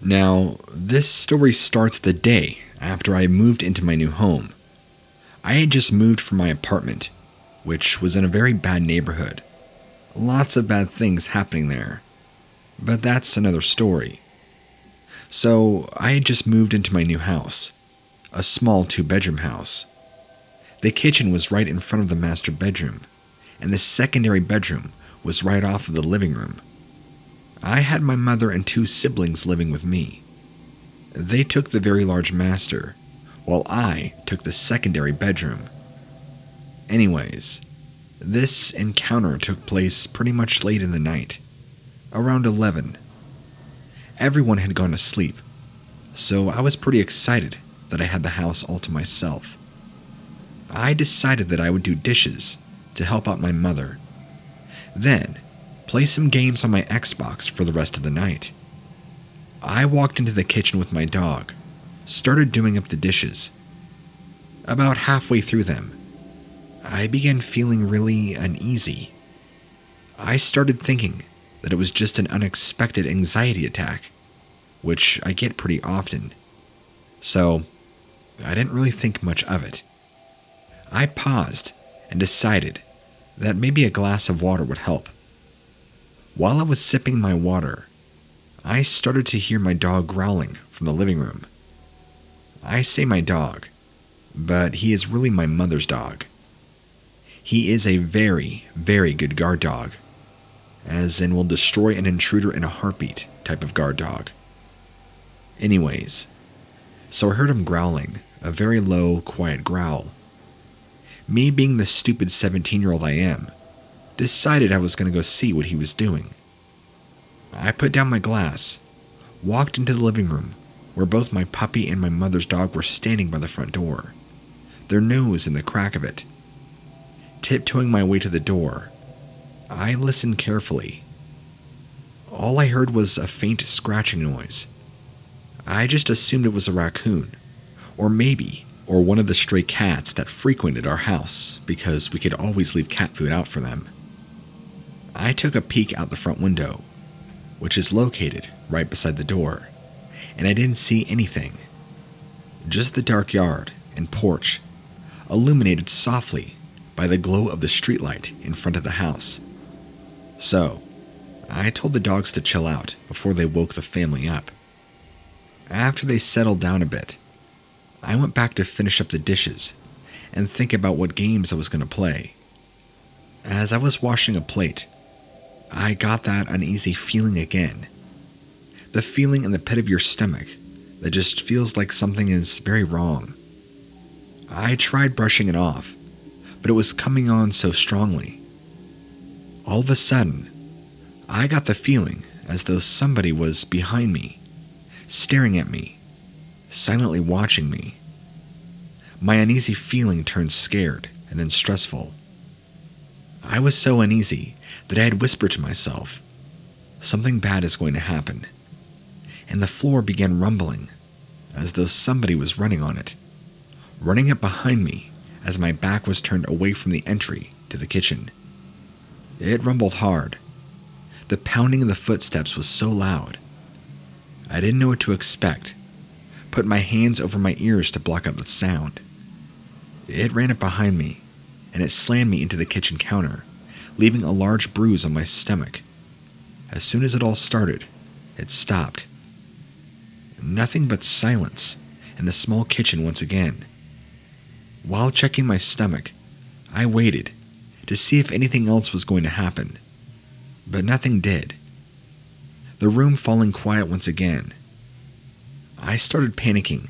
Now, this story starts the day after I moved into my new home. I had just moved from my apartment, which was in a very bad neighborhood. Lots of bad things happening there. But that's another story. So, I had just moved into my new house, a small two bedroom house. The kitchen was right in front of the master bedroom, and the secondary bedroom was right off of the living room. I had my mother and two siblings living with me. They took the very large master, while I took the secondary bedroom. Anyways, this encounter took place pretty much late in the night, around 11. Everyone had gone to sleep, so I was pretty excited that I had the house all to myself. I decided that I would do dishes to help out my mother. Then, play some games on my Xbox for the rest of the night. I walked into the kitchen with my dog, started doing up the dishes. About halfway through them, I began feeling really uneasy. I started thinking that it was just an unexpected anxiety attack, which I get pretty often. So, I didn't really think much of it. I paused and decided that maybe a glass of water would help. While I was sipping my water, I started to hear my dog growling from the living room. I say my dog, but he is really my mother's dog. He is a very, very good guard dog, as in will destroy an intruder in a heartbeat type of guard dog. Anyways, so I heard him growling, a very low, quiet growl. Me being the stupid 17 year old I am, decided I was going to go see what he was doing. I put down my glass, walked into the living room, where both my puppy and my mother's dog were standing by the front door, their nose in the crack of it. Tiptoeing my way to the door, I listened carefully. All I heard was a faint scratching noise. I just assumed it was a raccoon, or maybe, or one of the stray cats that frequented our house because we could always leave cat food out for them. I took a peek out the front window which is located right beside the door, and I didn't see anything. Just the dark yard and porch, illuminated softly by the glow of the streetlight in front of the house. So, I told the dogs to chill out before they woke the family up. After they settled down a bit, I went back to finish up the dishes and think about what games I was going to play. As I was washing a plate, I got that uneasy feeling again. The feeling in the pit of your stomach that just feels like something is very wrong. I tried brushing it off, but it was coming on so strongly. All of a sudden, I got the feeling as though somebody was behind me, staring at me, silently watching me. My uneasy feeling turned scared and then stressful. I was so uneasy that I had whispered to myself, Something bad is going to happen. And the floor began rumbling, as though somebody was running on it, running it behind me as my back was turned away from the entry to the kitchen. It rumbled hard. The pounding of the footsteps was so loud. I didn't know what to expect, put my hands over my ears to block out the sound. It ran up behind me, and it slammed me into the kitchen counter leaving a large bruise on my stomach. As soon as it all started, it stopped. Nothing but silence in the small kitchen once again. While checking my stomach, I waited to see if anything else was going to happen, but nothing did. The room falling quiet once again. I started panicking,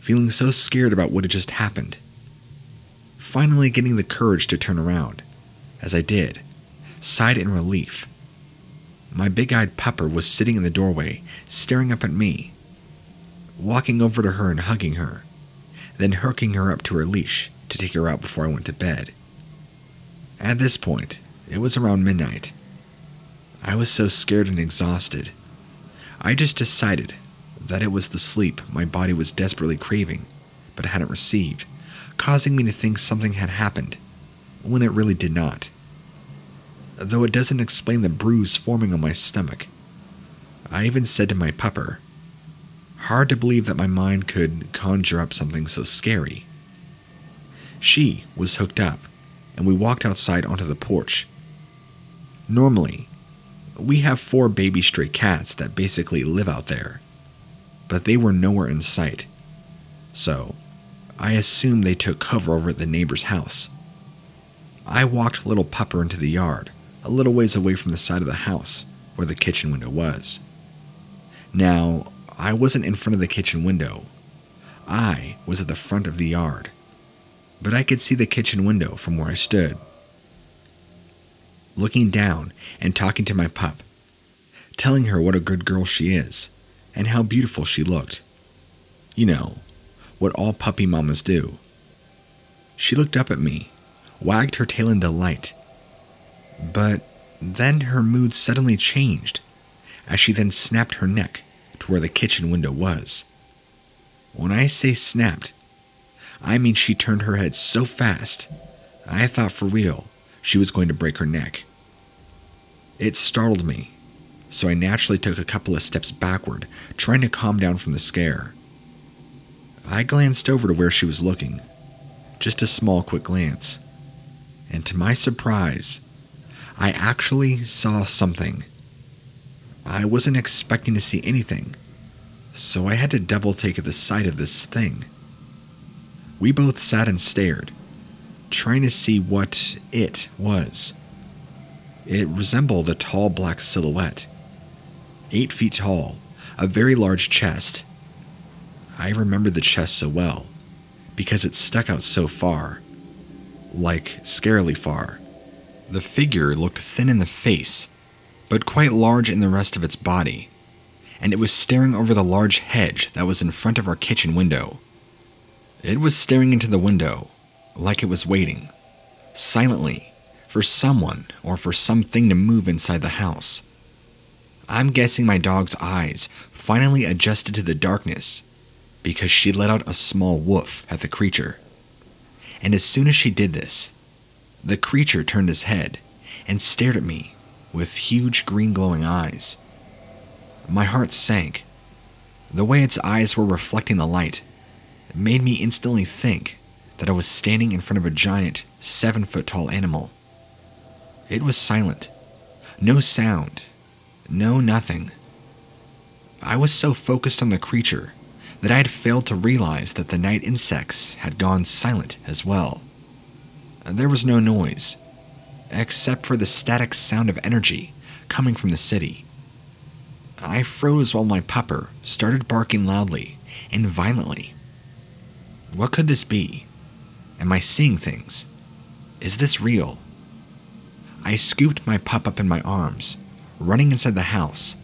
feeling so scared about what had just happened. Finally, getting the courage to turn around as I did, sighed in relief. My big eyed pupper was sitting in the doorway, staring up at me. Walking over to her and hugging her, then hooking her up to her leash to take her out before I went to bed. At this point, it was around midnight. I was so scared and exhausted. I just decided that it was the sleep my body was desperately craving, but hadn't received, causing me to think something had happened when it really did not. Though it doesn't explain the bruise forming on my stomach. I even said to my pupper Hard to believe that my mind could conjure up something so scary. She was hooked up, and we walked outside onto the porch. Normally, we have four baby stray cats that basically live out there, but they were nowhere in sight. So, I assumed they took cover over at the neighbor's house. I walked little Pupper into the yard, a little ways away from the side of the house where the kitchen window was. Now, I wasn't in front of the kitchen window. I was at the front of the yard, but I could see the kitchen window from where I stood. Looking down and talking to my pup, telling her what a good girl she is and how beautiful she looked. You know, what all puppy mamas do. She looked up at me, wagged her tail in delight, but then her mood suddenly changed as she then snapped her neck to where the kitchen window was. When I say snapped, I mean she turned her head so fast, I thought for real she was going to break her neck. It startled me, so I naturally took a couple of steps backward, trying to calm down from the scare. I glanced over to where she was looking, just a small, quick glance, and to my surprise, I actually saw something. I wasn't expecting to see anything, so I had to double take at the sight of this thing. We both sat and stared, trying to see what it was. It resembled a tall black silhouette, eight feet tall, a very large chest. I remember the chest so well because it stuck out so far, like scarily far. The figure looked thin in the face, but quite large in the rest of its body, and it was staring over the large hedge that was in front of our kitchen window. It was staring into the window, like it was waiting, silently, for someone or for something to move inside the house. I'm guessing my dog's eyes finally adjusted to the darkness because she let out a small woof at the creature. And as soon as she did this, the creature turned his head and stared at me with huge green glowing eyes. My heart sank. The way its eyes were reflecting the light made me instantly think that I was standing in front of a giant, seven foot tall animal. It was silent. No sound. No nothing. I was so focused on the creature that I had failed to realize that the night insects had gone silent as well. There was no noise, except for the static sound of energy coming from the city. I froze while my pupper started barking loudly and violently. What could this be? Am I seeing things? Is this real? I scooped my pup up in my arms, running inside the house,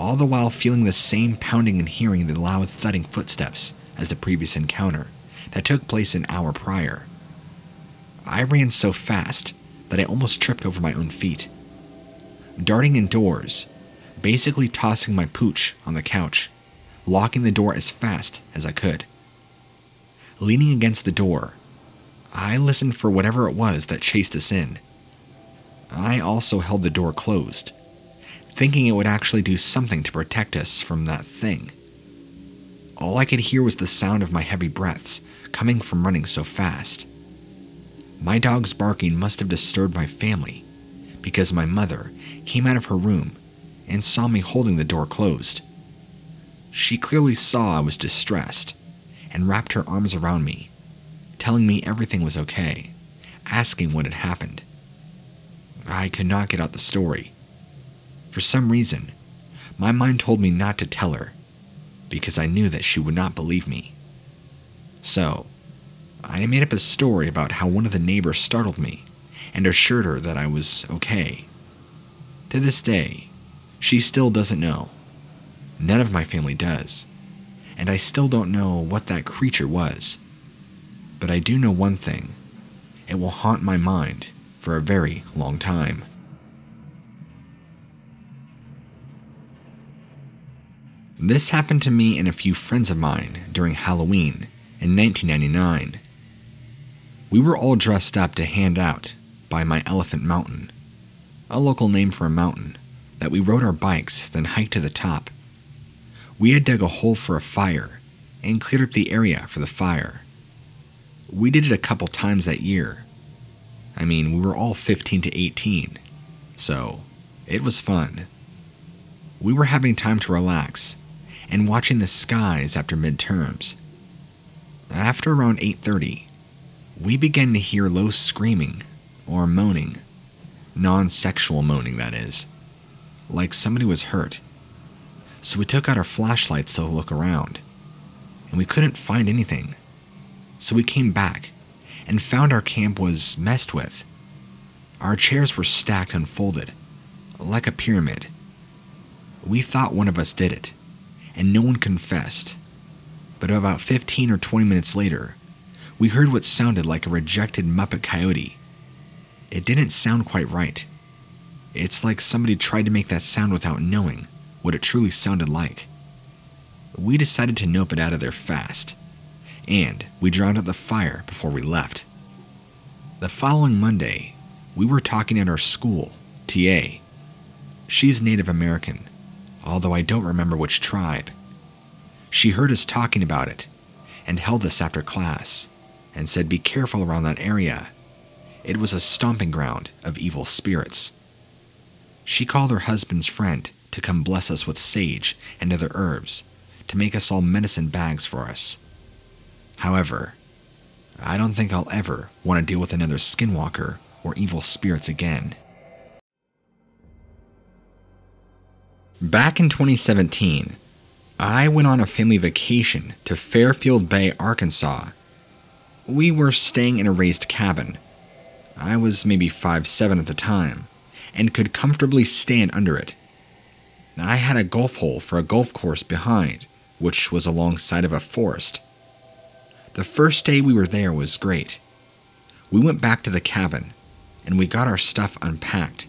all the while feeling the same pounding and hearing the loud thudding footsteps as the previous encounter that took place an hour prior. I ran so fast that I almost tripped over my own feet. Darting indoors, basically tossing my pooch on the couch, locking the door as fast as I could. Leaning against the door, I listened for whatever it was that chased us in. I also held the door closed, thinking it would actually do something to protect us from that thing. All I could hear was the sound of my heavy breaths coming from running so fast. My dog's barking must have disturbed my family because my mother came out of her room and saw me holding the door closed. She clearly saw I was distressed and wrapped her arms around me, telling me everything was okay, asking what had happened. I could not get out the story. For some reason, my mind told me not to tell her because I knew that she would not believe me. So, I made up a story about how one of the neighbors startled me and assured her that I was okay. To this day, she still doesn't know. None of my family does. And I still don't know what that creature was. But I do know one thing it will haunt my mind for a very long time. This happened to me and a few friends of mine during Halloween in 1999 we were all dressed up to hand out by my Elephant Mountain, a local name for a mountain, that we rode our bikes, then hiked to the top. We had dug a hole for a fire and cleared up the area for the fire. We did it a couple times that year. I mean, we were all 15 to 18, so it was fun. We were having time to relax and watching the skies after midterms. After around 8:30, we began to hear low screaming or moaning, non-sexual moaning that is, like somebody was hurt. So we took out our flashlights to look around, and we couldn't find anything. So we came back and found our camp was messed with. Our chairs were stacked and folded, like a pyramid. We thought one of us did it, and no one confessed. But about 15 or 20 minutes later, we heard what sounded like a rejected Muppet coyote. It didn't sound quite right. It's like somebody tried to make that sound without knowing what it truly sounded like. We decided to nope it out of there fast, and we drowned out the fire before we left. The following Monday, we were talking at our school, TA. She's Native American, although I don't remember which tribe. She heard us talking about it and held us after class and said, Be careful around that area. It was a stomping ground of evil spirits. She called her husband's friend to come bless us with sage and other herbs to make us all medicine bags for us. However, I don't think I'll ever want to deal with another skinwalker or evil spirits again. Back in 2017, I went on a family vacation to Fairfield Bay, Arkansas. We were staying in a raised cabin. I was maybe 5'7 at the time and could comfortably stand under it. I had a golf hole for a golf course behind, which was alongside of a forest. The first day we were there was great. We went back to the cabin and we got our stuff unpacked.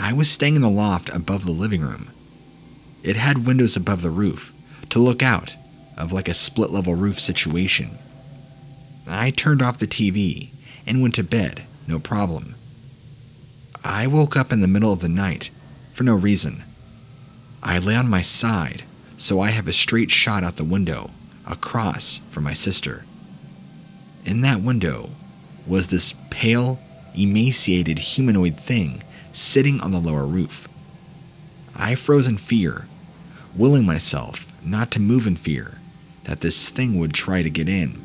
I was staying in the loft above the living room. It had windows above the roof to look out of like a split level roof situation. I turned off the TV and went to bed, no problem. I woke up in the middle of the night for no reason. I lay on my side so I have a straight shot out the window across from my sister. In that window was this pale, emaciated humanoid thing sitting on the lower roof. I froze in fear, willing myself not to move in fear that this thing would try to get in.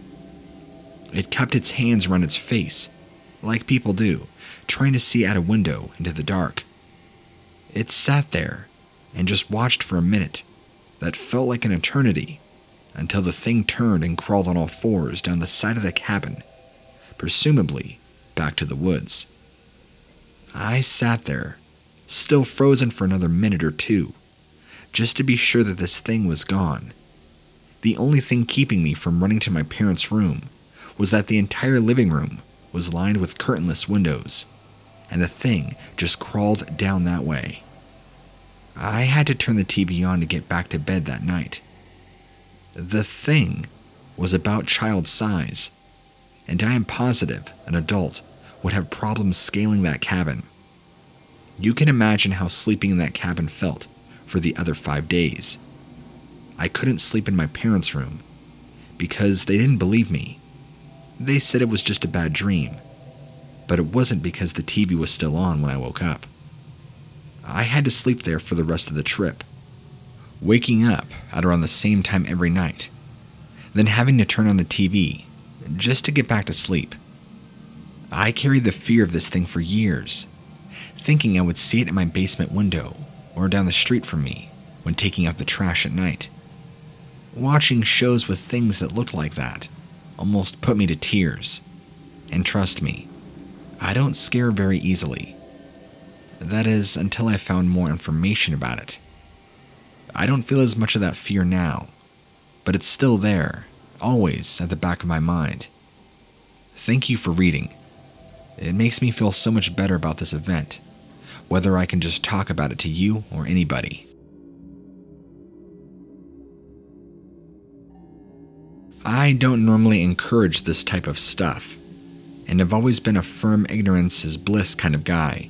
It kept its hands around its face, like people do, trying to see out a window into the dark. It sat there and just watched for a minute that felt like an eternity until the thing turned and crawled on all fours down the side of the cabin, presumably back to the woods. I sat there, still frozen for another minute or two, just to be sure that this thing was gone. The only thing keeping me from running to my parents' room was that the entire living room was lined with curtainless windows, and the thing just crawled down that way. I had to turn the TV on to get back to bed that night. The thing was about child size, and I am positive an adult would have problems scaling that cabin. You can imagine how sleeping in that cabin felt for the other five days. I couldn't sleep in my parents' room because they didn't believe me. They said it was just a bad dream, but it wasn't because the TV was still on when I woke up. I had to sleep there for the rest of the trip, waking up at around the same time every night, then having to turn on the TV just to get back to sleep. I carried the fear of this thing for years, thinking I would see it in my basement window or down the street from me when taking out the trash at night. Watching shows with things that looked like that almost put me to tears. And trust me, I don't scare very easily. That is, until I found more information about it. I don't feel as much of that fear now, but it's still there, always at the back of my mind. Thank you for reading. It makes me feel so much better about this event, whether I can just talk about it to you or anybody. I don't normally encourage this type of stuff, and have always been a firm ignorance is bliss kind of guy.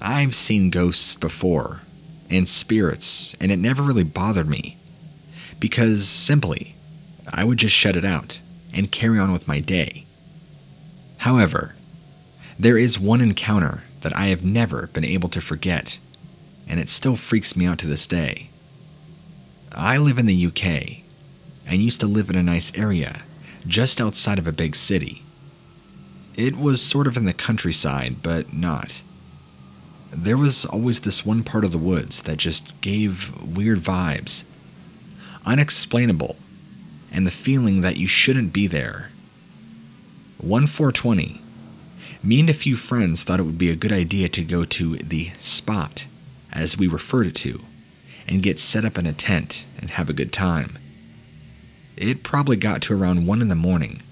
I've seen ghosts before, and spirits, and it never really bothered me. Because simply, I would just shut it out and carry on with my day. However, there is one encounter that I have never been able to forget, and it still freaks me out to this day. I live in the UK and used to live in a nice area just outside of a big city. It was sort of in the countryside, but not. There was always this one part of the woods that just gave weird vibes. Unexplainable, and the feeling that you shouldn't be there. 1 420. Me and a few friends thought it would be a good idea to go to the spot, as we referred it to, and get set up in a tent and have a good time. It probably got to around 1 in the morning,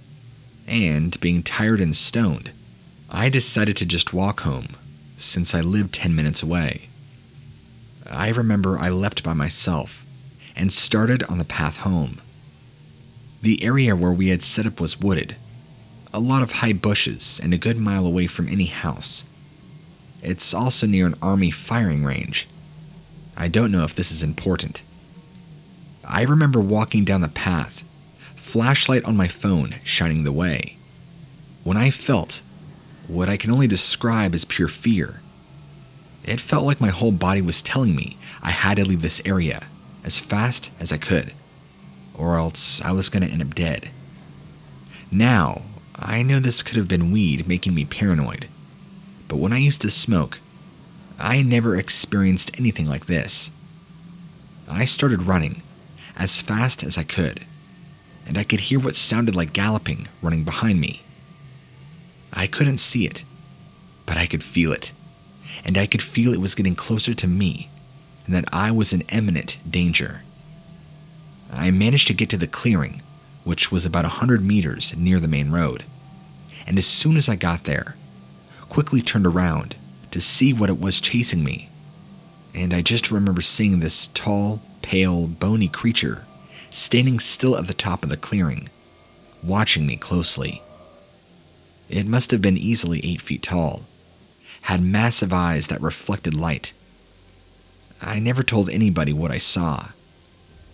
and being tired and stoned, I decided to just walk home, since I lived 10 minutes away. I remember I left by myself and started on the path home. The area where we had set up was wooded, a lot of high bushes, and a good mile away from any house. It's also near an army firing range. I don't know if this is important. I remember walking down the path, flashlight on my phone shining the way, when I felt what I can only describe as pure fear. It felt like my whole body was telling me I had to leave this area as fast as I could, or else I was going to end up dead. Now, I know this could have been weed making me paranoid, but when I used to smoke, I never experienced anything like this. I started running as fast as I could, and I could hear what sounded like galloping running behind me. I couldn't see it, but I could feel it, and I could feel it was getting closer to me and that I was in imminent danger. I managed to get to the clearing, which was about a hundred meters near the main road, and as soon as I got there, quickly turned around to see what it was chasing me. And I just remember seeing this tall, pale, bony creature standing still at the top of the clearing, watching me closely. It must have been easily eight feet tall, had massive eyes that reflected light. I never told anybody what I saw,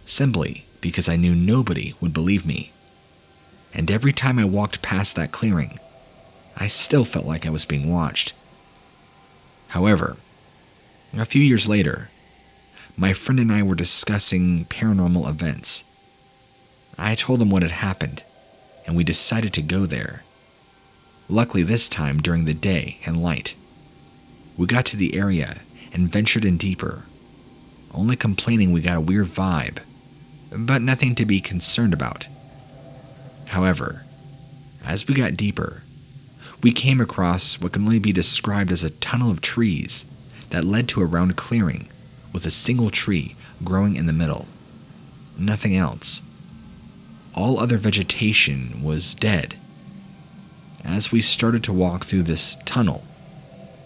simply because I knew nobody would believe me. And every time I walked past that clearing, I still felt like I was being watched. However, a few years later, my friend and I were discussing paranormal events. I told him what had happened, and we decided to go there. Luckily, this time during the day and light. We got to the area and ventured in deeper, only complaining we got a weird vibe, but nothing to be concerned about. However, as we got deeper, we came across what can only be described as a tunnel of trees that led to a round clearing with a single tree growing in the middle. Nothing else. All other vegetation was dead as we started to walk through this tunnel,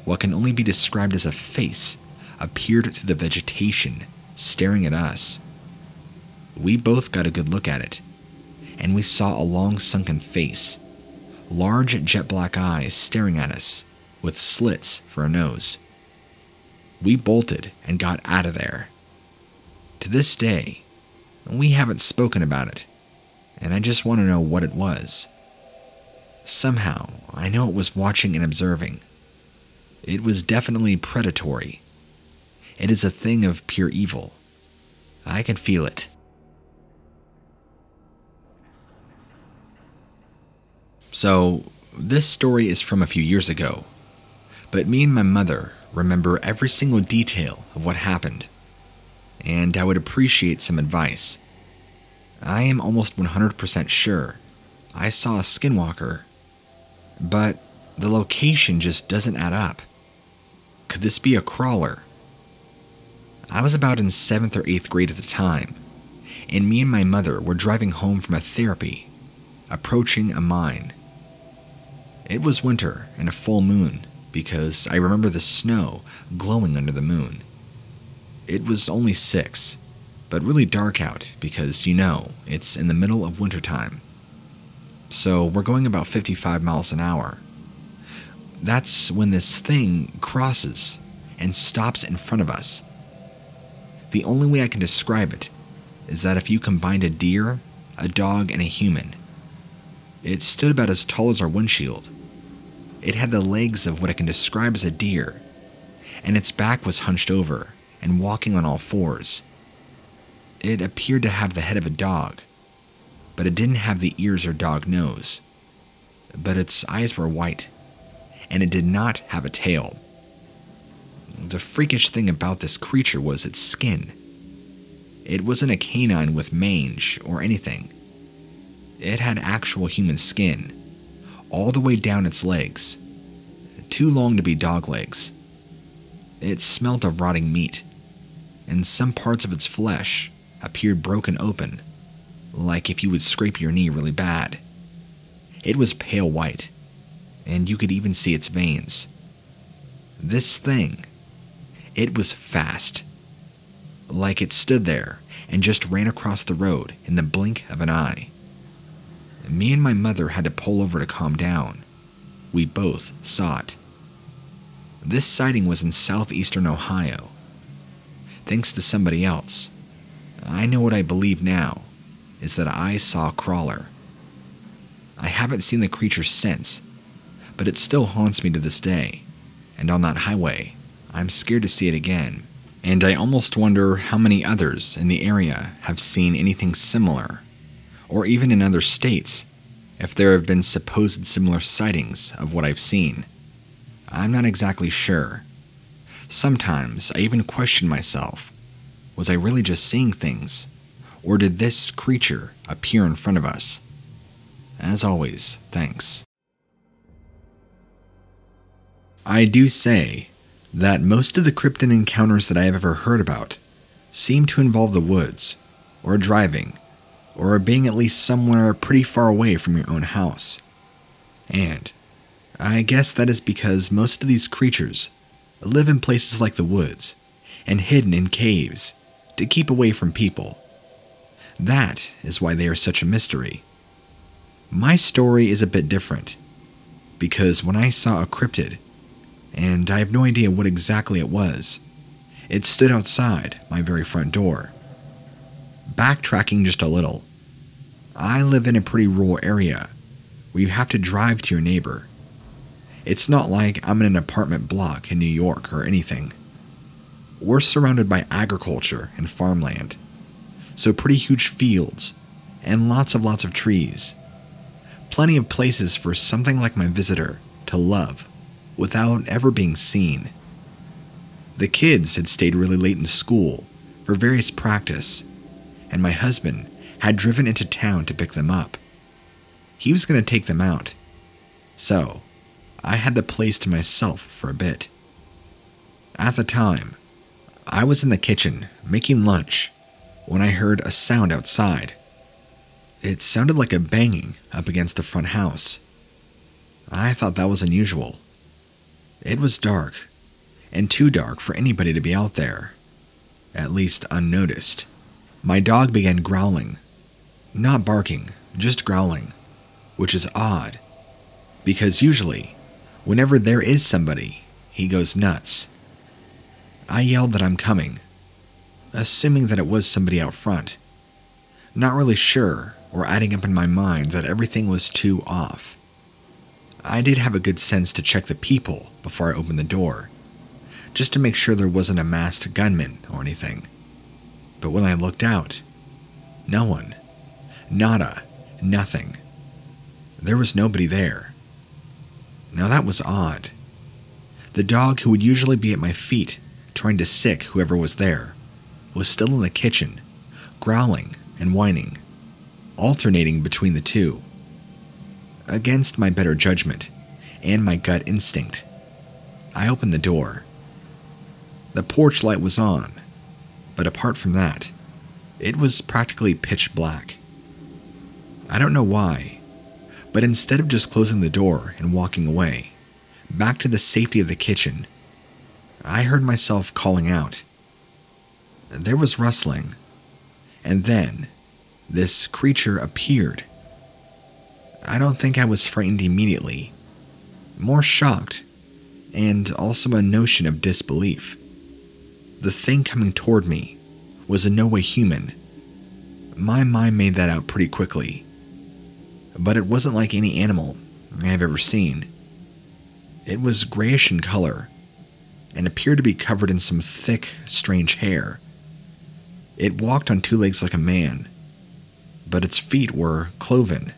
what can only be described as a face appeared through the vegetation, staring at us. We both got a good look at it, and we saw a long sunken face, large jet black eyes staring at us, with slits for a nose. We bolted and got out of there. To this day, we haven't spoken about it, and I just want to know what it was. Somehow, I know it was watching and observing. It was definitely predatory. It is a thing of pure evil. I can feel it. So, this story is from a few years ago, but me and my mother remember every single detail of what happened, and I would appreciate some advice. I am almost 100% sure I saw a skinwalker but the location just doesn't add up. Could this be a crawler? I was about in 7th or 8th grade at the time, and me and my mother were driving home from a therapy, approaching a mine. It was winter and a full moon because I remember the snow glowing under the moon. It was only 6, but really dark out because, you know, it's in the middle of winter time so we're going about 55 miles an hour. That's when this thing crosses and stops in front of us. The only way I can describe it is that if you combined a deer, a dog, and a human, it stood about as tall as our windshield. It had the legs of what I can describe as a deer, and its back was hunched over and walking on all fours. It appeared to have the head of a dog, but it didn't have the ears or dog nose. But its eyes were white, and it did not have a tail. The freakish thing about this creature was its skin. It wasn't a canine with mange or anything. It had actual human skin, all the way down its legs, too long to be dog legs. It smelt of rotting meat, and some parts of its flesh appeared broken open, like if you would scrape your knee really bad. It was pale white, and you could even see its veins. This thing, it was fast. Like it stood there and just ran across the road in the blink of an eye. Me and my mother had to pull over to calm down. We both saw it. This sighting was in southeastern Ohio. Thanks to somebody else, I know what I believe now is that I saw a crawler. I haven't seen the creature since, but it still haunts me to this day. And on that highway, I'm scared to see it again. And I almost wonder how many others in the area have seen anything similar, or even in other states, if there have been supposed similar sightings of what I've seen. I'm not exactly sure. Sometimes I even question myself was I really just seeing things, or did this creature appear in front of us? As always, thanks. I do say that most of the cryptid encounters that I have ever heard about seem to involve the woods, or driving, or being at least somewhere pretty far away from your own house. And I guess that is because most of these creatures live in places like the woods and hidden in caves to keep away from people. That is why they are such a mystery. My story is a bit different because when I saw a cryptid, and I have no idea what exactly it was. It stood outside my very front door. Backtracking just a little, I live in a pretty rural area where you have to drive to your neighbor. It's not like I'm in an apartment block in New York or anything. We're surrounded by agriculture and farmland, so pretty huge fields and lots of lots of trees. Plenty of places for something like my visitor to love without ever being seen. The kids had stayed really late in school for various practice, and my husband had driven into town to pick them up. He was going to take them out, so I had the place to myself for a bit. At the time, I was in the kitchen making lunch when I heard a sound outside. It sounded like a banging up against the front house. I thought that was unusual. It was dark, and too dark for anybody to be out there, at least unnoticed. My dog began growling. Not barking, just growling, which is odd, because usually, whenever there is somebody, he goes nuts. I yelled that I'm coming, assuming that it was somebody out front. Not really sure, or adding up in my mind that everything was too off. I did have a good sense to check the people before I opened the door, just to make sure there wasn't a masked gunman or anything. But when I looked out, no one. Nada. Nothing. There was nobody there. Now that was odd. The dog who would usually be at my feet, trying to sick whoever was there, was still in the kitchen, growling and whining, alternating between the two against my better judgment and my gut instinct. I opened the door. The porch light was on, but apart from that, it was practically pitch black. I don't know why, but instead of just closing the door and walking away, back to the safety of the kitchen, I heard myself calling out. There was rustling, and then this creature appeared I don't think I was frightened immediately. More shocked, and also a notion of disbelief. The thing coming toward me was in no way human. My mind made that out pretty quickly. But it wasn't like any animal I have ever seen. It was grayish in color and appeared to be covered in some thick, strange hair. It walked on two legs like a man, but its feet were cloven.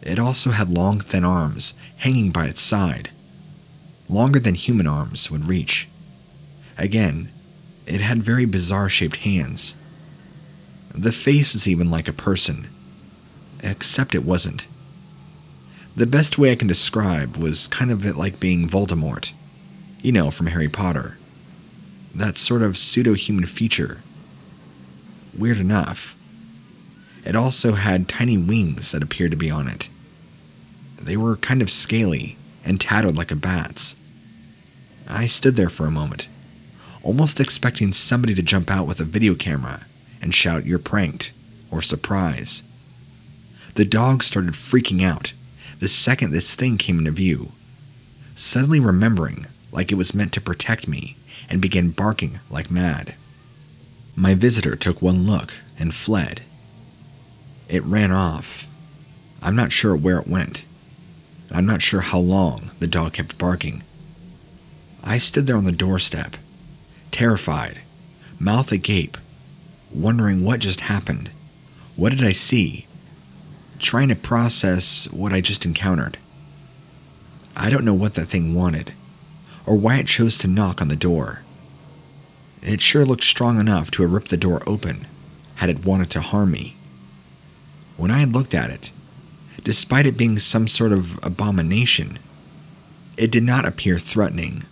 It also had long, thin arms hanging by its side, longer than human arms would reach. Again, it had very bizarre shaped hands. The face was even like a person, except it wasn't. The best way I can describe was kind of it like being Voldemort, you know, from Harry Potter. That sort of pseudo human feature. Weird enough. It also had tiny wings that appeared to be on it. They were kind of scaly and tattered like a bat's. I stood there for a moment, almost expecting somebody to jump out with a video camera and shout, You're pranked, or surprise. The dog started freaking out the second this thing came into view, suddenly remembering like it was meant to protect me and began barking like mad. My visitor took one look and fled. It ran off. I'm not sure where it went. I'm not sure how long the dog kept barking. I stood there on the doorstep, terrified, mouth agape, wondering what just happened. What did I see? Trying to process what I just encountered. I don't know what that thing wanted, or why it chose to knock on the door. It sure looked strong enough to have ripped the door open had it wanted to harm me. When I had looked at it, despite it being some sort of abomination, it did not appear threatening,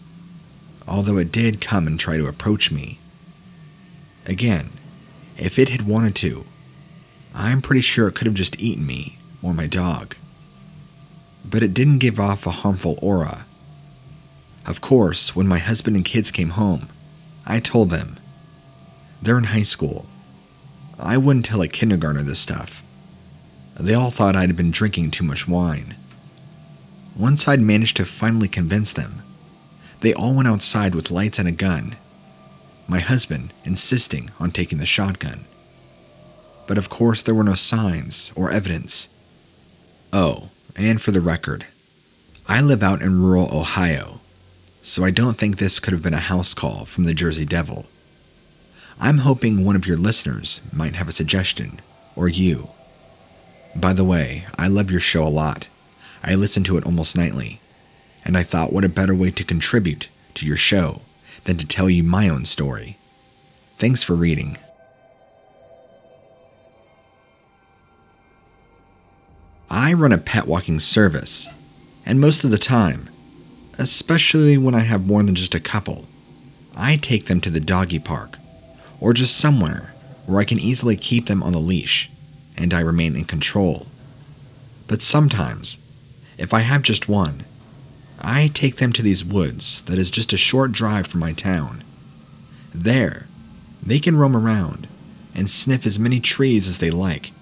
although it did come and try to approach me. Again, if it had wanted to, I'm pretty sure it could have just eaten me or my dog. But it didn't give off a harmful aura. Of course, when my husband and kids came home, I told them. They're in high school. I wouldn't tell a kindergartner this stuff. They all thought I'd been drinking too much wine. Once I'd managed to finally convince them, they all went outside with lights and a gun, my husband insisting on taking the shotgun. But of course, there were no signs or evidence. Oh, and for the record, I live out in rural Ohio, so I don't think this could have been a house call from the Jersey Devil. I'm hoping one of your listeners might have a suggestion, or you. By the way, I love your show a lot. I listen to it almost nightly, and I thought what a better way to contribute to your show than to tell you my own story. Thanks for reading. I run a pet walking service, and most of the time, especially when I have more than just a couple, I take them to the doggy park or just somewhere where I can easily keep them on the leash and I remain in control. But sometimes, if I have just one, I take them to these woods that is just a short drive from my town. There, they can roam around and sniff as many trees as they like,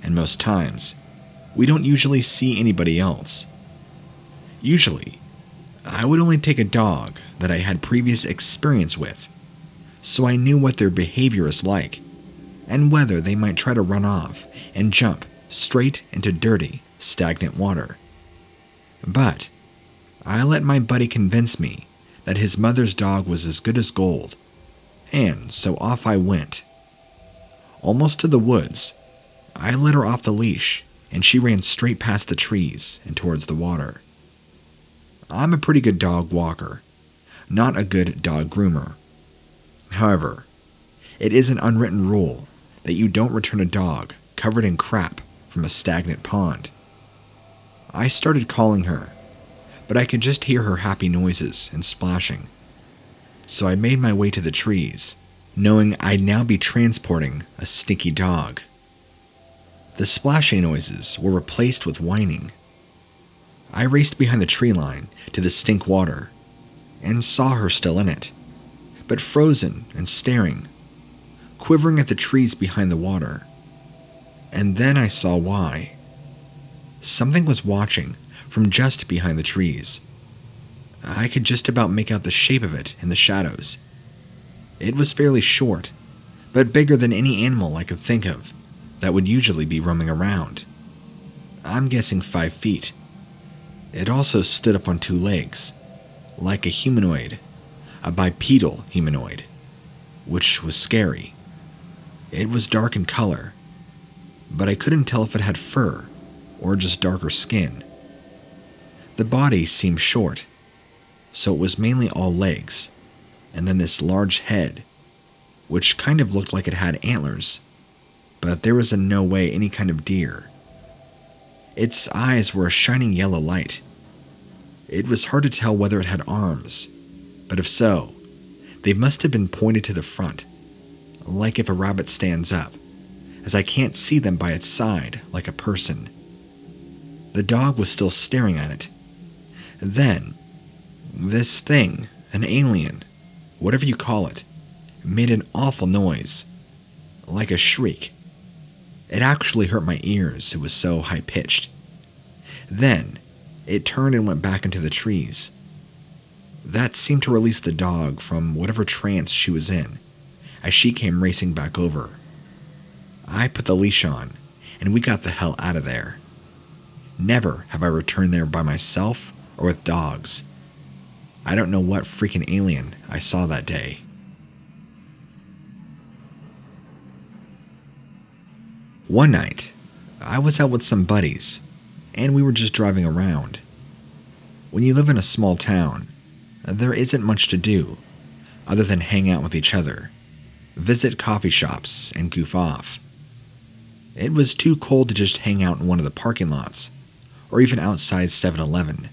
and most times, we don't usually see anybody else. Usually, I would only take a dog that I had previous experience with, so I knew what their behavior is like, and whether they might try to run off and jump straight into dirty, stagnant water. But I let my buddy convince me that his mother's dog was as good as gold, and so off I went. Almost to the woods, I let her off the leash, and she ran straight past the trees and towards the water. I'm a pretty good dog walker, not a good dog groomer. However, it is an unwritten rule that you don't return a dog covered in crap from a stagnant pond. I started calling her, but I could just hear her happy noises and splashing. So I made my way to the trees, knowing I'd now be transporting a stinky dog. The splashing noises were replaced with whining. I raced behind the tree line to the stink water and saw her still in it, but frozen and staring, quivering at the trees behind the water. And then I saw why. Something was watching from just behind the trees. I could just about make out the shape of it in the shadows. It was fairly short, but bigger than any animal I could think of that would usually be roaming around. I'm guessing five feet. It also stood up on two legs, like a humanoid, a bipedal humanoid, which was scary. It was dark in color, but I couldn't tell if it had fur or just darker skin. The body seemed short, so it was mainly all legs, and then this large head, which kind of looked like it had antlers, but there was in no way any kind of deer. Its eyes were a shining yellow light. It was hard to tell whether it had arms, but if so, they must have been pointed to the front, like if a rabbit stands up, as I can't see them by its side like a person. The dog was still staring at it. Then, this thing, an alien, whatever you call it, made an awful noise, like a shriek. It actually hurt my ears, it was so high pitched. Then, it turned and went back into the trees. That seemed to release the dog from whatever trance she was in, as she came racing back over. I put the leash on, and we got the hell out of there. Never have I returned there by myself or with dogs. I don't know what freaking alien I saw that day. One night, I was out with some buddies, and we were just driving around. When you live in a small town, there isn't much to do other than hang out with each other, visit coffee shops, and goof off. It was too cold to just hang out in one of the parking lots, or even outside 7 Eleven.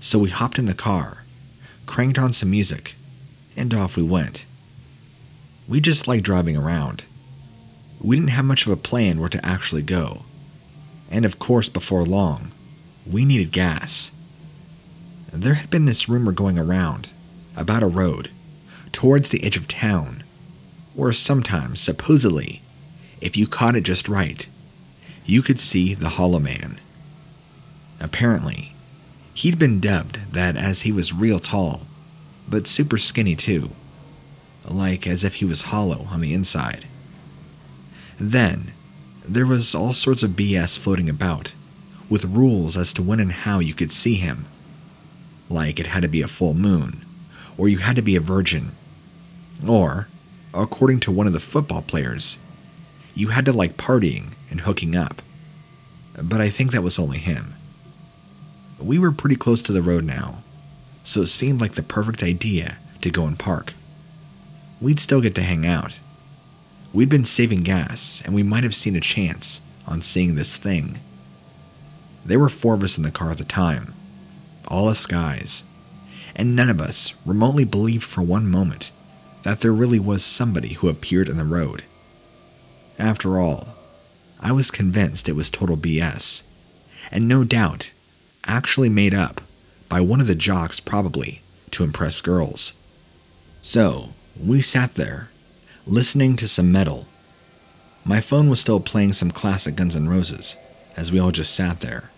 So we hopped in the car, cranked on some music, and off we went. We just liked driving around. We didn't have much of a plan where to actually go. And of course, before long, we needed gas. There had been this rumor going around about a road towards the edge of town, where sometimes, supposedly, if you caught it just right, you could see the Hollow Man. Apparently, he'd been dubbed that as he was real tall, but super skinny too, like as if he was hollow on the inside. Then, there was all sorts of BS floating about, with rules as to when and how you could see him. Like it had to be a full moon, or you had to be a virgin, or, according to one of the football players, you had to like partying and hooking up. But I think that was only him. We were pretty close to the road now, so it seemed like the perfect idea to go and park. We'd still get to hang out. We'd been saving gas, and we might have seen a chance on seeing this thing. There were four of us in the car at the time, all us guys, and none of us remotely believed for one moment that there really was somebody who appeared in the road. After all, I was convinced it was total BS, and no doubt actually made up by one of the jocks, probably to impress girls. So, we sat there, listening to some metal. My phone was still playing some classic Guns N' Roses, as we all just sat there.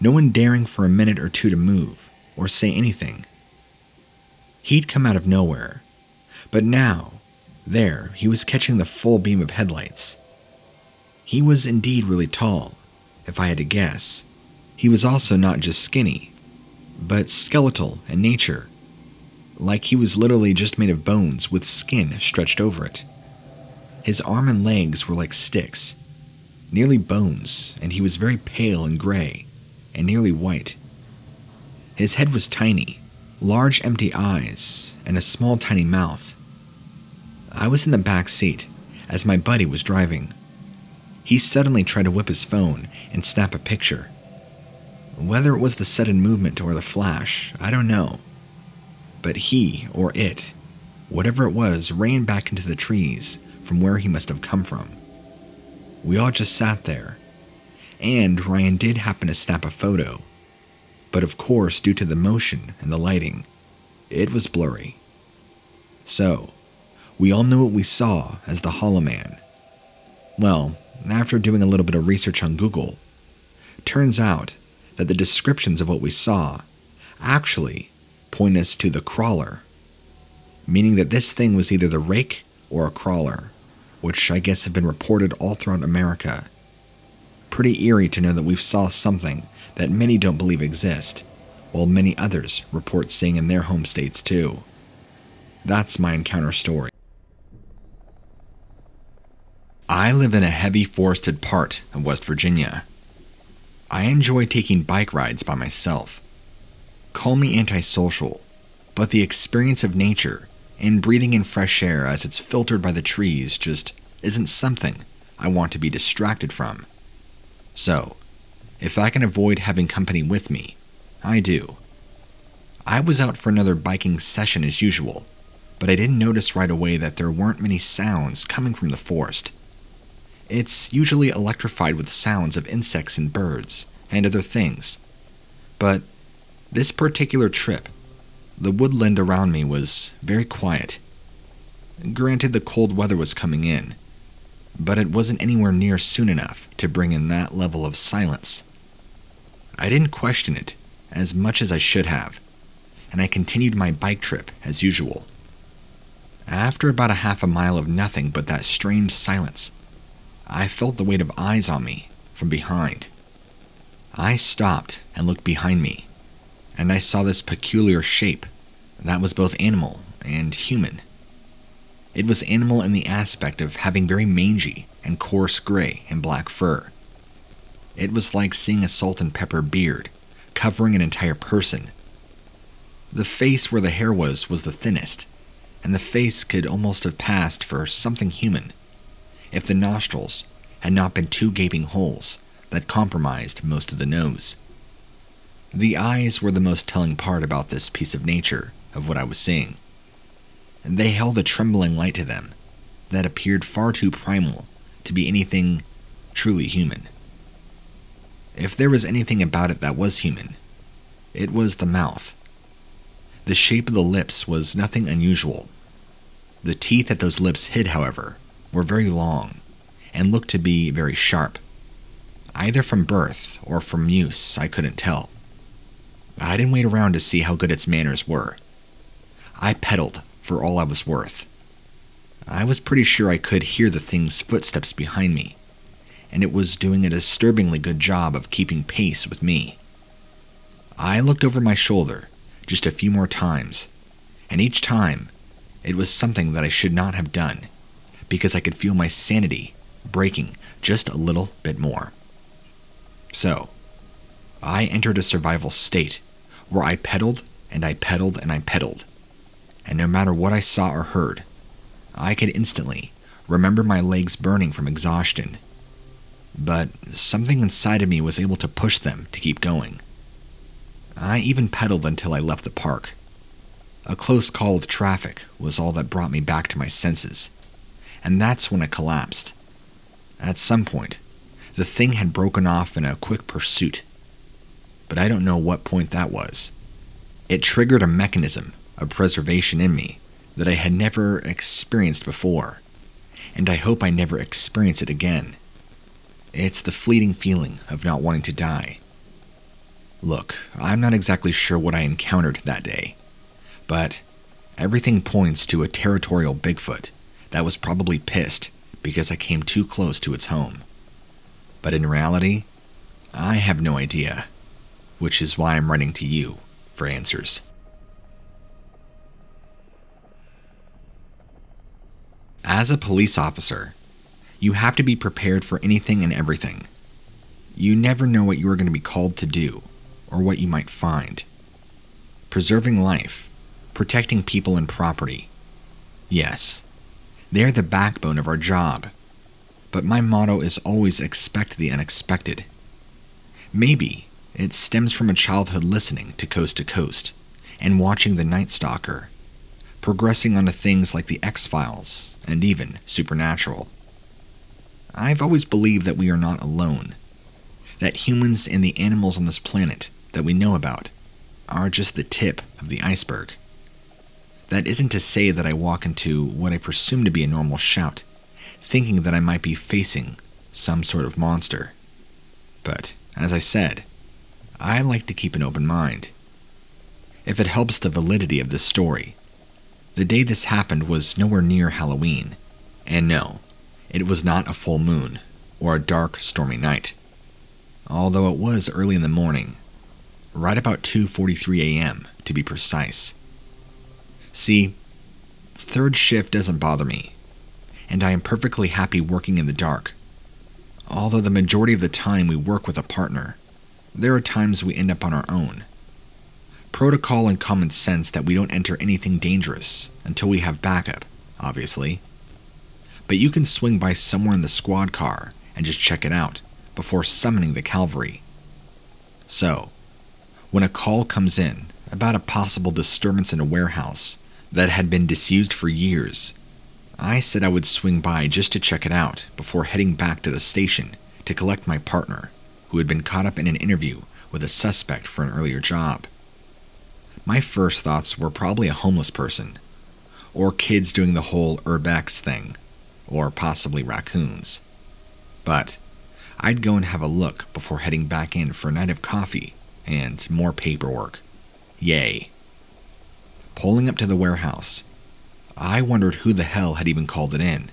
No one daring for a minute or two to move or say anything. He'd come out of nowhere, but now there, he was catching the full beam of headlights. He was indeed really tall, if I had to guess. He was also not just skinny, but skeletal in nature, like he was literally just made of bones with skin stretched over it. His arm and legs were like sticks, nearly bones, and he was very pale and gray, and nearly white. His head was tiny, large empty eyes, and a small tiny mouth. I was in the back seat as my buddy was driving. He suddenly tried to whip his phone and snap a picture. Whether it was the sudden movement or the flash, I don't know. But he, or it, whatever it was, ran back into the trees from where he must have come from. We all just sat there, and Ryan did happen to snap a photo. But of course, due to the motion and the lighting, it was blurry. So, we all knew what we saw as the Hollow Man. Well, after doing a little bit of research on Google, turns out that the descriptions of what we saw actually point us to the crawler, meaning that this thing was either the rake or a crawler, which I guess have been reported all throughout America. Pretty eerie to know that we've saw something that many don't believe exist, while many others report seeing in their home states too. That's my encounter story. I live in a heavy forested part of West Virginia. I enjoy taking bike rides by myself. Call me antisocial, but the experience of nature and breathing in fresh air as it's filtered by the trees just isn't something I want to be distracted from. So, if I can avoid having company with me, I do. I was out for another biking session as usual, but I didn't notice right away that there weren't many sounds coming from the forest. It's usually electrified with sounds of insects and birds and other things. But this particular trip, the woodland around me was very quiet. Granted, the cold weather was coming in, but it wasn't anywhere near soon enough to bring in that level of silence. I didn't question it as much as I should have, and I continued my bike trip as usual. After about a half a mile of nothing but that strange silence, I felt the weight of eyes on me from behind. I stopped and looked behind me, and I saw this peculiar shape that was both animal and human. It was animal in the aspect of having very mangy and coarse gray and black fur. It was like seeing a salt and pepper beard covering an entire person. The face where the hair was was the thinnest, and the face could almost have passed for something human if the nostrils had not been two gaping holes that compromised most of the nose. The eyes were the most telling part about this piece of nature of what I was seeing. They held a trembling light to them that appeared far too primal to be anything truly human. If there was anything about it that was human, it was the mouth. The shape of the lips was nothing unusual. The teeth that those lips hid, however, were very long and looked to be very sharp. Either from birth or from use, I couldn't tell. I didn't wait around to see how good its manners were. I pedaled for all I was worth. I was pretty sure I could hear the thing's footsteps behind me, and it was doing a disturbingly good job of keeping pace with me. I looked over my shoulder just a few more times, and each time it was something that I should not have done because I could feel my sanity breaking just a little bit more. So, I entered a survival state where I pedaled and I pedaled and I pedaled. And no matter what I saw or heard, I could instantly remember my legs burning from exhaustion. But something inside of me was able to push them to keep going. I even pedaled until I left the park. A close call with traffic was all that brought me back to my senses, and that's when I collapsed. At some point, the thing had broken off in a quick pursuit. But I don't know what point that was. It triggered a mechanism of preservation in me that I had never experienced before, and I hope I never experience it again. It's the fleeting feeling of not wanting to die. Look, I'm not exactly sure what I encountered that day, but everything points to a territorial Bigfoot that was probably pissed because I came too close to its home. But in reality, I have no idea, which is why I'm running to you for answers. As a police officer, you have to be prepared for anything and everything. You never know what you are going to be called to do or what you might find. Preserving life, protecting people and property. Yes, they're the backbone of our job. But my motto is always expect the unexpected. Maybe it stems from a childhood listening to Coast to Coast and watching The Night Stalker, progressing onto things like The X Files and even Supernatural. I've always believed that we are not alone, that humans and the animals on this planet that we know about are just the tip of the iceberg. That isn't to say that I walk into what I presume to be a normal shout, thinking that I might be facing some sort of monster. But, as I said, I like to keep an open mind. If it helps the validity of this story, the day this happened was nowhere near Halloween, And no, it was not a full moon or a dark, stormy night. Although it was early in the morning, right about 2:43 a.m. to be precise. See, third shift doesn't bother me, and I am perfectly happy working in the dark. Although the majority of the time we work with a partner, there are times we end up on our own. Protocol and common sense that we don't enter anything dangerous until we have backup, obviously. But you can swing by somewhere in the squad car and just check it out before summoning the cavalry. So, when a call comes in about a possible disturbance in a warehouse that had been disused for years, I said I would swing by just to check it out before heading back to the station to collect my partner, who had been caught up in an interview with a suspect for an earlier job. My first thoughts were probably a homeless person, or kids doing the whole urbex thing, or possibly raccoons. But I'd go and have a look before heading back in for a night of coffee and more paperwork. Yay. Pulling up to the warehouse, I wondered who the hell had even called it in.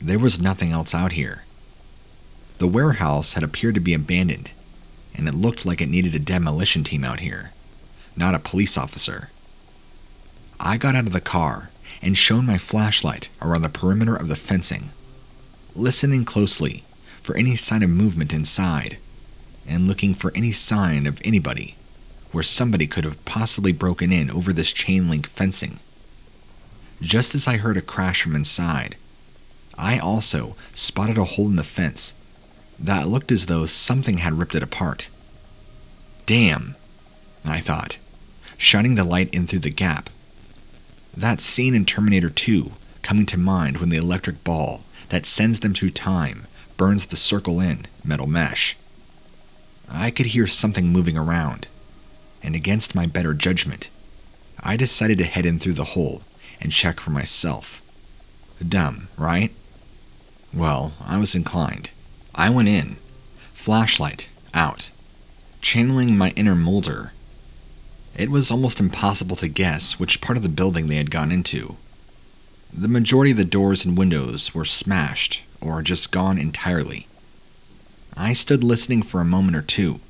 There was nothing else out here. The warehouse had appeared to be abandoned, and it looked like it needed a demolition team out here not a police officer. I got out of the car and shone my flashlight around the perimeter of the fencing, listening closely for any sign of movement inside and looking for any sign of anybody where somebody could have possibly broken in over this chain link fencing. Just as I heard a crash from inside, I also spotted a hole in the fence that looked as though something had ripped it apart. Damn, I thought shining the light in through the gap. That scene in Terminator 2 coming to mind when the electric ball that sends them through time burns the circle in metal mesh. I could hear something moving around, and against my better judgment, I decided to head in through the hole and check for myself. Dumb, right? Well, I was inclined. I went in, flashlight out, channeling my inner Mulder it was almost impossible to guess which part of the building they had gone into. The majority of the doors and windows were smashed or just gone entirely. I stood listening for a moment or two,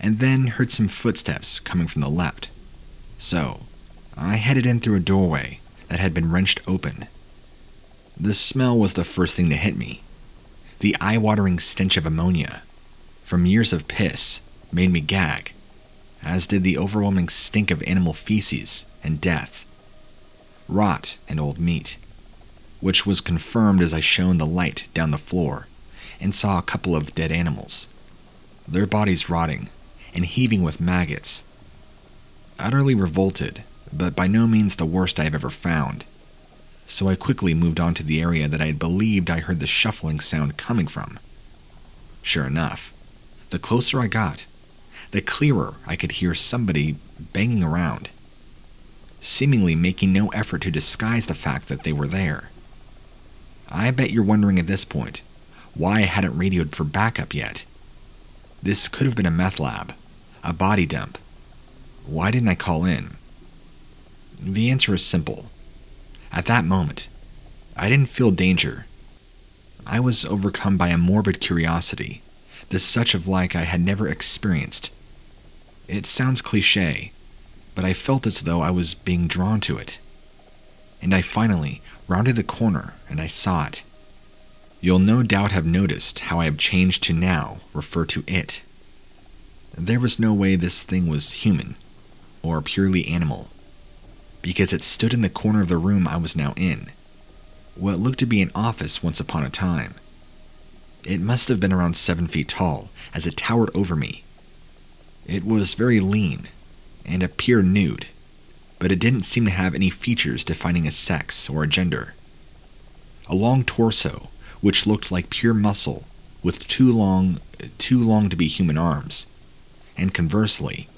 and then heard some footsteps coming from the left. So, I headed in through a doorway that had been wrenched open. The smell was the first thing to hit me. The eye watering stench of ammonia from years of piss made me gag as did the overwhelming stink of animal feces and death, rot, and old meat, which was confirmed as I shone the light down the floor and saw a couple of dead animals, their bodies rotting and heaving with maggots. Utterly revolted, but by no means the worst I have ever found, so I quickly moved on to the area that I had believed I heard the shuffling sound coming from. Sure enough, the closer I got, the clearer I could hear somebody banging around, seemingly making no effort to disguise the fact that they were there. I bet you're wondering at this point why I hadn't radioed for backup yet. This could have been a meth lab, a body dump. Why didn't I call in? The answer is simple. At that moment, I didn't feel danger. I was overcome by a morbid curiosity, the such of like I had never experienced it sounds cliche, but I felt as though I was being drawn to it. And I finally rounded the corner and I saw it. You'll no doubt have noticed how I have changed to now refer to it. There was no way this thing was human or purely animal, because it stood in the corner of the room I was now in, what looked to be an office once upon a time. It must have been around seven feet tall, as it towered over me, it was very lean and appeared nude, but it didn't seem to have any features defining a sex or a gender. A long torso, which looked like pure muscle, with too long, too long to be human arms, and conversely,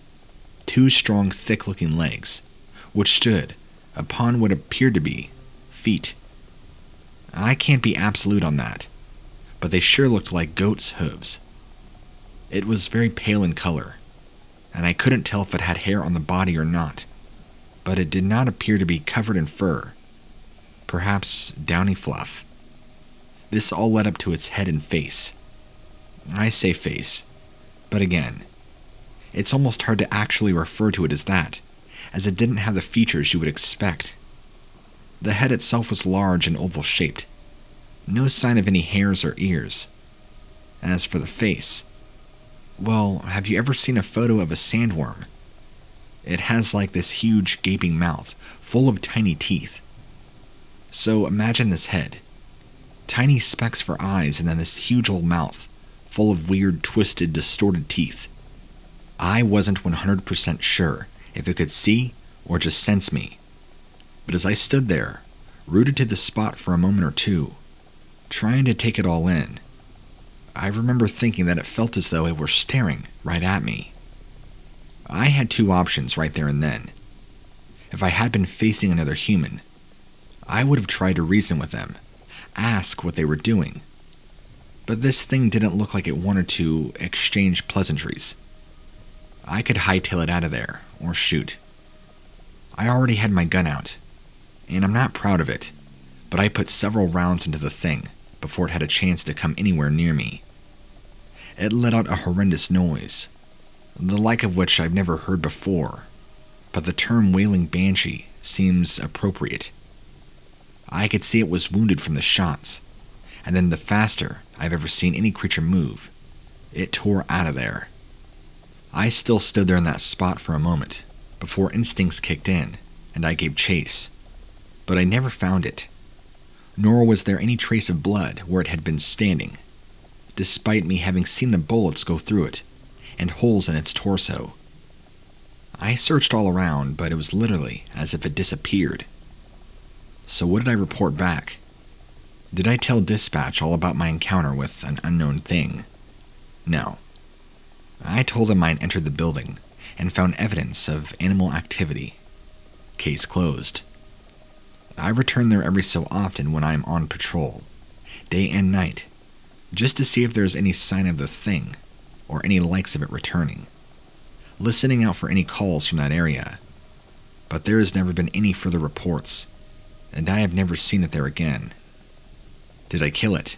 two strong, thick-looking legs, which stood upon what appeared to be feet. I can't be absolute on that, but they sure looked like goat's hooves. It was very pale in color, and I couldn't tell if it had hair on the body or not, but it did not appear to be covered in fur. perhaps downy fluff. This all led up to its head and face. I say face, but again, it's almost hard to actually refer to it as that, as it didn't have the features you would expect. The head itself was large and oval shaped, no sign of any hairs or ears. As for the face, well, have you ever seen a photo of a sandworm? It has like this huge gaping mouth full of tiny teeth. So imagine this head tiny specks for eyes, and then this huge old mouth full of weird, twisted, distorted teeth. I wasn't 100% sure if it could see or just sense me. But as I stood there, rooted to the spot for a moment or two, trying to take it all in, I remember thinking that it felt as though it were staring right at me. I had two options right there and then. If I had been facing another human, I would have tried to reason with them, ask what they were doing. But this thing didn't look like it wanted to exchange pleasantries. I could hightail it out of there, or shoot. I already had my gun out, and I'm not proud of it, but I put several rounds into the thing before it had a chance to come anywhere near me. It let out a horrendous noise, the like of which I've never heard before, but the term wailing banshee seems appropriate. I could see it was wounded from the shots, and then the faster I've ever seen any creature move, it tore out of there. I still stood there in that spot for a moment before instincts kicked in and I gave chase, but I never found it, nor was there any trace of blood where it had been standing, despite me having seen the bullets go through it and holes in its torso. I searched all around, but it was literally as if it disappeared. So, what did I report back? Did I tell dispatch all about my encounter with an unknown thing? No. I told them I'd entered the building and found evidence of animal activity. Case closed. I return there every so often when I am on patrol, day and night, just to see if there is any sign of the thing or any likes of it returning, listening out for any calls from that area. But there has never been any further reports, and I have never seen it there again. Did I kill it?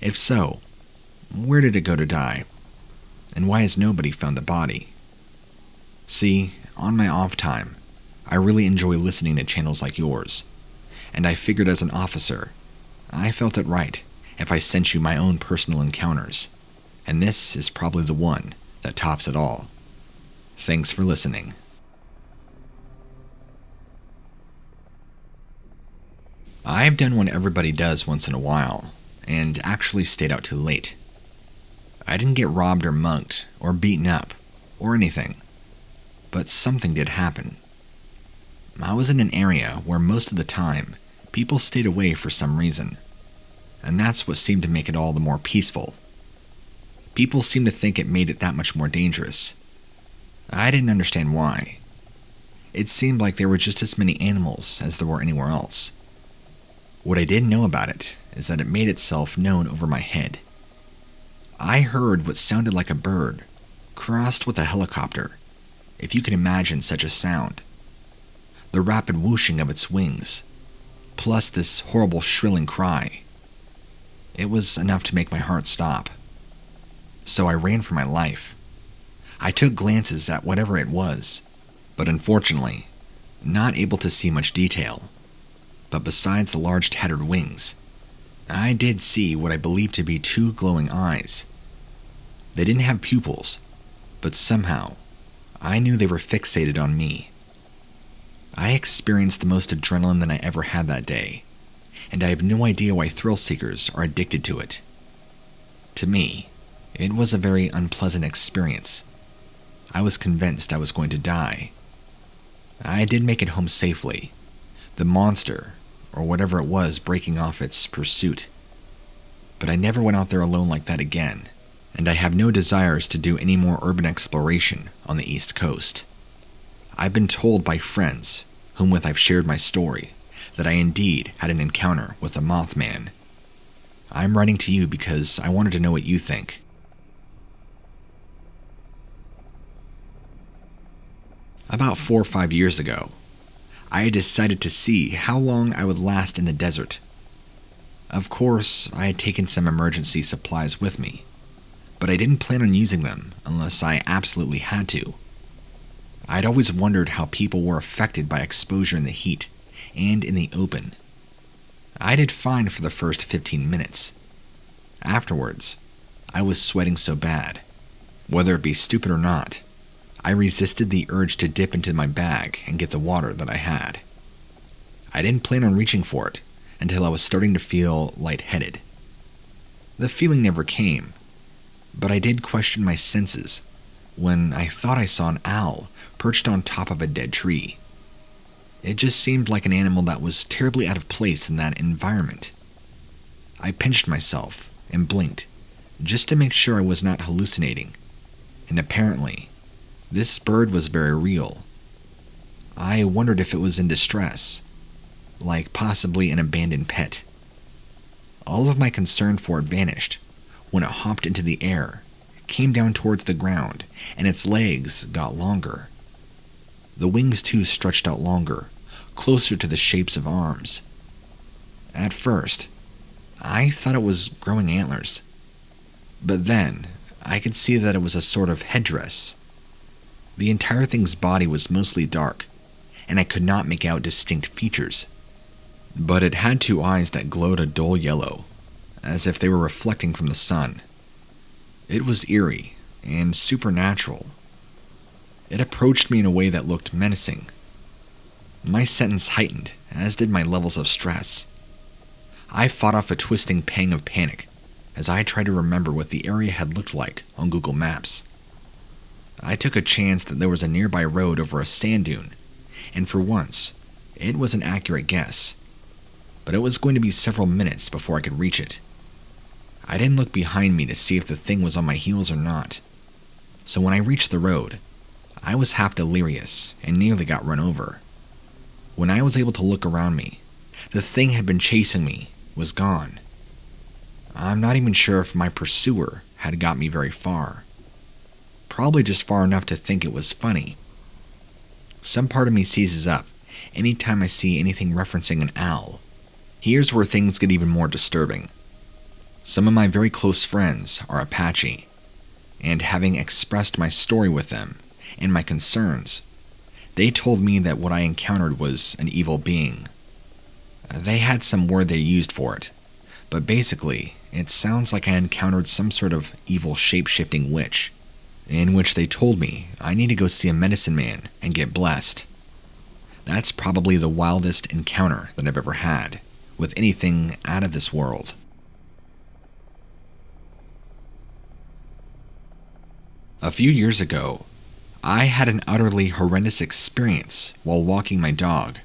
If so, where did it go to die? And why has nobody found the body? See, on my off time, I really enjoy listening to channels like yours, and I figured as an officer, I felt it right if I sent you my own personal encounters, and this is probably the one that tops it all. Thanks for listening. I've done what everybody does once in a while, and actually stayed out too late. I didn't get robbed or mugged, or beaten up, or anything, but something did happen. I was in an area where most of the time people stayed away for some reason, and that's what seemed to make it all the more peaceful. People seemed to think it made it that much more dangerous. I didn't understand why. It seemed like there were just as many animals as there were anywhere else. What I did know about it is that it made itself known over my head. I heard what sounded like a bird crossed with a helicopter, if you can imagine such a sound. The rapid whooshing of its wings, plus this horrible shrilling cry. It was enough to make my heart stop. So I ran for my life. I took glances at whatever it was, but unfortunately, not able to see much detail but besides the large tattered wings, I did see what I believed to be two glowing eyes. They didn't have pupils, but somehow I knew they were fixated on me. I experienced the most adrenaline than I ever had that day, and I have no idea why thrill seekers are addicted to it. To me, it was a very unpleasant experience. I was convinced I was going to die. I did make it home safely. The monster, or whatever it was breaking off its pursuit. But I never went out there alone like that again, and I have no desires to do any more urban exploration on the East Coast. I've been told by friends, whom with I've shared my story, that I indeed had an encounter with a Mothman. I'm writing to you because I wanted to know what you think. About four or five years ago, I had decided to see how long I would last in the desert. Of course, I had taken some emergency supplies with me, but I didn't plan on using them unless I absolutely had to. I'd always wondered how people were affected by exposure in the heat and in the open. I did fine for the first 15 minutes. Afterwards, I was sweating so bad. Whether it be stupid or not, I resisted the urge to dip into my bag and get the water that I had. I didn't plan on reaching for it until I was starting to feel lightheaded. The feeling never came, but I did question my senses when I thought I saw an owl perched on top of a dead tree. It just seemed like an animal that was terribly out of place in that environment. I pinched myself and blinked just to make sure I was not hallucinating, and apparently, this bird was very real. I wondered if it was in distress, like possibly an abandoned pet. All of my concern for it vanished when it hopped into the air, came down towards the ground, and its legs got longer. The wings too stretched out longer, closer to the shapes of arms. At first, I thought it was growing antlers. But then, I could see that it was a sort of headdress. The entire thing's body was mostly dark, and I could not make out distinct features. But it had two eyes that glowed a dull yellow, as if they were reflecting from the sun. It was eerie and supernatural. It approached me in a way that looked menacing. My sentence heightened, as did my levels of stress. I fought off a twisting pang of panic as I tried to remember what the area had looked like on Google Maps. I took a chance that there was a nearby road over a sand dune, and for once, it was an accurate guess. But it was going to be several minutes before I could reach it. I didn't look behind me to see if the thing was on my heels or not. So when I reached the road, I was half delirious and nearly got run over. When I was able to look around me, the thing had been chasing me was gone. I'm not even sure if my pursuer had got me very far. Probably just far enough to think it was funny. Some part of me seizes up anytime I see anything referencing an owl. Here's where things get even more disturbing. Some of my very close friends are Apache, and having expressed my story with them and my concerns, they told me that what I encountered was an evil being. They had some word they used for it, but basically, it sounds like I encountered some sort of evil shape shifting witch, in which they told me I need to go see a medicine man and get blessed. That's probably the wildest encounter that I've ever had with anything out of this world. A few years ago, I had an utterly horrendous experience while walking my dog.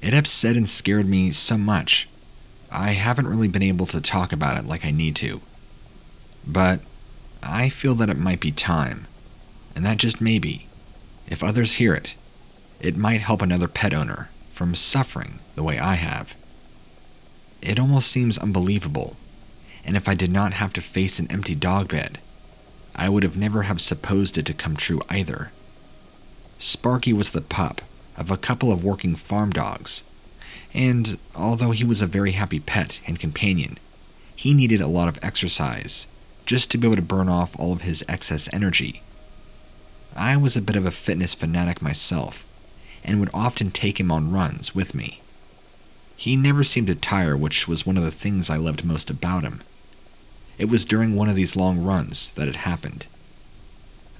It upset and scared me so much I haven't really been able to talk about it like I need to. But I feel that it might be time, and that just maybe, if others hear it, it might help another pet owner from suffering the way I have. It almost seems unbelievable, and if I did not have to face an empty dog bed, I would have never have supposed it to come true either. Sparky was the pup of a couple of working farm dogs and although he was a very happy pet and companion, he needed a lot of exercise just to be able to burn off all of his excess energy. I was a bit of a fitness fanatic myself and would often take him on runs with me. He never seemed to tire, which was one of the things I loved most about him. It was during one of these long runs that it happened.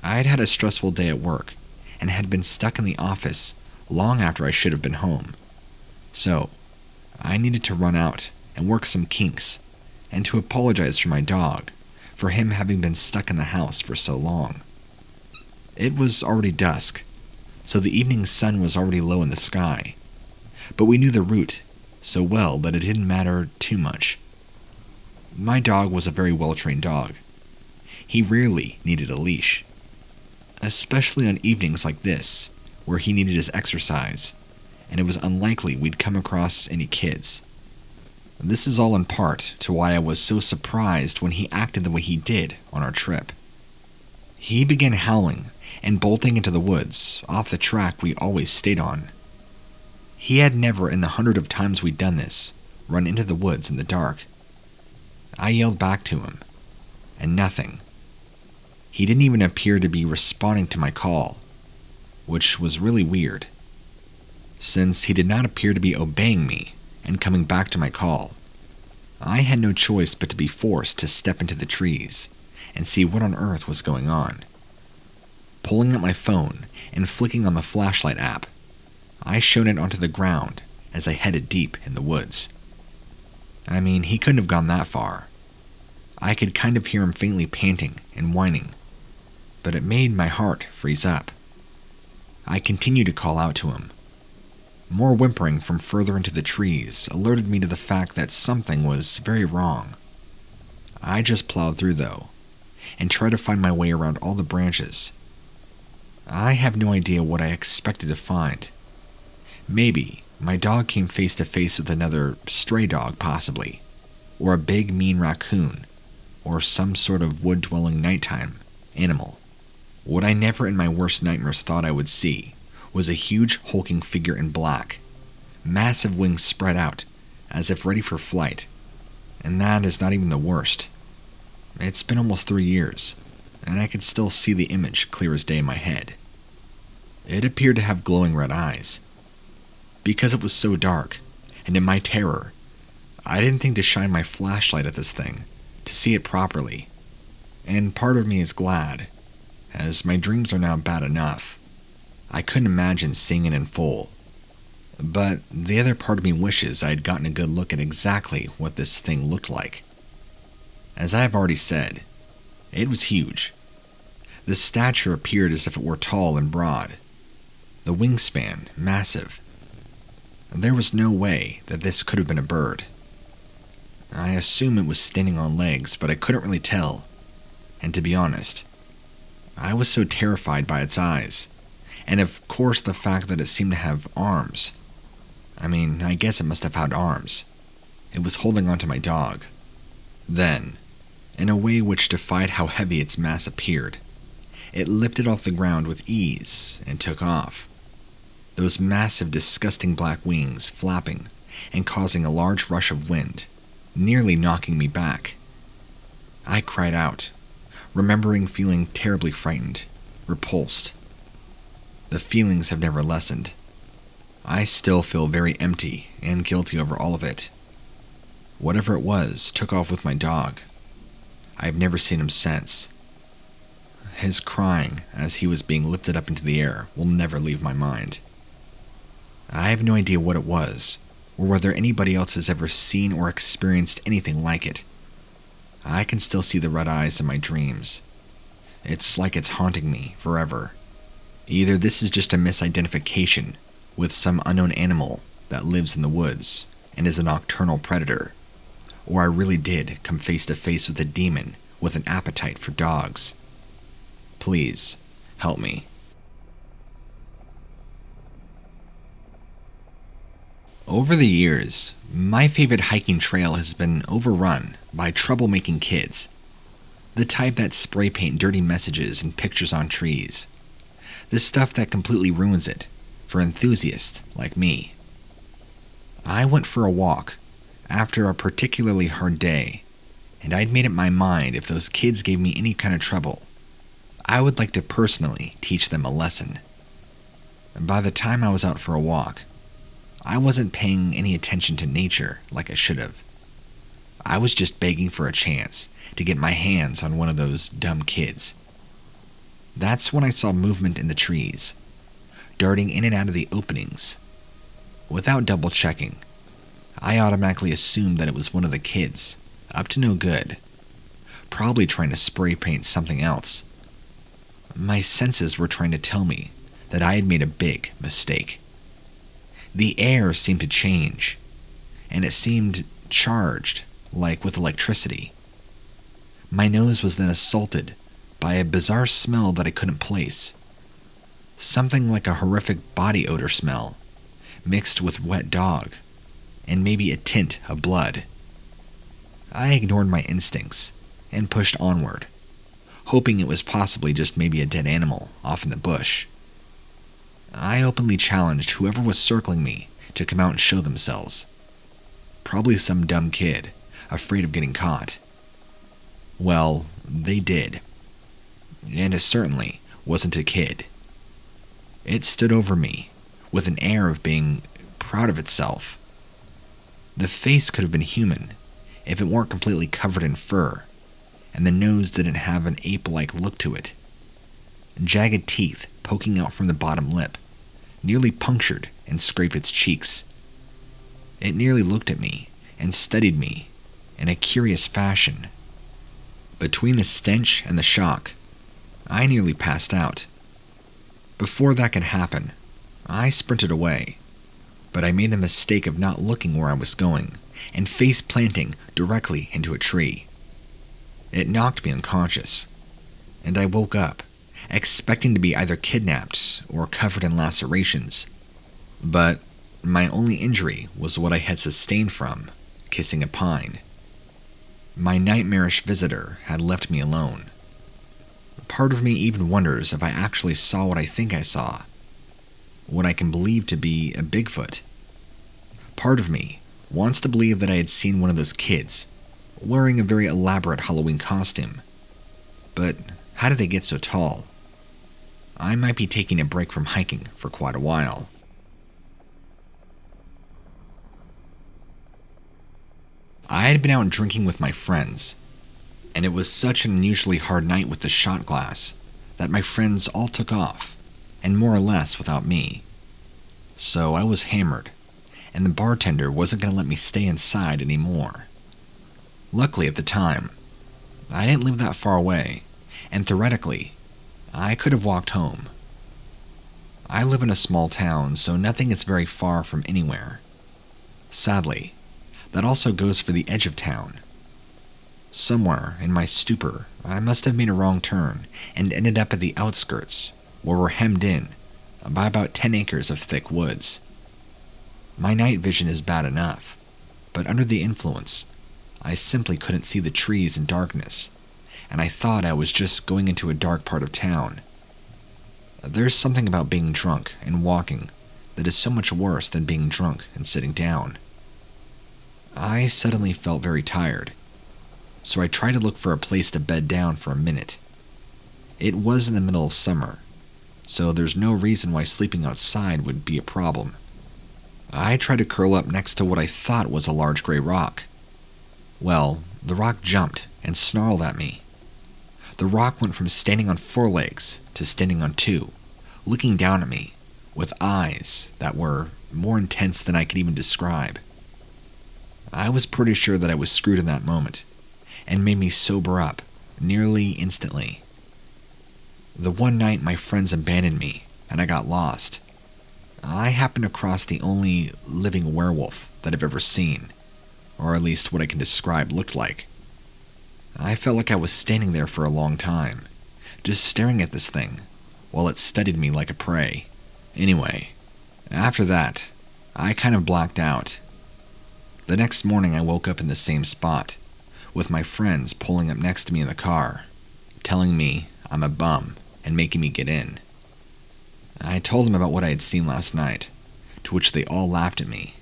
I had had a stressful day at work and had been stuck in the office long after I should have been home. So, I needed to run out and work some kinks, and to apologize for my dog, for him having been stuck in the house for so long. It was already dusk, so the evening sun was already low in the sky, but we knew the route so well that it didn't matter too much. My dog was a very well trained dog. He rarely needed a leash, especially on evenings like this, where he needed his exercise and it was unlikely we'd come across any kids. This is all in part to why I was so surprised when he acted the way he did on our trip. He began howling and bolting into the woods off the track we always stayed on. He had never, in the hundred of times we'd done this, run into the woods in the dark. I yelled back to him, and nothing. He didn't even appear to be responding to my call, which was really weird, since he did not appear to be obeying me and coming back to my call. I had no choice but to be forced to step into the trees and see what on earth was going on. Pulling out my phone and flicking on the flashlight app, I shone it onto the ground as I headed deep in the woods. I mean, he couldn't have gone that far. I could kind of hear him faintly panting and whining, but it made my heart freeze up. I continued to call out to him. More whimpering from further into the trees alerted me to the fact that something was very wrong. I just plowed through, though, and tried to find my way around all the branches. I have no idea what I expected to find. Maybe my dog came face to face with another stray dog, possibly, or a big, mean raccoon, or some sort of wood dwelling nighttime animal. What I never in my worst nightmares thought I would see was a huge, hulking figure in black, massive wings spread out, as if ready for flight. And that is not even the worst. It's been almost three years, and I can still see the image clear as day in my head. It appeared to have glowing red eyes, because it was so dark, and in my terror, I didn't think to shine my flashlight at this thing to see it properly. And part of me is glad, as my dreams are now bad enough. I couldn't imagine seeing it in full. But the other part of me wishes I had gotten a good look at exactly what this thing looked like. As I have already said, it was huge. The stature appeared as if it were tall and broad, the wingspan massive, there was no way that this could have been a bird. I assume it was standing on legs, but I couldn't really tell. And to be honest, I was so terrified by its eyes, and of course the fact that it seemed to have arms. I mean, I guess it must have had arms. It was holding onto my dog. Then, in a way which defied how heavy its mass appeared, it lifted off the ground with ease and took off those massive, disgusting black wings flapping and causing a large rush of wind, nearly knocking me back. I cried out, remembering feeling terribly frightened, repulsed. The feelings have never lessened. I still feel very empty and guilty over all of it. Whatever it was took off with my dog. I have never seen him since. His crying as he was being lifted up into the air will never leave my mind. I have no idea what it was, or whether anybody else has ever seen or experienced anything like it. I can still see the red eyes in my dreams. It's like it's haunting me forever. Either this is just a misidentification with some unknown animal that lives in the woods and is a nocturnal predator, or I really did come face to face with a demon with an appetite for dogs. Please, help me. Over the years, my favorite hiking trail has been overrun by troublemaking kids. The type that spray paint dirty messages and pictures on trees. The stuff that completely ruins it for enthusiasts like me. I went for a walk after a particularly hard day, and I'd made up my mind if those kids gave me any kind of trouble, I would like to personally teach them a lesson. By the time I was out for a walk, I wasn't paying any attention to nature like I should have. I was just begging for a chance to get my hands on one of those dumb kids. That's when I saw movement in the trees, darting in and out of the openings. Without double checking, I automatically assumed that it was one of the kids, up to no good, probably trying to spray paint something else. My senses were trying to tell me that I had made a big mistake. The air seemed to change, and it seemed charged, like with electricity. My nose was then assaulted by a bizarre smell that I couldn't place. Something like a horrific body odor smell, mixed with wet dog, and maybe a tint of blood. I ignored my instincts and pushed onward, hoping it was possibly just maybe a dead animal off in the bush. I openly challenged whoever was circling me to come out and show themselves. Probably some dumb kid, afraid of getting caught. Well, they did. And it certainly wasn't a kid. It stood over me with an air of being proud of itself. The face could have been human if it weren't completely covered in fur, and the nose didn't have an ape like look to it. Jagged teeth poking out from the bottom lip, nearly punctured and scraped its cheeks. It nearly looked at me and studied me in a curious fashion. Between the stench and the shock, I nearly passed out. Before that could happen, I sprinted away, but I made the mistake of not looking where I was going and face planting directly into a tree. It knocked me unconscious, and I woke up, expecting to be either kidnapped or covered in lacerations. But my only injury was what I had sustained from kissing a pine. My nightmarish visitor had left me alone. Part of me even wonders if I actually saw what I think I saw, what I can believe to be a Bigfoot. Part of me wants to believe that I had seen one of those kids wearing a very elaborate Halloween costume. But how did they get so tall? I might be taking a break from hiking for quite a while. I had been out drinking with my friends, and it was such an unusually hard night with the shot glass that my friends all took off, and more or less without me. So I was hammered, and the bartender wasn't going to let me stay inside anymore. Luckily, at the time, I didn't live that far away, and theoretically, I could have walked home. I live in a small town, so nothing is very far from anywhere. Sadly, that also goes for the edge of town. Somewhere in my stupor, I must have made a wrong turn and ended up at the outskirts, where we're hemmed in by about 10 acres of thick woods. My night vision is bad enough, but under the influence, I simply couldn't see the trees in darkness, and I thought I was just going into a dark part of town. There's something about being drunk and walking that is so much worse than being drunk and sitting down. I suddenly felt very tired, so I tried to look for a place to bed down for a minute. It was in the middle of summer, so there's no reason why sleeping outside would be a problem. I tried to curl up next to what I thought was a large gray rock. Well, the rock jumped and snarled at me. The rock went from standing on four legs to standing on two, looking down at me with eyes that were more intense than I could even describe. I was pretty sure that I was screwed in that moment, and made me sober up nearly instantly. The one night my friends abandoned me and I got lost, I happened across the only living werewolf that I've ever seen, or at least what I can describe looked like. I felt like I was standing there for a long time, just staring at this thing, while it studied me like a prey. Anyway, after that, I kind of blacked out the next morning, I woke up in the same spot, with my friends pulling up next to me in the car, telling me I'm a bum and making me get in. I told them about what I had seen last night, to which they all laughed at me.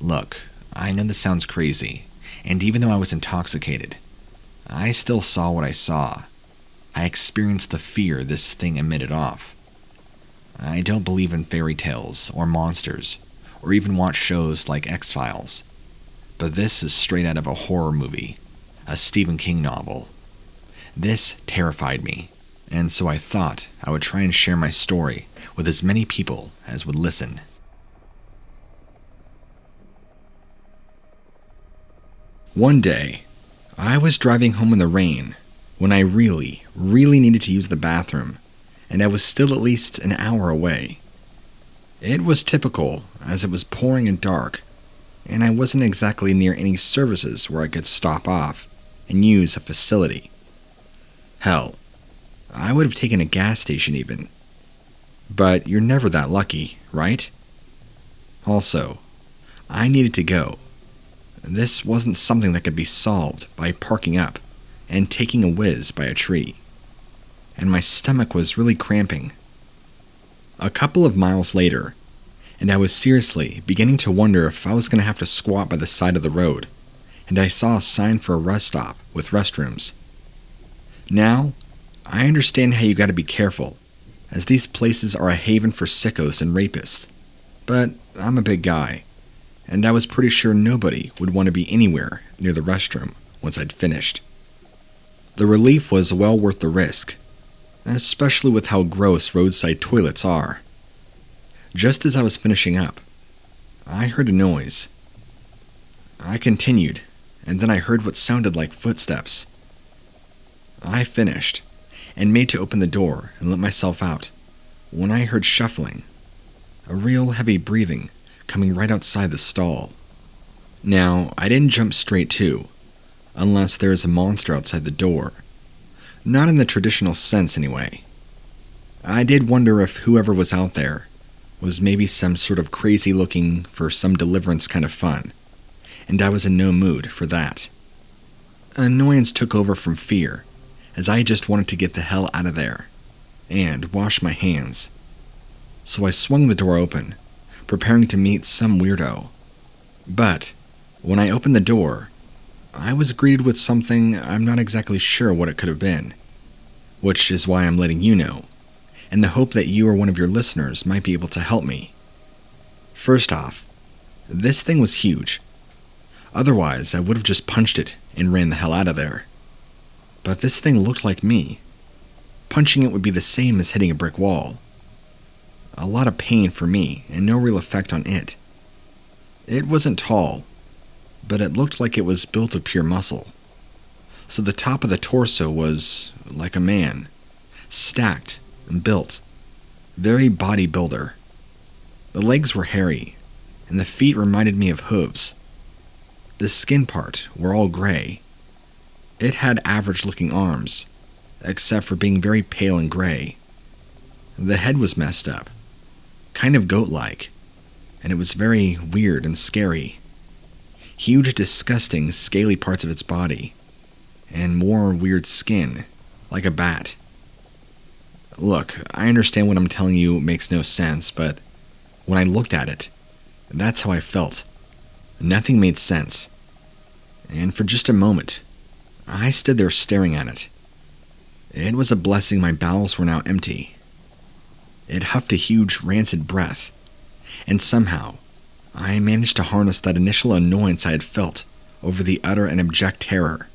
Look, I know this sounds crazy, and even though I was intoxicated, I still saw what I saw. I experienced the fear this thing emitted off. I don't believe in fairy tales or monsters, or even watch shows like X Files. But this is straight out of a horror movie, a Stephen King novel. This terrified me, and so I thought I would try and share my story with as many people as would listen. One day, I was driving home in the rain when I really, really needed to use the bathroom, and I was still at least an hour away. It was typical, as it was pouring and dark, and I wasn't exactly near any services where I could stop off and use a facility. Hell, I would have taken a gas station even. But you're never that lucky, right? Also, I needed to go. This wasn't something that could be solved by parking up and taking a whiz by a tree. And my stomach was really cramping a couple of miles later, and I was seriously beginning to wonder if I was going to have to squat by the side of the road, and I saw a sign for a rest stop with restrooms. Now, I understand how you gotta be careful, as these places are a haven for sickos and rapists. But I'm a big guy, and I was pretty sure nobody would want to be anywhere near the restroom once I'd finished. The relief was well worth the risk, especially with how gross roadside toilets are. Just as I was finishing up, I heard a noise. I continued, and then I heard what sounded like footsteps. I finished, and made to open the door and let myself out, when I heard shuffling, a real heavy breathing coming right outside the stall. Now, I didn't jump straight to, unless there is a monster outside the door. Not in the traditional sense, anyway. I did wonder if whoever was out there was maybe some sort of crazy looking for some deliverance kind of fun, and I was in no mood for that. Annoyance took over from fear, as I just wanted to get the hell out of there and wash my hands. So I swung the door open, preparing to meet some weirdo. But when I opened the door, I was greeted with something I'm not exactly sure what it could have been, which is why I'm letting you know in the hope that you or one of your listeners might be able to help me. First off, this thing was huge. Otherwise, I would have just punched it and ran the hell out of there. But this thing looked like me. Punching it would be the same as hitting a brick wall. A lot of pain for me, and no real effect on it. It wasn't tall, but it looked like it was built of pure muscle. So the top of the torso was like a man, stacked and built. Very bodybuilder. The legs were hairy, and the feet reminded me of hooves. The skin part were all gray. It had average looking arms, except for being very pale and gray. The head was messed up, kind of goat like, and it was very weird and scary. Huge, disgusting, scaly parts of its body, and more weird skin, like a bat. Look, I understand what I'm telling you makes no sense, but when I looked at it, that's how I felt. Nothing made sense. And for just a moment, I stood there staring at it. It was a blessing my bowels were now empty. It huffed a huge, rancid breath, and somehow I managed to harness that initial annoyance I had felt over the utter and abject terror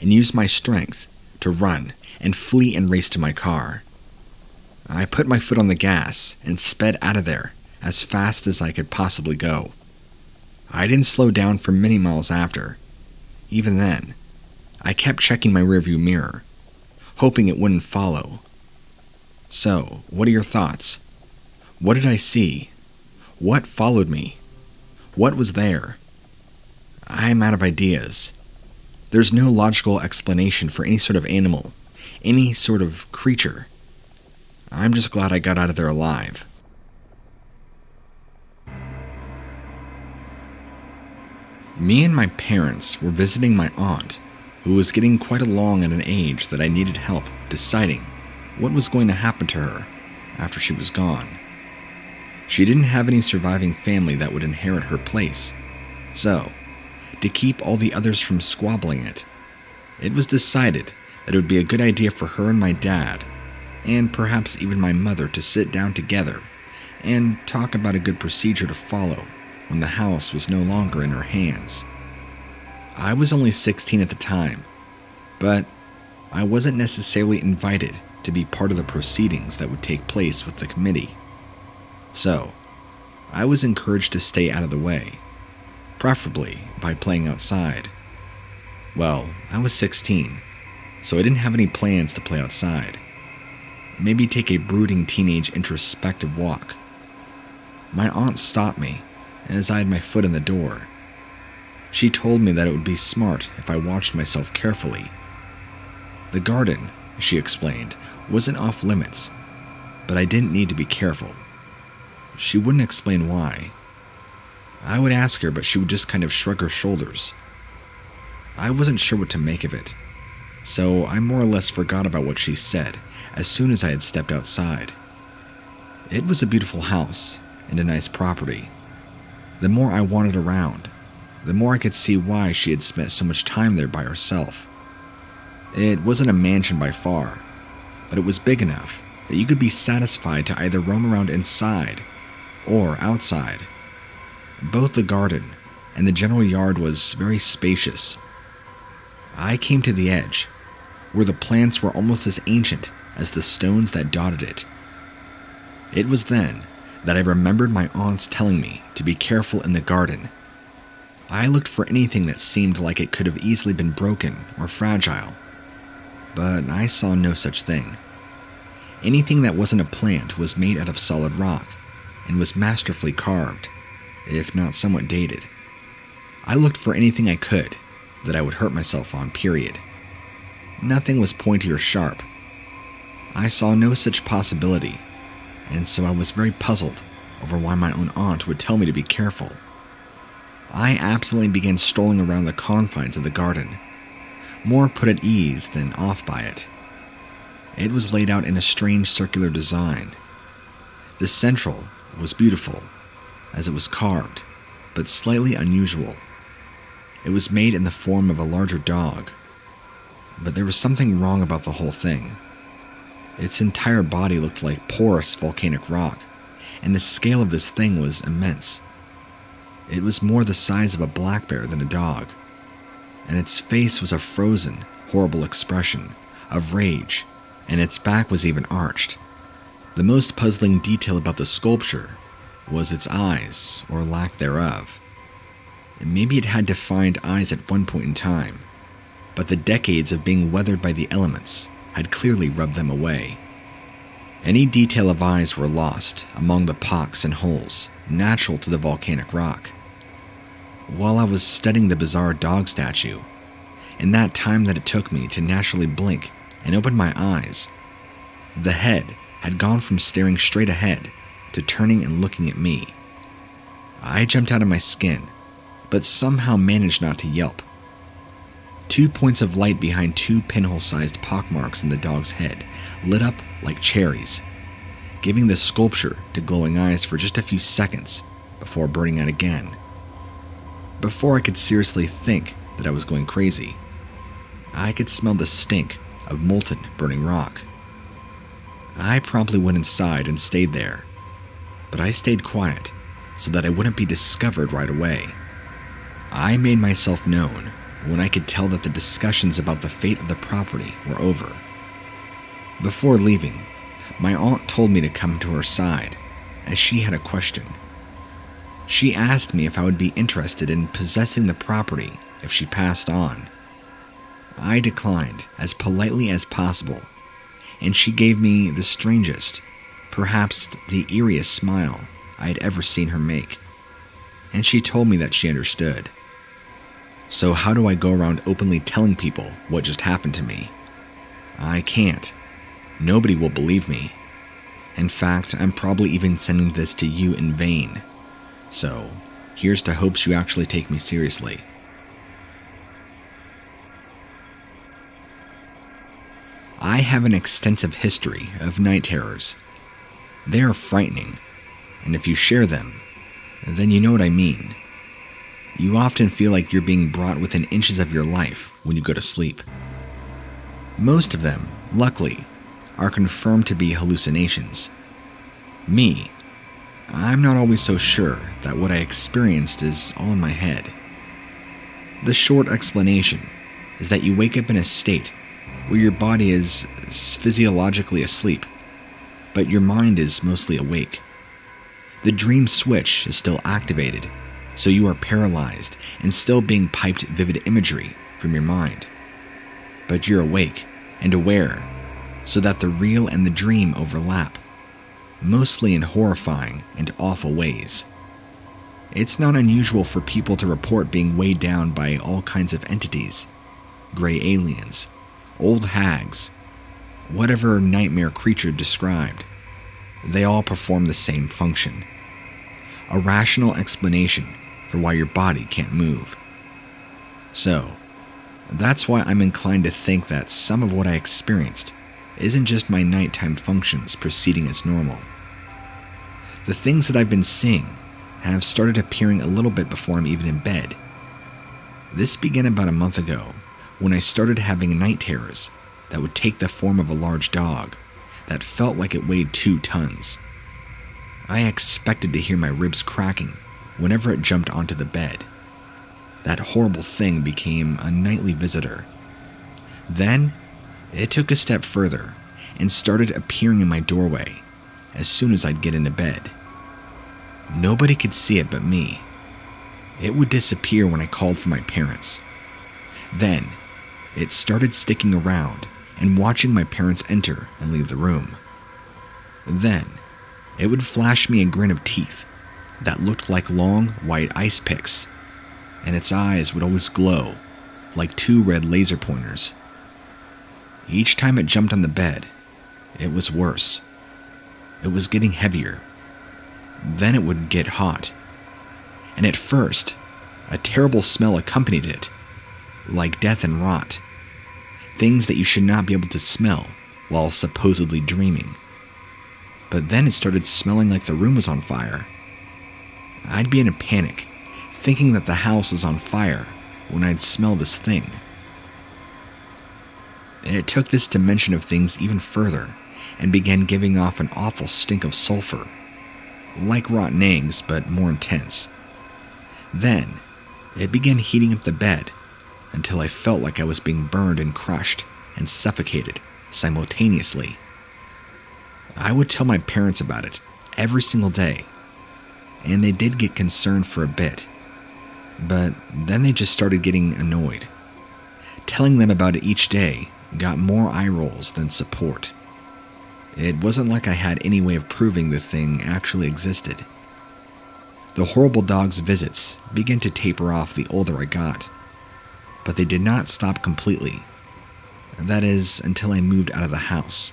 and use my strength to run and flee and race to my car. I put my foot on the gas and sped out of there as fast as I could possibly go. I didn't slow down for many miles after. Even then, I kept checking my rearview mirror, hoping it wouldn't follow. So, what are your thoughts? What did I see? What followed me? What was there? I'm out of ideas. There's no logical explanation for any sort of animal, any sort of creature. I'm just glad I got out of there alive. Me and my parents were visiting my aunt, who was getting quite along at an age that I needed help deciding what was going to happen to her after she was gone. She didn't have any surviving family that would inherit her place, so, to keep all the others from squabbling it, it was decided that it would be a good idea for her and my dad and perhaps even my mother to sit down together and talk about a good procedure to follow when the house was no longer in her hands. I was only 16 at the time, but I wasn't necessarily invited to be part of the proceedings that would take place with the committee. So, I was encouraged to stay out of the way, preferably by playing outside. Well, I was 16, so I didn't have any plans to play outside maybe take a brooding teenage introspective walk. My aunt stopped me as I had my foot in the door. She told me that it would be smart if I watched myself carefully. The garden, she explained, wasn't off limits, but I didn't need to be careful. She wouldn't explain why. I would ask her, but she would just kind of shrug her shoulders. I wasn't sure what to make of it, so I more or less forgot about what she said as soon as I had stepped outside. It was a beautiful house, and a nice property. The more I wandered around, the more I could see why she had spent so much time there by herself. It wasn't a mansion by far, but it was big enough that you could be satisfied to either roam around inside or outside. Both the garden and the general yard was very spacious. I came to the edge, where the plants were almost as ancient as the stones that dotted it. It was then that I remembered my aunts telling me to be careful in the garden. I looked for anything that seemed like it could have easily been broken or fragile, but I saw no such thing. Anything that wasn't a plant was made out of solid rock and was masterfully carved, if not somewhat dated. I looked for anything I could that I would hurt myself on, period. Nothing was pointy or sharp. I saw no such possibility, and so I was very puzzled over why my own aunt would tell me to be careful. I absolutely began strolling around the confines of the garden, more put at ease than off by it. It was laid out in a strange circular design. The central was beautiful, as it was carved, but slightly unusual. It was made in the form of a larger dog, but there was something wrong about the whole thing. Its entire body looked like porous volcanic rock, and the scale of this thing was immense. It was more the size of a black bear than a dog, and its face was a frozen, horrible expression of rage, and its back was even arched. The most puzzling detail about the sculpture was its eyes, or lack thereof. Maybe it had defined eyes at one point in time, but the decades of being weathered by the elements had clearly rubbed them away. Any detail of eyes were lost among the pocks and holes natural to the volcanic rock. While I was studying the bizarre dog statue, in that time that it took me to naturally blink and open my eyes, the head had gone from staring straight ahead to turning and looking at me. I jumped out of my skin, but somehow managed not to yelp. Two points of light behind two pinhole sized pockmarks in the dog's head lit up like cherries, giving the sculpture to glowing eyes for just a few seconds before burning out again. Before I could seriously think that I was going crazy, I could smell the stink of molten burning rock. I promptly went inside and stayed there, but I stayed quiet so that I wouldn't be discovered right away. I made myself known when I could tell that the discussions about the fate of the property were over. Before leaving, my aunt told me to come to her side, as she had a question. She asked me if I would be interested in possessing the property if she passed on. I declined as politely as possible, and she gave me the strangest, perhaps the eeriest smile I had ever seen her make. And she told me that she understood. So, how do I go around openly telling people what just happened to me? I can't. Nobody will believe me. In fact, I'm probably even sending this to you in vain. So, here's to hopes you actually take me seriously. I have an extensive history of night terrors. They are frightening, and if you share them, then you know what I mean. You often feel like you're being brought within inches of your life when you go to sleep. Most of them, luckily, are confirmed to be hallucinations. Me, I'm not always so sure that what I experienced is all in my head. The short explanation is that you wake up in a state where your body is physiologically asleep, but your mind is mostly awake. The dream switch is still activated so you are paralyzed and still being piped vivid imagery from your mind. But you're awake and aware, so that the real and the dream overlap, mostly in horrifying and awful ways. It's not unusual for people to report being weighed down by all kinds of entities gray aliens, old hags, whatever nightmare creature described. They all perform the same function a rational explanation for why your body can't move. So, that's why I'm inclined to think that some of what I experienced isn't just my nighttime functions proceeding as normal. The things that I've been seeing have started appearing a little bit before I'm even in bed. This began about a month ago when I started having night terrors that would take the form of a large dog that felt like it weighed two tons. I expected to hear my ribs cracking whenever it jumped onto the bed. That horrible thing became a nightly visitor. Then, it took a step further and started appearing in my doorway as soon as I'd get into bed. Nobody could see it but me. It would disappear when I called for my parents. Then, it started sticking around and watching my parents enter and leave the room. Then, it would flash me a grin of teeth that looked like long white ice picks, and its eyes would always glow like two red laser pointers. Each time it jumped on the bed, it was worse. It was getting heavier. Then it would get hot. And at first, a terrible smell accompanied it, like death and rot things that you should not be able to smell while supposedly dreaming. But then it started smelling like the room was on fire. I'd be in a panic, thinking that the house was on fire when I'd smell this thing. It took this dimension of things even further and began giving off an awful stink of sulfur, like rotten eggs, but more intense. Then, it began heating up the bed until I felt like I was being burned and crushed and suffocated simultaneously. I would tell my parents about it every single day, and they did get concerned for a bit, but then they just started getting annoyed. Telling them about it each day got more eye rolls than support. It wasn't like I had any way of proving the thing actually existed. The horrible dog's visits began to taper off the older I got but they did not stop completely. That is, until I moved out of the house.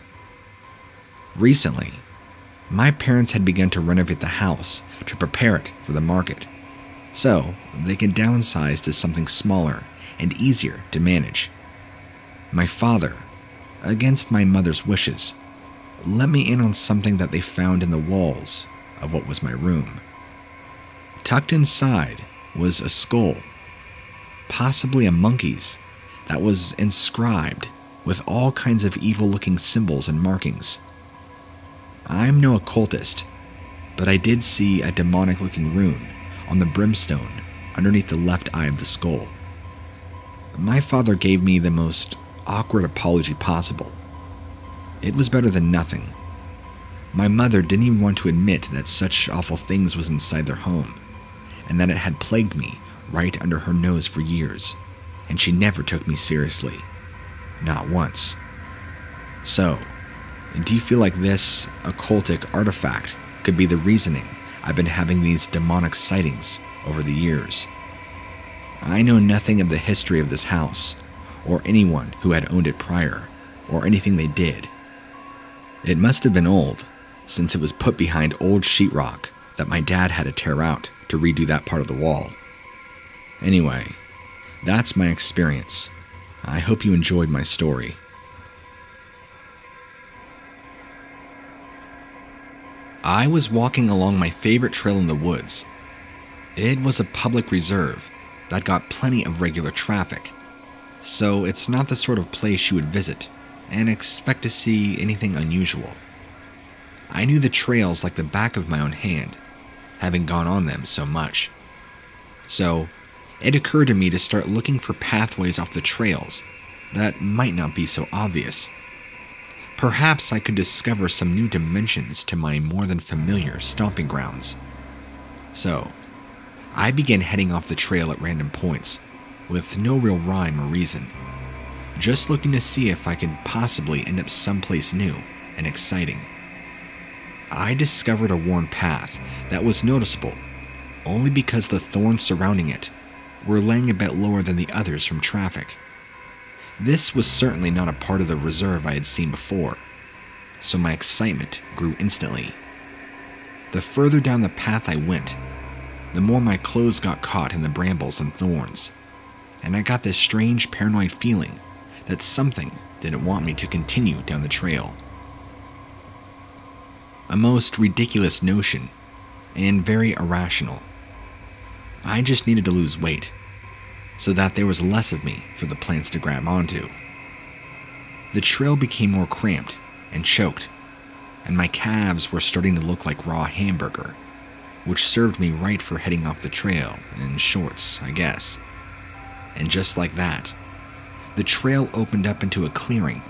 Recently, my parents had begun to renovate the house to prepare it for the market, so they could downsize to something smaller and easier to manage. My father, against my mother's wishes, let me in on something that they found in the walls of what was my room. Tucked inside was a skull possibly a monkey's, that was inscribed with all kinds of evil looking symbols and markings. I'm no occultist, but I did see a demonic looking rune on the brimstone underneath the left eye of the skull. My father gave me the most awkward apology possible. It was better than nothing. My mother didn't even want to admit that such awful things was inside their home, and that it had plagued me right under her nose for years, and she never took me seriously. Not once. So, do you feel like this occultic artifact could be the reasoning I've been having these demonic sightings over the years? I know nothing of the history of this house, or anyone who had owned it prior, or anything they did. It must have been old, since it was put behind old sheetrock that my dad had to tear out to redo that part of the wall. Anyway, that's my experience. I hope you enjoyed my story. I was walking along my favorite trail in the woods. It was a public reserve that got plenty of regular traffic, so it's not the sort of place you would visit and expect to see anything unusual. I knew the trails like the back of my own hand, having gone on them so much. So it occurred to me to start looking for pathways off the trails that might not be so obvious. Perhaps I could discover some new dimensions to my more than familiar stomping grounds. So, I began heading off the trail at random points, with no real rhyme or reason, just looking to see if I could possibly end up someplace new and exciting. I discovered a worn path that was noticeable only because the thorns surrounding it were laying a bit lower than the others from traffic. This was certainly not a part of the reserve I had seen before, so my excitement grew instantly. The further down the path I went, the more my clothes got caught in the brambles and thorns, and I got this strange paranoid feeling that something didn't want me to continue down the trail. A most ridiculous notion and very irrational. I just needed to lose weight so that there was less of me for the plants to grab onto. The trail became more cramped and choked, and my calves were starting to look like raw hamburger, which served me right for heading off the trail in shorts, I guess. And just like that, the trail opened up into a clearing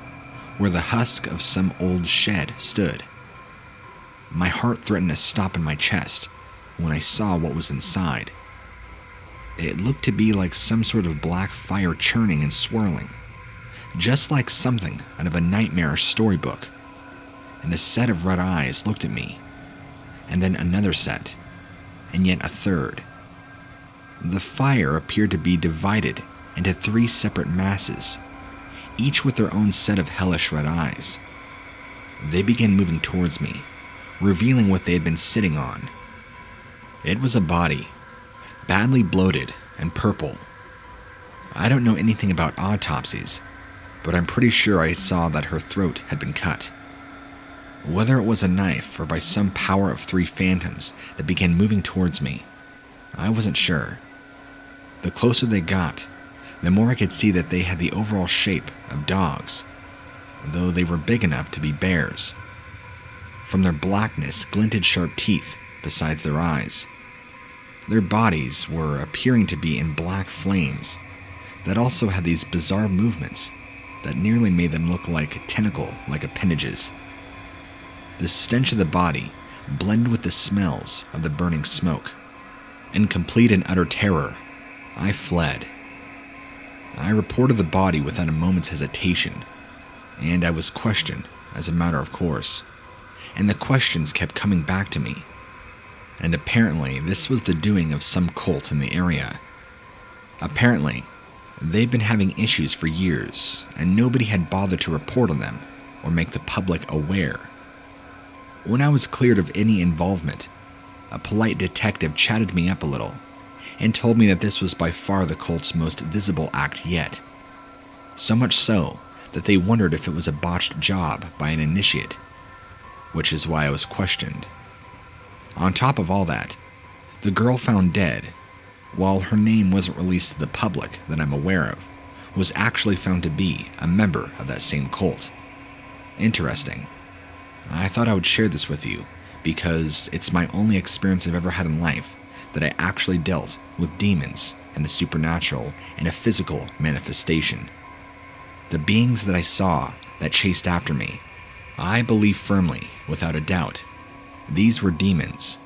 where the husk of some old shed stood. My heart threatened to stop in my chest when I saw what was inside. It looked to be like some sort of black fire churning and swirling, just like something out of a nightmarish storybook. And a set of red eyes looked at me, and then another set, and yet a third. The fire appeared to be divided into three separate masses, each with their own set of hellish red eyes. They began moving towards me, revealing what they had been sitting on. It was a body, badly bloated and purple. I don't know anything about autopsies, but I'm pretty sure I saw that her throat had been cut. Whether it was a knife or by some power of three phantoms that began moving towards me, I wasn't sure. The closer they got, the more I could see that they had the overall shape of dogs, though they were big enough to be bears. From their blackness glinted sharp teeth besides their eyes. Their bodies were appearing to be in black flames that also had these bizarre movements that nearly made them look like tentacle like appendages. The stench of the body blended with the smells of the burning smoke. In complete and utter terror, I fled. I reported the body without a moment's hesitation, and I was questioned as a matter of course and the questions kept coming back to me. And apparently, this was the doing of some cult in the area. Apparently, they've been having issues for years, and nobody had bothered to report on them or make the public aware. When I was cleared of any involvement, a polite detective chatted me up a little and told me that this was by far the cult's most visible act yet. So much so that they wondered if it was a botched job by an initiate which is why I was questioned. On top of all that, the girl found dead, while her name wasn't released to the public that I'm aware of, was actually found to be a member of that same cult. Interesting. I thought I would share this with you because it's my only experience I've ever had in life that I actually dealt with demons and the supernatural in a physical manifestation. The beings that I saw that chased after me I believe firmly, without a doubt, these were demons,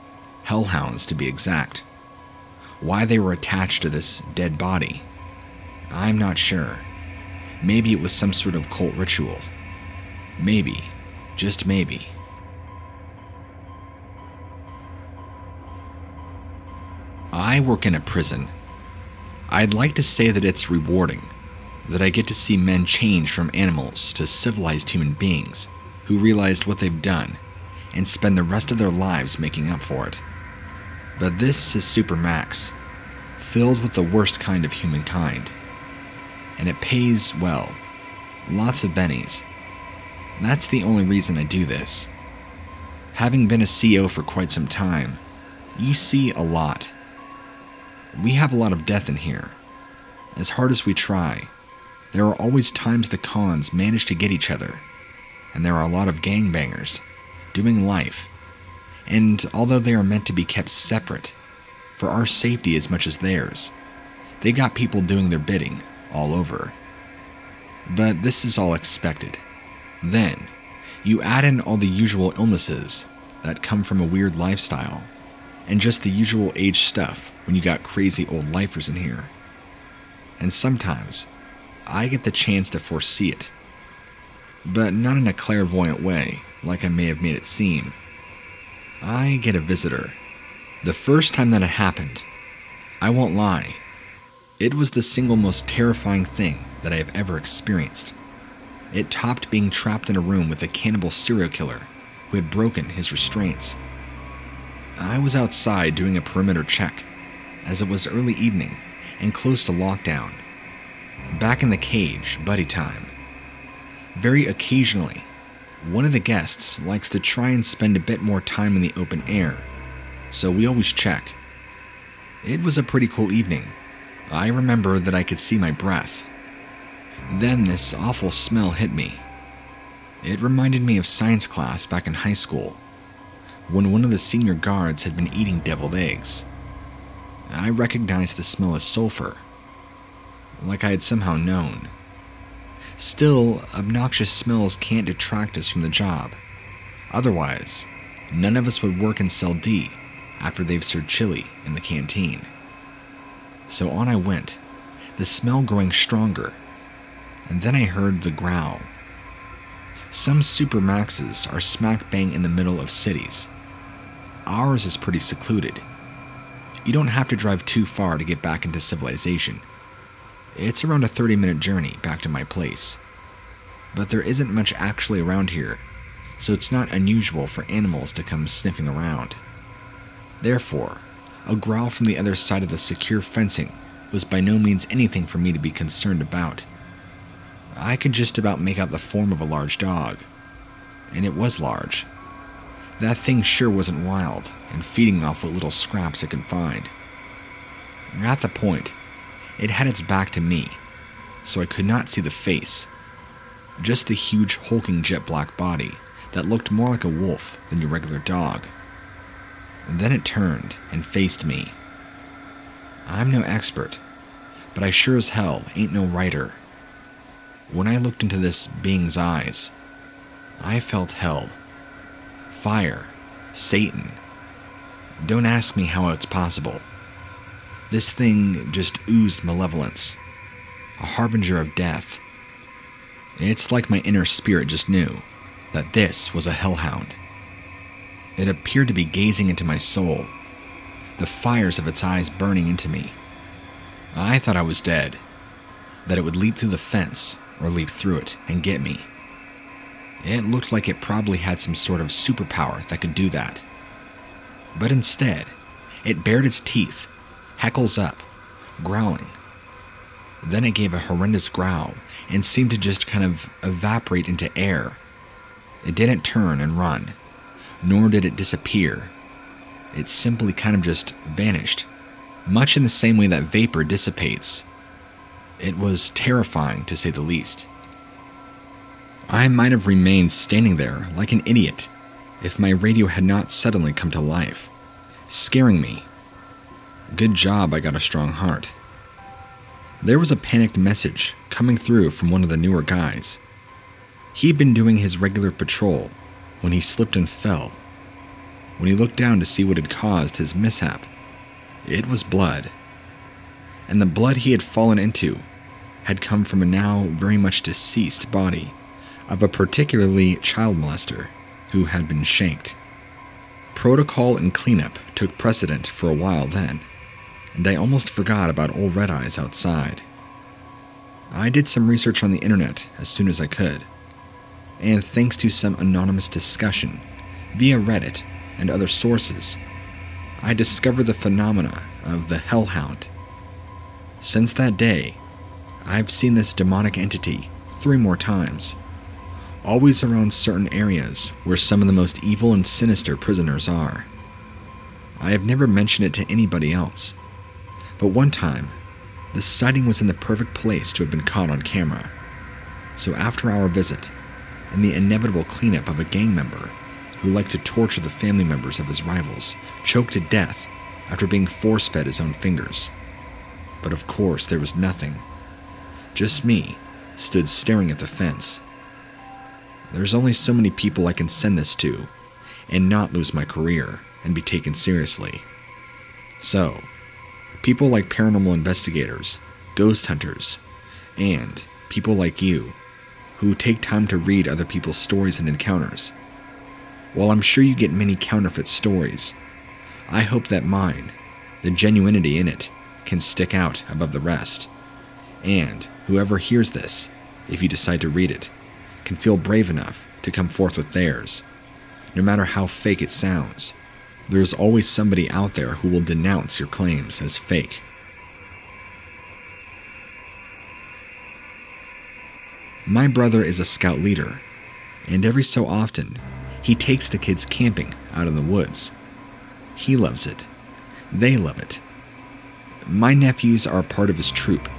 hellhounds to be exact. Why they were attached to this dead body, I'm not sure. Maybe it was some sort of cult ritual. Maybe, just maybe. I work in a prison. I'd like to say that it's rewarding, that I get to see men change from animals to civilized human beings who realized what they've done and spend the rest of their lives making up for it. But this is Supermax, filled with the worst kind of humankind. And it pays well. Lots of bennies. That's the only reason I do this. Having been a CEO for quite some time, you see a lot. We have a lot of death in here. As hard as we try, there are always times the cons manage to get each other and there are a lot of gangbangers doing life. And although they are meant to be kept separate, for our safety as much as theirs, they got people doing their bidding all over. But this is all expected. Then, you add in all the usual illnesses that come from a weird lifestyle, and just the usual age stuff when you got crazy old lifers in here. And sometimes, I get the chance to foresee it but not in a clairvoyant way, like I may have made it seem. I get a visitor. The first time that it happened, I won't lie, it was the single most terrifying thing that I have ever experienced. It topped being trapped in a room with a cannibal serial killer who had broken his restraints. I was outside doing a perimeter check, as it was early evening and close to lockdown. Back in the cage, buddy time. Very occasionally, one of the guests likes to try and spend a bit more time in the open air, so we always check. It was a pretty cool evening. I remember that I could see my breath. Then this awful smell hit me. It reminded me of science class back in high school, when one of the senior guards had been eating deviled eggs. I recognized the smell as sulfur, like I had somehow known. Still, obnoxious smells can't detract us from the job. Otherwise, none of us would work in Cell D after they've served chili in the canteen. So on I went, the smell growing stronger, and then I heard the growl. Some supermaxes are smack bang in the middle of cities. Ours is pretty secluded. You don't have to drive too far to get back into civilization. It's around a 30 minute journey back to my place. But there isn't much actually around here, so it's not unusual for animals to come sniffing around. Therefore, a growl from the other side of the secure fencing was by no means anything for me to be concerned about. I could just about make out the form of a large dog, and it was large. That thing sure wasn't wild and feeding off what little scraps it could find. At the point, it had its back to me, so I could not see the face. Just the huge, hulking jet black body that looked more like a wolf than your regular dog. And then it turned and faced me. I'm no expert, but I sure as hell ain't no writer. When I looked into this being's eyes, I felt hell. Fire. Satan. Don't ask me how it's possible. This thing just oozed malevolence, a harbinger of death. It's like my inner spirit just knew that this was a hellhound. It appeared to be gazing into my soul, the fires of its eyes burning into me. I thought I was dead, that it would leap through the fence or leap through it and get me. It looked like it probably had some sort of superpower that could do that. But instead, it bared its teeth heckles up, growling. Then it gave a horrendous growl and seemed to just kind of evaporate into air. It didn't turn and run, nor did it disappear. It simply kind of just vanished, much in the same way that vapor dissipates. It was terrifying, to say the least. I might have remained standing there like an idiot if my radio had not suddenly come to life, scaring me Good job I got a strong heart. There was a panicked message coming through from one of the newer guys. He'd been doing his regular patrol when he slipped and fell. When he looked down to see what had caused his mishap, it was blood. And the blood he had fallen into had come from a now very much deceased body of a particularly child molester who had been shanked. Protocol and cleanup took precedent for a while then and I almost forgot about old Red Eyes outside. I did some research on the internet as soon as I could, and thanks to some anonymous discussion via Reddit and other sources, I discovered the phenomena of the Hellhound. Since that day, I've seen this demonic entity three more times, always around certain areas where some of the most evil and sinister prisoners are. I have never mentioned it to anybody else, but one time, the sighting was in the perfect place to have been caught on camera. So after our visit, and the inevitable cleanup of a gang member who liked to torture the family members of his rivals, choked to death after being force fed his own fingers. But of course, there was nothing. Just me, stood staring at the fence. There's only so many people I can send this to, and not lose my career and be taken seriously. So, People like paranormal investigators, ghost hunters, and people like you, who take time to read other people's stories and encounters. While I'm sure you get many counterfeit stories, I hope that mine, the genuinity in it, can stick out above the rest. And whoever hears this, if you decide to read it, can feel brave enough to come forth with theirs, no matter how fake it sounds there's always somebody out there who will denounce your claims as fake. My brother is a scout leader, and every so often, he takes the kids camping out in the woods. He loves it. They love it. My nephews are part of his troop,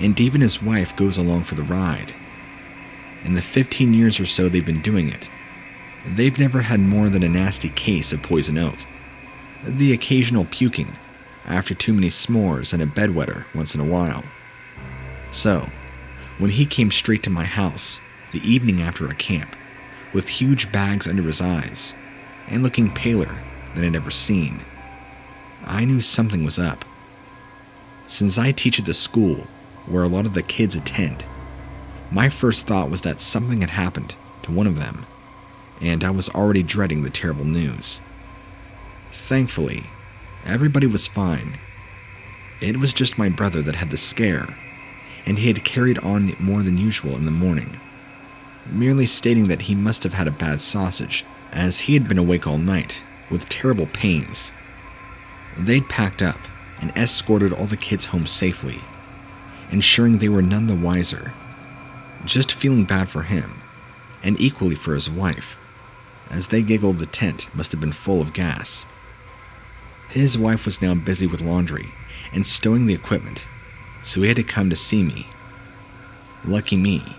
and Dave and his wife goes along for the ride. In the 15 years or so they've been doing it, they've never had more than a nasty case of poison oak. The occasional puking after too many s'mores and a bedwetter once in a while. So, when he came straight to my house the evening after a camp, with huge bags under his eyes, and looking paler than I'd ever seen, I knew something was up. Since I teach at the school where a lot of the kids attend, my first thought was that something had happened to one of them, and I was already dreading the terrible news. Thankfully, everybody was fine. It was just my brother that had the scare, and he had carried on more than usual in the morning, merely stating that he must have had a bad sausage, as he had been awake all night with terrible pains. They'd packed up and escorted all the kids home safely, ensuring they were none the wiser. Just feeling bad for him, and equally for his wife, as they giggled the tent must have been full of gas. His wife was now busy with laundry and stowing the equipment, so he had to come to see me. Lucky me.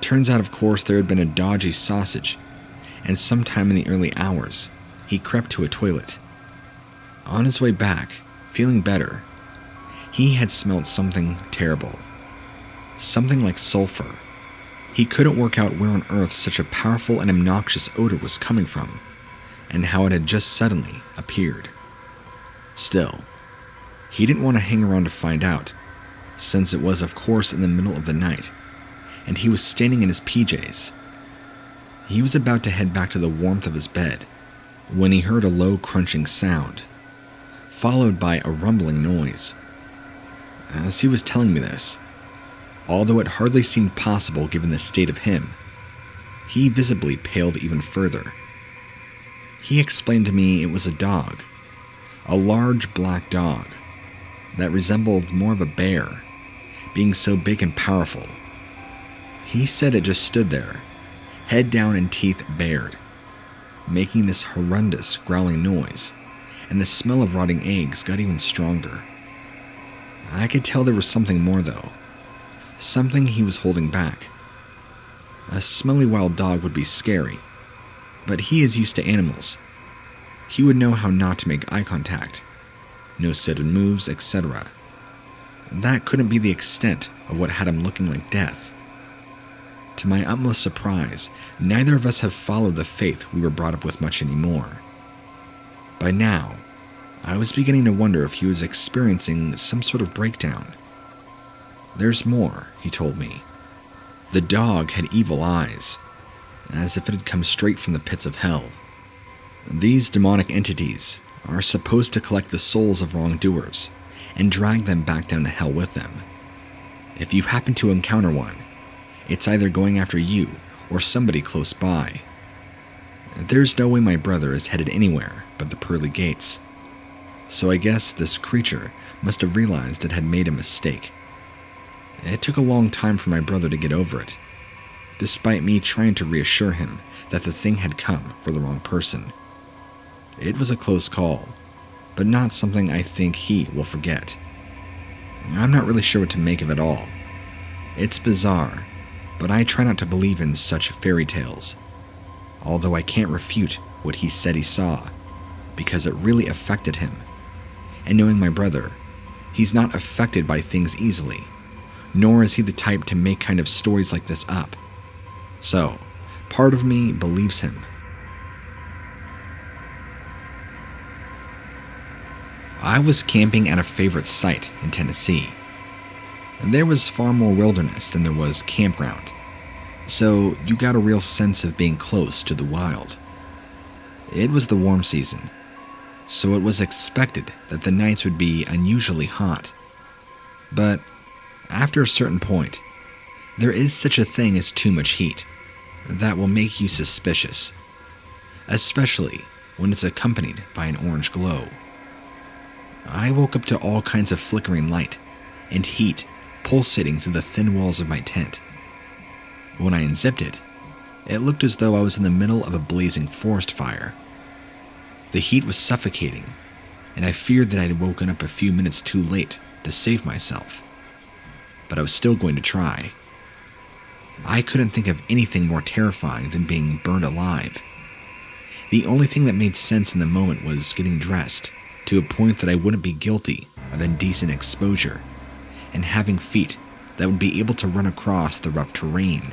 Turns out, of course, there had been a dodgy sausage, and sometime in the early hours, he crept to a toilet. On his way back, feeling better, he had smelt something terrible. Something like sulfur. He couldn't work out where on earth such a powerful and obnoxious odor was coming from, and how it had just suddenly appeared. Still, he didn't want to hang around to find out, since it was, of course, in the middle of the night, and he was standing in his PJs. He was about to head back to the warmth of his bed when he heard a low crunching sound, followed by a rumbling noise. As he was telling me this, although it hardly seemed possible given the state of him, he visibly paled even further. He explained to me it was a dog a large black dog that resembled more of a bear, being so big and powerful. He said it just stood there, head down and teeth bared, making this horrendous growling noise, and the smell of rotting eggs got even stronger. I could tell there was something more, though. Something he was holding back. A smelly wild dog would be scary, but he is used to animals he would know how not to make eye contact, no sudden moves, etc. That couldn't be the extent of what had him looking like death. To my utmost surprise, neither of us have followed the faith we were brought up with much anymore. By now, I was beginning to wonder if he was experiencing some sort of breakdown. There's more, he told me. The dog had evil eyes, as if it had come straight from the pits of hell. These demonic entities are supposed to collect the souls of wrongdoers and drag them back down to hell with them. If you happen to encounter one, it's either going after you or somebody close by. There's no way my brother is headed anywhere but the pearly gates. So I guess this creature must have realized it had made a mistake. It took a long time for my brother to get over it, despite me trying to reassure him that the thing had come for the wrong person. It was a close call, but not something I think he will forget. I'm not really sure what to make of it all. It's bizarre, but I try not to believe in such fairy tales. Although I can't refute what he said he saw, because it really affected him. And knowing my brother, he's not affected by things easily, nor is he the type to make kind of stories like this up. So, part of me believes him, I was camping at a favorite site in Tennessee. There was far more wilderness than there was campground, so you got a real sense of being close to the wild. It was the warm season, so it was expected that the nights would be unusually hot. But after a certain point, there is such a thing as too much heat that will make you suspicious, especially when it's accompanied by an orange glow. I woke up to all kinds of flickering light and heat pulsating through the thin walls of my tent. When I unzipped it, it looked as though I was in the middle of a blazing forest fire. The heat was suffocating, and I feared that I had woken up a few minutes too late to save myself. But I was still going to try. I couldn't think of anything more terrifying than being burned alive. The only thing that made sense in the moment was getting dressed to a point that I wouldn't be guilty of indecent exposure and having feet that would be able to run across the rough terrain.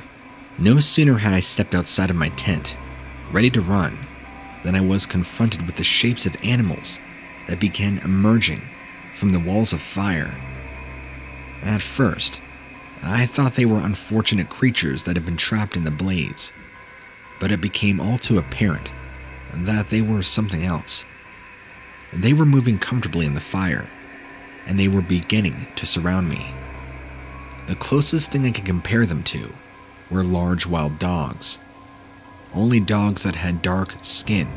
No sooner had I stepped outside of my tent, ready to run, than I was confronted with the shapes of animals that began emerging from the walls of fire. At first, I thought they were unfortunate creatures that had been trapped in the blaze, but it became all too apparent that they were something else. They were moving comfortably in the fire, and they were beginning to surround me. The closest thing I could compare them to were large wild dogs. Only dogs that had dark skin,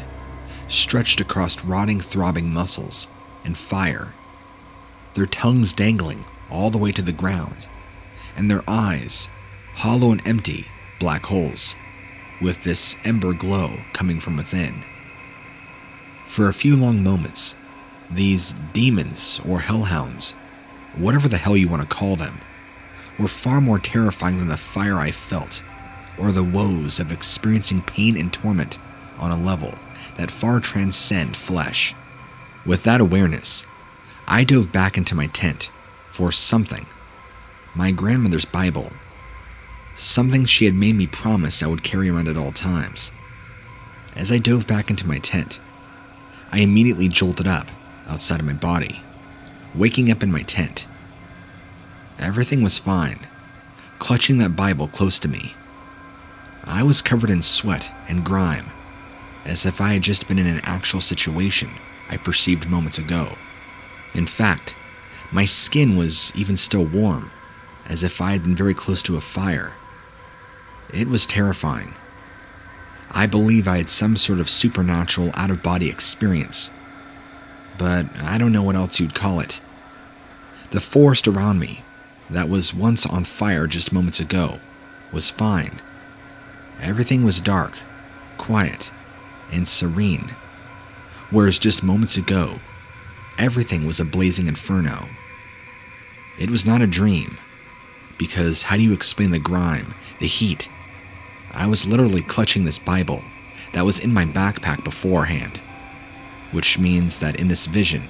stretched across rotting, throbbing muscles, and fire. Their tongues dangling all the way to the ground, and their eyes hollow and empty black holes, with this ember glow coming from within. For a few long moments, these demons or hellhounds, whatever the hell you want to call them, were far more terrifying than the fire I felt or the woes of experiencing pain and torment on a level that far transcend flesh. With that awareness, I dove back into my tent for something my grandmother's Bible. Something she had made me promise I would carry around at all times. As I dove back into my tent, I immediately jolted up outside of my body, waking up in my tent. Everything was fine, clutching that Bible close to me. I was covered in sweat and grime, as if I had just been in an actual situation I perceived moments ago. In fact, my skin was even still warm as if I had been very close to a fire. It was terrifying. I believe I had some sort of supernatural out of body experience, but I don't know what else you'd call it. The forest around me, that was once on fire just moments ago, was fine. Everything was dark, quiet, and serene, whereas just moments ago, everything was a blazing inferno. It was not a dream because how do you explain the grime, the heat? I was literally clutching this Bible that was in my backpack beforehand, which means that in this vision,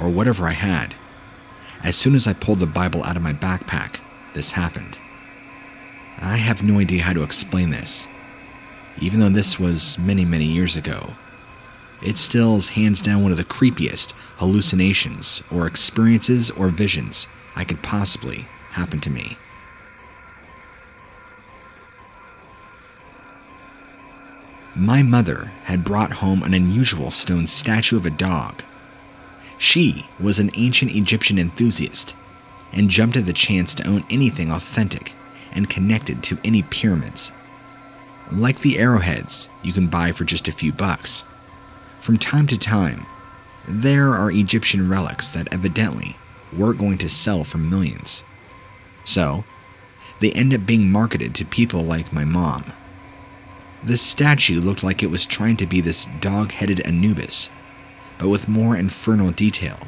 or whatever I had, as soon as I pulled the Bible out of my backpack, this happened. I have no idea how to explain this. Even though this was many, many years ago, it still is hands down one of the creepiest hallucinations or experiences or visions I could possibly happen to me. My mother had brought home an unusual stone statue of a dog. She was an ancient Egyptian enthusiast and jumped at the chance to own anything authentic and connected to any pyramids. Like the arrowheads you can buy for just a few bucks, from time to time, there are Egyptian relics that evidently weren't going to sell for millions. So, they end up being marketed to people like my mom. The statue looked like it was trying to be this dog headed Anubis, but with more infernal detail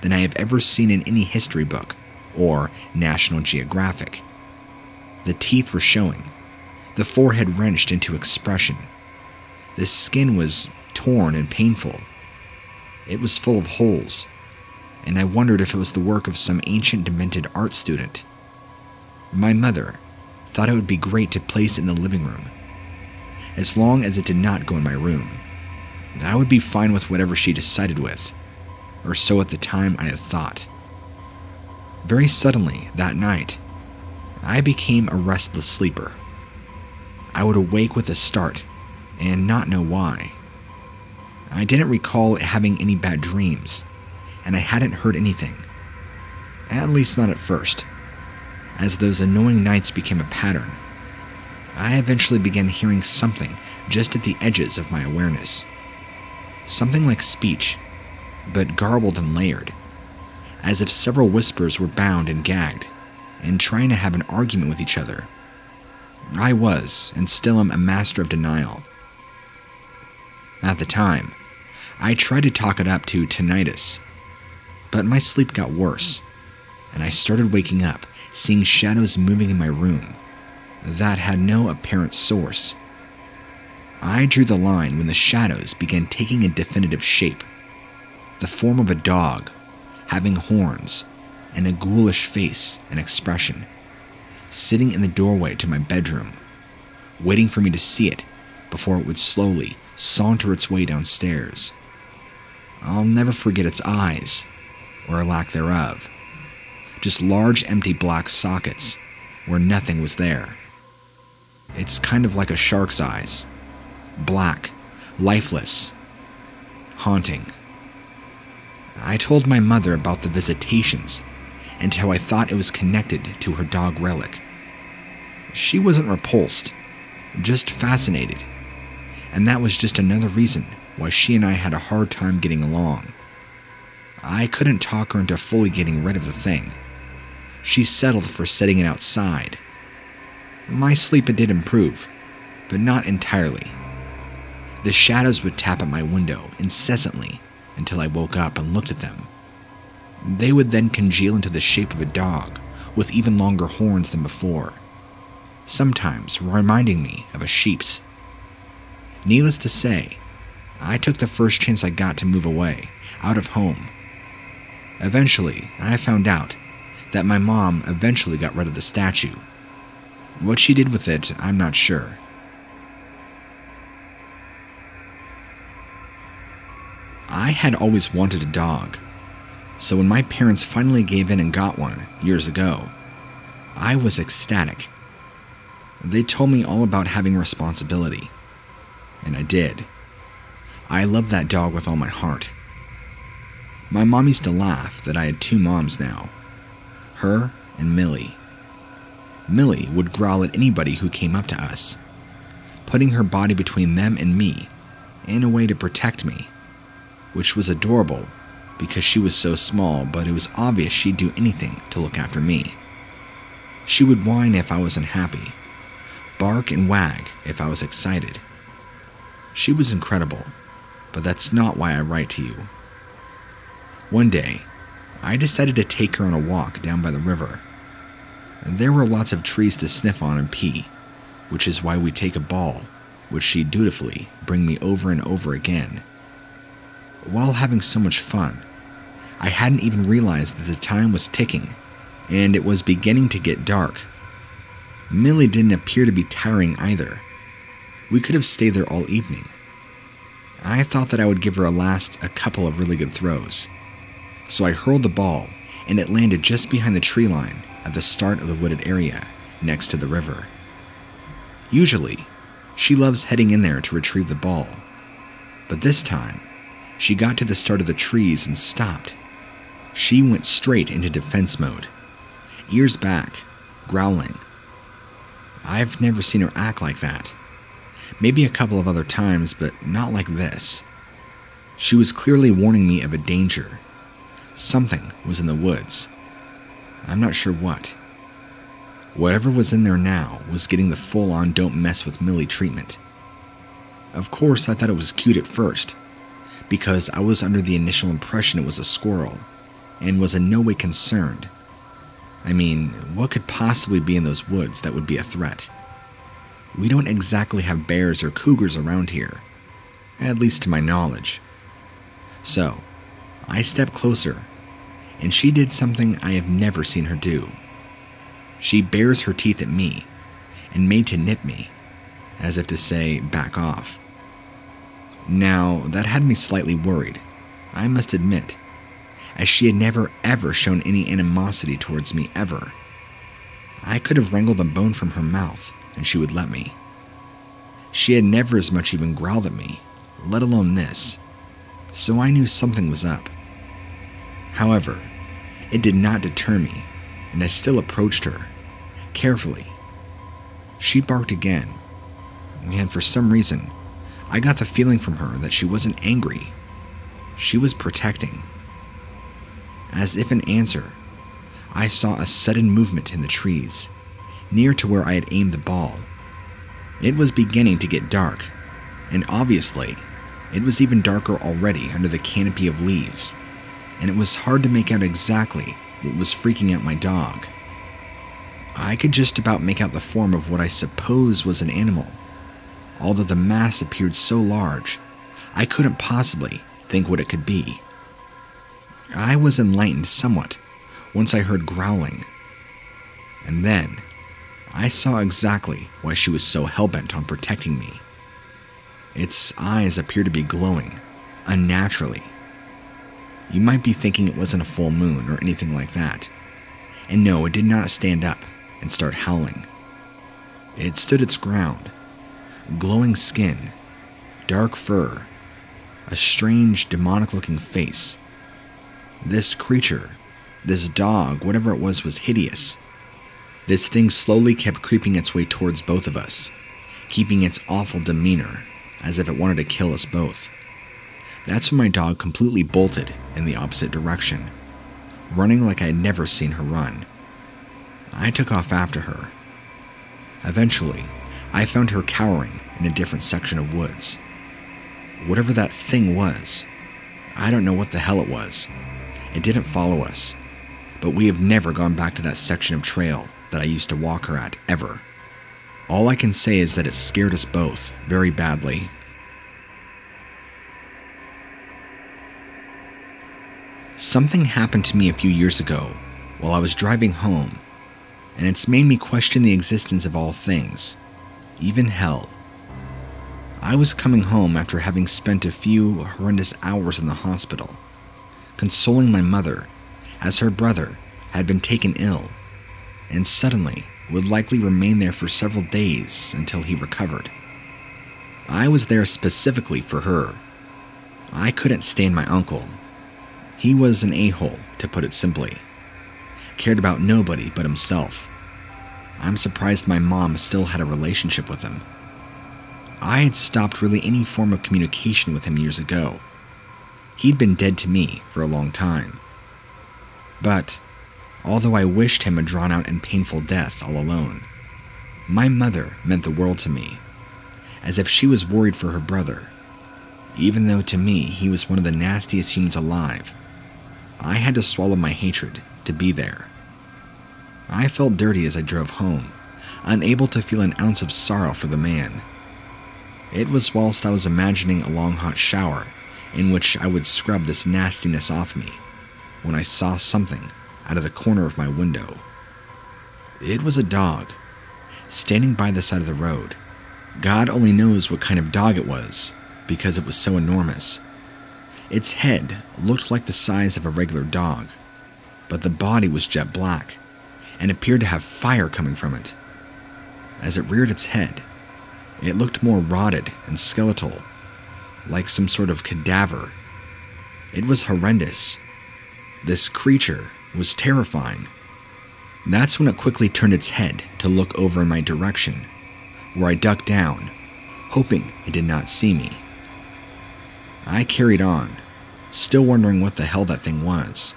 than I have ever seen in any history book or National Geographic. The teeth were showing, the forehead wrenched into expression. The skin was torn and painful. It was full of holes, and I wondered if it was the work of some ancient demented art student. My mother thought it would be great to place it in the living room, as long as it did not go in my room. I would be fine with whatever she decided with, or so at the time I had thought. Very suddenly, that night, I became a restless sleeper. I would awake with a start and not know why. I didn't recall having any bad dreams, and I hadn't heard anything. At least not at first as those annoying nights became a pattern. I eventually began hearing something just at the edges of my awareness. Something like speech, but garbled and layered, as if several whispers were bound and gagged, and trying to have an argument with each other. I was, and still am, a master of denial. At the time, I tried to talk it up to tinnitus, but my sleep got worse, and I started waking up, seeing shadows moving in my room that had no apparent source. I drew the line when the shadows began taking a definitive shape the form of a dog, having horns and a ghoulish face and expression, sitting in the doorway to my bedroom, waiting for me to see it before it would slowly saunter its way downstairs. I'll never forget its eyes, or a lack thereof. Just large empty black sockets where nothing was there. It's kind of like a shark's eyes black, lifeless, haunting. I told my mother about the visitations and how I thought it was connected to her dog relic. She wasn't repulsed, just fascinated, and that was just another reason why she and I had a hard time getting along. I couldn't talk her into fully getting rid of the thing. She settled for setting it outside. My sleep did improve, but not entirely. The shadows would tap at my window incessantly until I woke up and looked at them. They would then congeal into the shape of a dog with even longer horns than before, sometimes reminding me of a sheep's. Needless to say, I took the first chance I got to move away, out of home. Eventually, I found out that my mom eventually got rid of the statue. What she did with it, I'm not sure. I had always wanted a dog, so when my parents finally gave in and got one years ago, I was ecstatic. They told me all about having responsibility, and I did. I love that dog with all my heart. My mom used to laugh that I had two moms now her and Millie. Millie would growl at anybody who came up to us, putting her body between them and me in a way to protect me which was adorable because she was so small, but it was obvious she'd do anything to look after me. She would whine if I was unhappy, bark and wag if I was excited. She was incredible, but that's not why I write to you. One day, I decided to take her on a walk down by the river. There were lots of trees to sniff on and pee, which is why we take a ball, which she'd dutifully bring me over and over again while having so much fun. I hadn't even realized that the time was ticking, and it was beginning to get dark. Millie didn't appear to be tiring either. We could have stayed there all evening. I thought that I would give her a last a couple of really good throws. So I hurled the ball, and it landed just behind the tree line at the start of the wooded area next to the river. Usually, she loves heading in there to retrieve the ball. But this time, she got to the start of the trees and stopped. She went straight into defense mode, ears back, growling. I've never seen her act like that. Maybe a couple of other times, but not like this. She was clearly warning me of a danger. Something was in the woods. I'm not sure what. Whatever was in there now was getting the full on don't mess with Millie treatment. Of course, I thought it was cute at first, because I was under the initial impression it was a squirrel and was in no way concerned. I mean, what could possibly be in those woods that would be a threat? We don't exactly have bears or cougars around here, at least to my knowledge. So, I stepped closer, and she did something I have never seen her do. She bares her teeth at me and made to nip me, as if to say, back off. Now, that had me slightly worried, I must admit, as she had never ever shown any animosity towards me ever. I could have wrangled a bone from her mouth, and she would let me. She had never as much even growled at me, let alone this, so I knew something was up. However, it did not deter me, and I still approached her, carefully. She barked again, and for some reason, I got the feeling from her that she wasn't angry. She was protecting. As if in answer, I saw a sudden movement in the trees, near to where I had aimed the ball. It was beginning to get dark, and obviously, It was even darker already under the canopy of leaves, and it was hard to make out exactly what was freaking out my dog. I could just about make out the form of what I suppose was an animal, although the mass appeared so large, I couldn't possibly think what it could be. I was enlightened somewhat once I heard growling. And then I saw exactly why she was so hellbent on protecting me. Its eyes appeared to be glowing, unnaturally. You might be thinking it wasn't a full moon or anything like that. And no, it did not stand up and start howling. It stood its ground, glowing skin, dark fur, a strange demonic looking face. This creature, this dog, whatever it was, was hideous. This thing slowly kept creeping its way towards both of us, keeping its awful demeanor as if it wanted to kill us both. That's when my dog completely bolted in the opposite direction, running like I had never seen her run. I took off after her. Eventually, I found her cowering in a different section of woods. Whatever that thing was, I don't know what the hell it was. It didn't follow us, but we have never gone back to that section of trail that I used to walk her at ever. All I can say is that it scared us both very badly. Something happened to me a few years ago while I was driving home, and it's made me question the existence of all things, even hell. I was coming home after having spent a few horrendous hours in the hospital, consoling my mother as her brother had been taken ill, and suddenly would likely remain there for several days until he recovered. I was there specifically for her. I couldn't stand my uncle. He was an a hole, to put it simply. Cared about nobody but himself. I'm surprised my mom still had a relationship with him. I had stopped really any form of communication with him years ago. He'd been dead to me for a long time. But although I wished him a drawn out and painful death all alone. My mother meant the world to me, as if she was worried for her brother, even though to me he was one of the nastiest humans alive. I had to swallow my hatred to be there. I felt dirty as I drove home, unable to feel an ounce of sorrow for the man. It was whilst I was imagining a long hot shower in which I would scrub this nastiness off me when I saw something out of the corner of my window. It was a dog, standing by the side of the road. God only knows what kind of dog it was, because it was so enormous. Its head looked like the size of a regular dog, but the body was jet black and appeared to have fire coming from it. As it reared its head, it looked more rotted and skeletal, like some sort of cadaver. It was horrendous. This creature was terrifying. That's when it quickly turned its head to look over in my direction, where I ducked down, hoping it did not see me. I carried on, still wondering what the hell that thing was.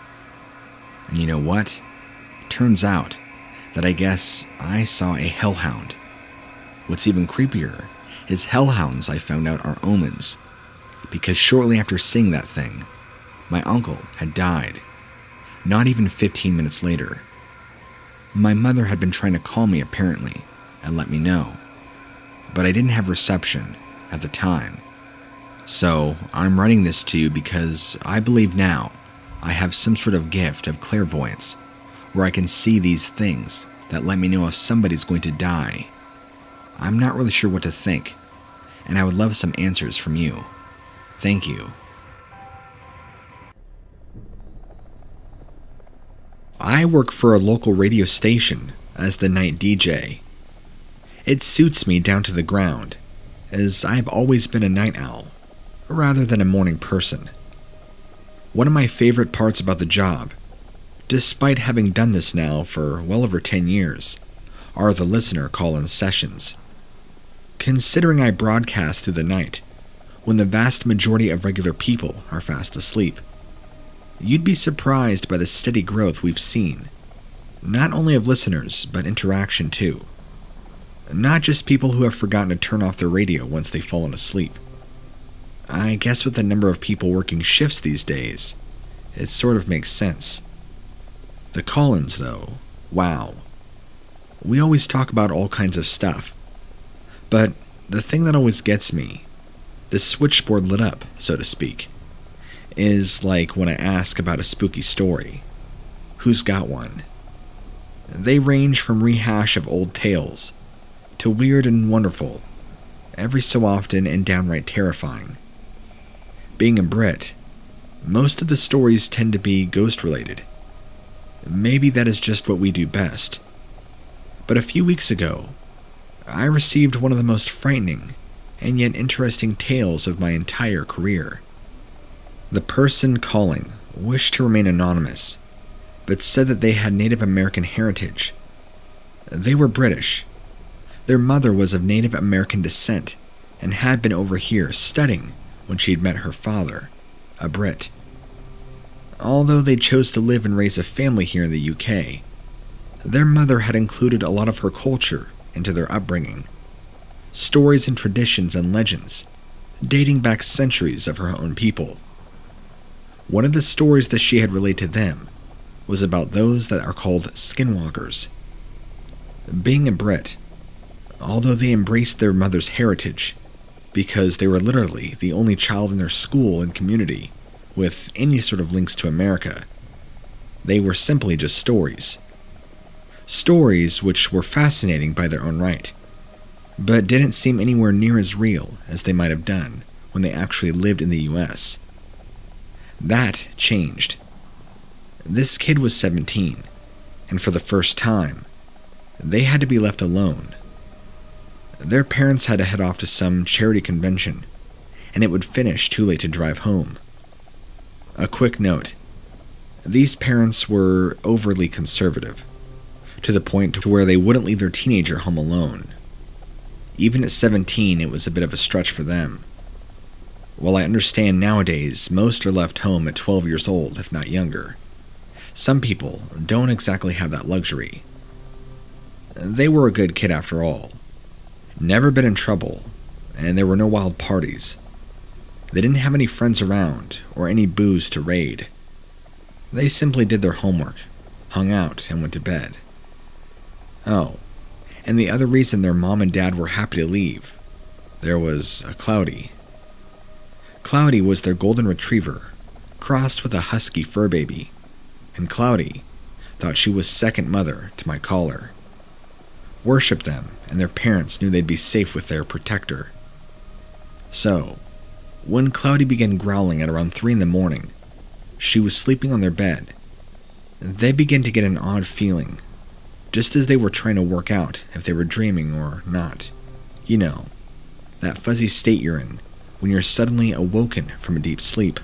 And you know what? Turns out that I guess I saw a hellhound. What's even creepier is hellhounds, I found out, are omens, because shortly after seeing that thing, my uncle had died not even 15 minutes later. My mother had been trying to call me apparently and let me know, but I didn't have reception at the time. So I'm writing this to you because I believe now I have some sort of gift of clairvoyance where I can see these things that let me know if somebody's going to die. I'm not really sure what to think, and I would love some answers from you. Thank you. I work for a local radio station as the night DJ. It suits me down to the ground, as I've always been a night owl, rather than a morning person. One of my favorite parts about the job, despite having done this now for well over 10 years, are the listener call in sessions. Considering I broadcast through the night, when the vast majority of regular people are fast asleep, you'd be surprised by the steady growth we've seen, not only of listeners, but interaction too. Not just people who have forgotten to turn off their radio once they've fallen asleep. I guess with the number of people working shifts these days, it sort of makes sense. The Collins, though, wow. We always talk about all kinds of stuff. But the thing that always gets me, the switchboard lit up, so to speak, is like when I ask about a spooky story. Who's got one? They range from rehash of old tales to weird and wonderful, every so often and downright terrifying. Being a Brit, most of the stories tend to be ghost related. Maybe that is just what we do best. But a few weeks ago, I received one of the most frightening and yet interesting tales of my entire career. The person calling wished to remain anonymous, but said that they had Native American heritage. They were British. Their mother was of Native American descent and had been over here studying when she had met her father, a Brit. Although they chose to live and raise a family here in the UK, their mother had included a lot of her culture into their upbringing. Stories and traditions and legends, dating back centuries of her own people. One of the stories that she had relayed to them was about those that are called skinwalkers. Being a Brit, although they embraced their mother's heritage, because they were literally the only child in their school and community with any sort of links to America. They were simply just stories. Stories which were fascinating by their own right, but didn't seem anywhere near as real as they might have done when they actually lived in the US. That changed. This kid was 17, and for the first time, they had to be left alone their parents had to head off to some charity convention, and it would finish too late to drive home. A quick note these parents were overly conservative, to the point to where they wouldn't leave their teenager home alone. Even at 17, it was a bit of a stretch for them. While I understand nowadays most are left home at 12 years old, if not younger, some people don't exactly have that luxury. They were a good kid after all, never been in trouble, and there were no wild parties. They didn't have any friends around or any booze to raid. They simply did their homework, hung out, and went to bed. Oh, and the other reason their mom and dad were happy to leave there was a Cloudy. Cloudy was their golden retriever, crossed with a husky fur baby, and Cloudy thought she was second mother to my caller. worshipped them, and their parents knew they'd be safe with their protector. So, when Cloudy began growling at around 3 in the morning, she was sleeping on their bed. They began to get an odd feeling, just as they were trying to work out if they were dreaming or not. You know, that fuzzy state you're in when you're suddenly awoken from a deep sleep.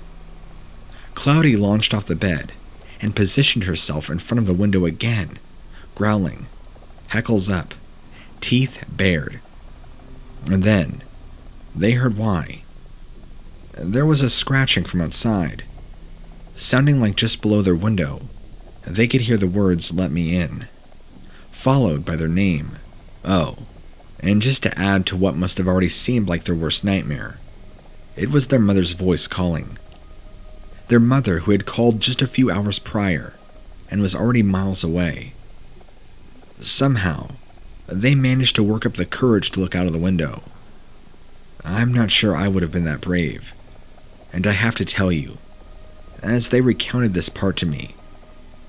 Cloudy launched off the bed and positioned herself in front of the window again, growling Heckles up, teeth bared. And then, they heard why. There was a scratching from outside, sounding like just below their window. They could hear the words, Let me in, followed by their name. Oh, and just to add to what must have already seemed like their worst nightmare, it was their mother's voice calling. Their mother, who had called just a few hours prior and was already miles away. Somehow, they managed to work up the courage to look out of the window. I'm not sure I would have been that brave. And I have to tell you, as they recounted this part to me,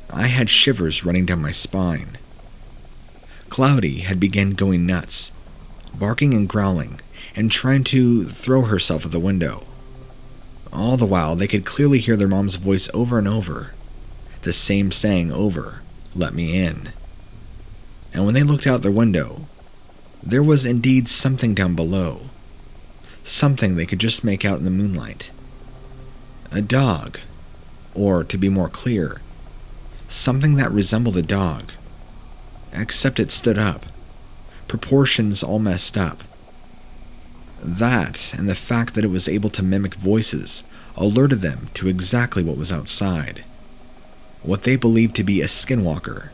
I had shivers running down my spine. Cloudy had begun going nuts, barking and growling, and trying to throw herself at the window. All the while, they could clearly hear their mom's voice over and over, the same saying over, Let me in and when they looked out their window, there was indeed something down below. Something they could just make out in the moonlight. A dog. Or, to be more clear, something that resembled a dog. Except it stood up, proportions all messed up. That, and the fact that it was able to mimic voices, alerted them to exactly what was outside. What they believed to be a skinwalker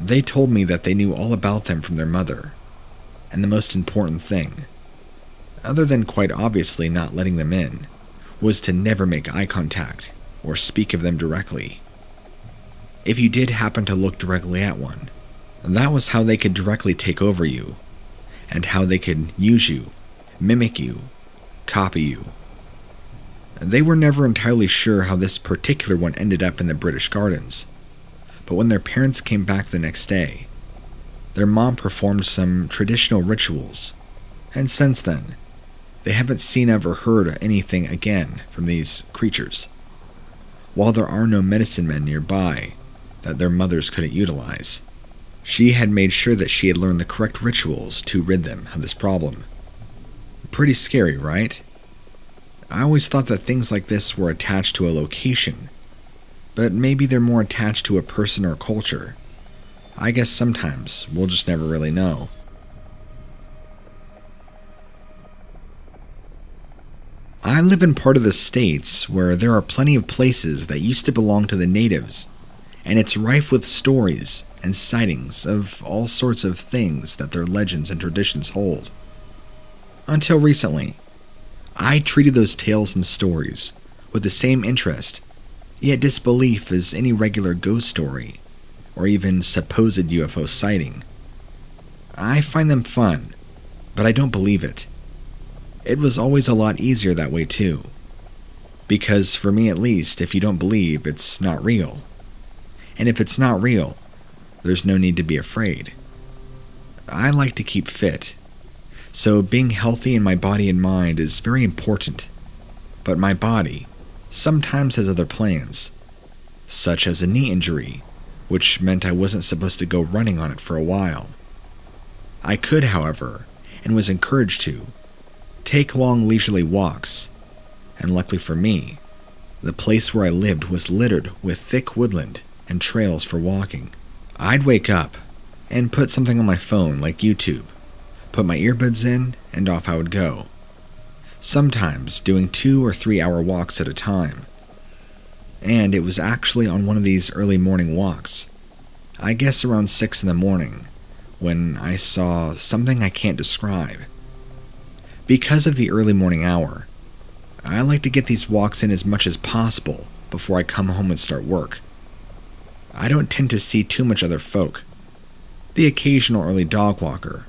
they told me that they knew all about them from their mother. And the most important thing, other than quite obviously not letting them in, was to never make eye contact or speak of them directly. If you did happen to look directly at one, that was how they could directly take over you, and how they could use you, mimic you, copy you. They were never entirely sure how this particular one ended up in the British Gardens, but when their parents came back the next day, their mom performed some traditional rituals, and since then, they haven't seen or heard anything again from these creatures. While there are no medicine men nearby that their mothers couldn't utilize, she had made sure that she had learned the correct rituals to rid them of this problem. Pretty scary, right? I always thought that things like this were attached to a location, but maybe they're more attached to a person or culture. I guess sometimes we'll just never really know. I live in part of the States where there are plenty of places that used to belong to the natives, and it's rife with stories and sightings of all sorts of things that their legends and traditions hold. Until recently, I treated those tales and stories with the same interest, yet disbelief is any regular ghost story, or even supposed UFO sighting. I find them fun, but I don't believe it it was always a lot easier that way too. Because, for me at least, if you don't believe, it's not real. And if it's not real, there's no need to be afraid. I like to keep fit, so being healthy in my body and mind is very important. But my body sometimes has other plans, such as a knee injury, which meant I wasn't supposed to go running on it for a while. I could, however, and was encouraged to, take long leisurely walks, and luckily for me, the place where I lived was littered with thick woodland and trails for walking. I'd wake up and put something on my phone like YouTube, put my earbuds in, and off I would go. Sometimes doing two or three hour walks at a time. And it was actually on one of these early morning walks, I guess around 6 in the morning, when I saw something I can't describe. Because of the early morning hour, I like to get these walks in as much as possible before I come home and start work. I don't tend to see too much other folk. The occasional early dog walker,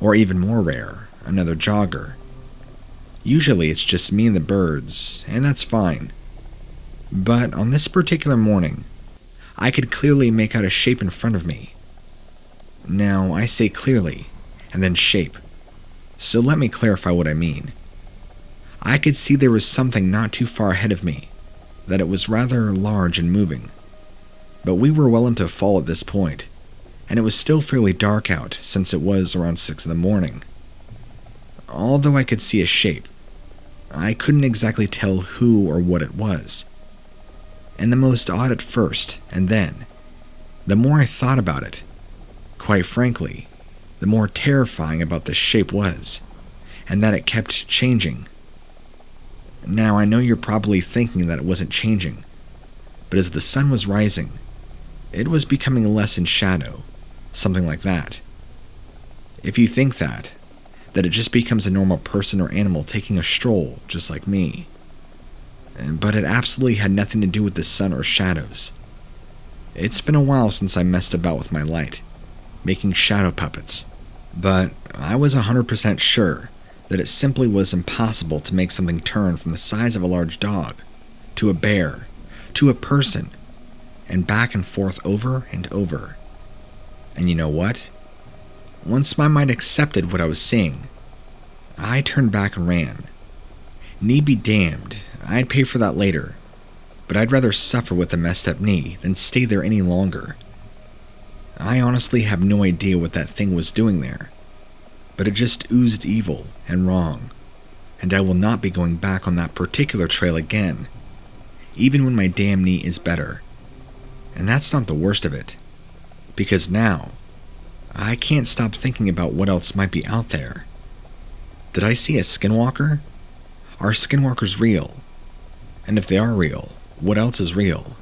or even more rare, another jogger. Usually it's just me and the birds, and that's fine. But on this particular morning, I could clearly make out a shape in front of me. Now, I say clearly, and then shape. So let me clarify what I mean. I could see there was something not too far ahead of me, that it was rather large and moving. But we were well into fall at this point, and it was still fairly dark out since it was around 6 in the morning. Although I could see a shape, I couldn't exactly tell who or what it was. And the most odd at first, and then, the more I thought about it, quite frankly, the more terrifying about the shape was, and that it kept changing. Now, I know you're probably thinking that it wasn't changing, but as the sun was rising, it was becoming less in shadow, something like that. If you think that, that it just becomes a normal person or animal taking a stroll, just like me. But it absolutely had nothing to do with the sun or shadows. It's been a while since I messed about with my light, making shadow puppets but I was 100% sure that it simply was impossible to make something turn from the size of a large dog to a bear to a person and back and forth over and over. And you know what? Once my mind accepted what I was seeing, I turned back and ran. Knee be damned, I'd pay for that later, but I'd rather suffer with a messed up knee than stay there any longer. I honestly have no idea what that thing was doing there, but it just oozed evil and wrong, and I will not be going back on that particular trail again, even when my damn knee is better. And that's not the worst of it, because now I can't stop thinking about what else might be out there. Did I see a skinwalker? Are skinwalkers real? And if they are real, what else is real?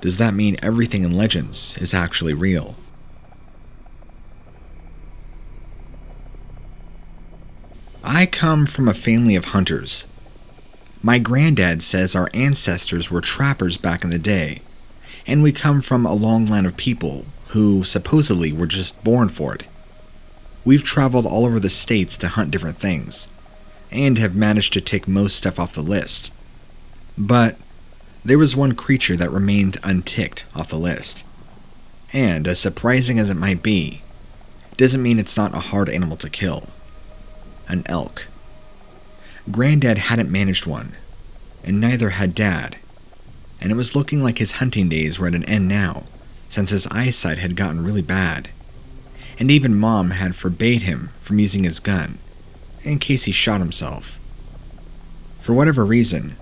does that mean everything in Legends is actually real? I come from a family of hunters. My granddad says our ancestors were trappers back in the day, and we come from a long line of people who supposedly were just born for it. We've traveled all over the states to hunt different things, and have managed to take most stuff off the list. But there was one creature that remained unticked off the list. And, as surprising as it might be, doesn't mean it's not a hard animal to kill. An elk. Granddad hadn't managed one, and neither had Dad, and it was looking like his hunting days were at an end now, since his eyesight had gotten really bad. And even Mom had forbade him from using his gun, in case he shot himself. For whatever reason,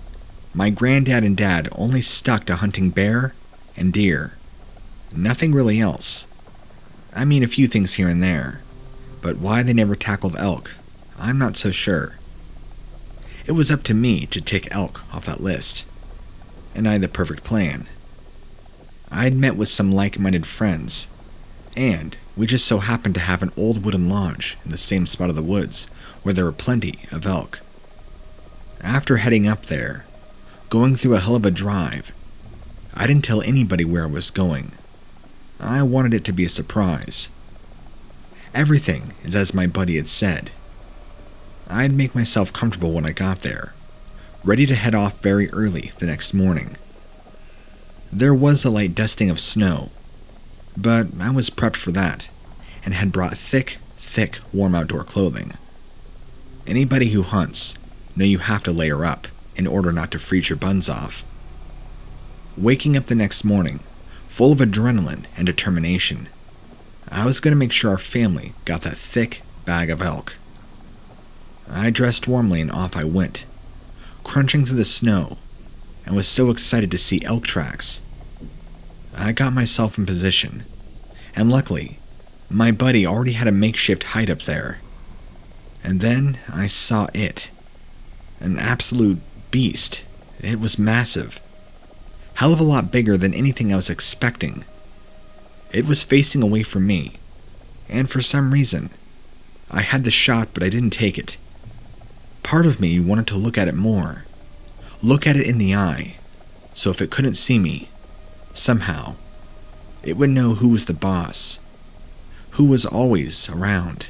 my granddad and dad only stuck to hunting bear and deer. Nothing really else. I mean, a few things here and there, but why they never tackled elk, I'm not so sure. It was up to me to tick elk off that list, and I had the perfect plan. I'd met with some like minded friends, and we just so happened to have an old wooden lodge in the same spot of the woods where there were plenty of elk. After heading up there, going through a hell of a drive, I didn't tell anybody where I was going. I wanted it to be a surprise. Everything is as my buddy had said. I'd make myself comfortable when I got there, ready to head off very early the next morning. There was a light dusting of snow, but I was prepped for that and had brought thick, thick, warm outdoor clothing. Anybody who hunts know you have to layer up in order not to freeze your buns off. Waking up the next morning, full of adrenaline and determination, I was going to make sure our family got that thick bag of elk. I dressed warmly and off I went, crunching through the snow, and was so excited to see elk tracks. I got myself in position, and luckily, my buddy already had a makeshift hide up there. And then I saw it. An absolute beast. It was massive. Hell of a lot bigger than anything I was expecting. It was facing away from me, and for some reason, I had the shot, but I didn't take it. Part of me wanted to look at it more, look at it in the eye, so if it couldn't see me, somehow, it would know who was the boss, who was always around.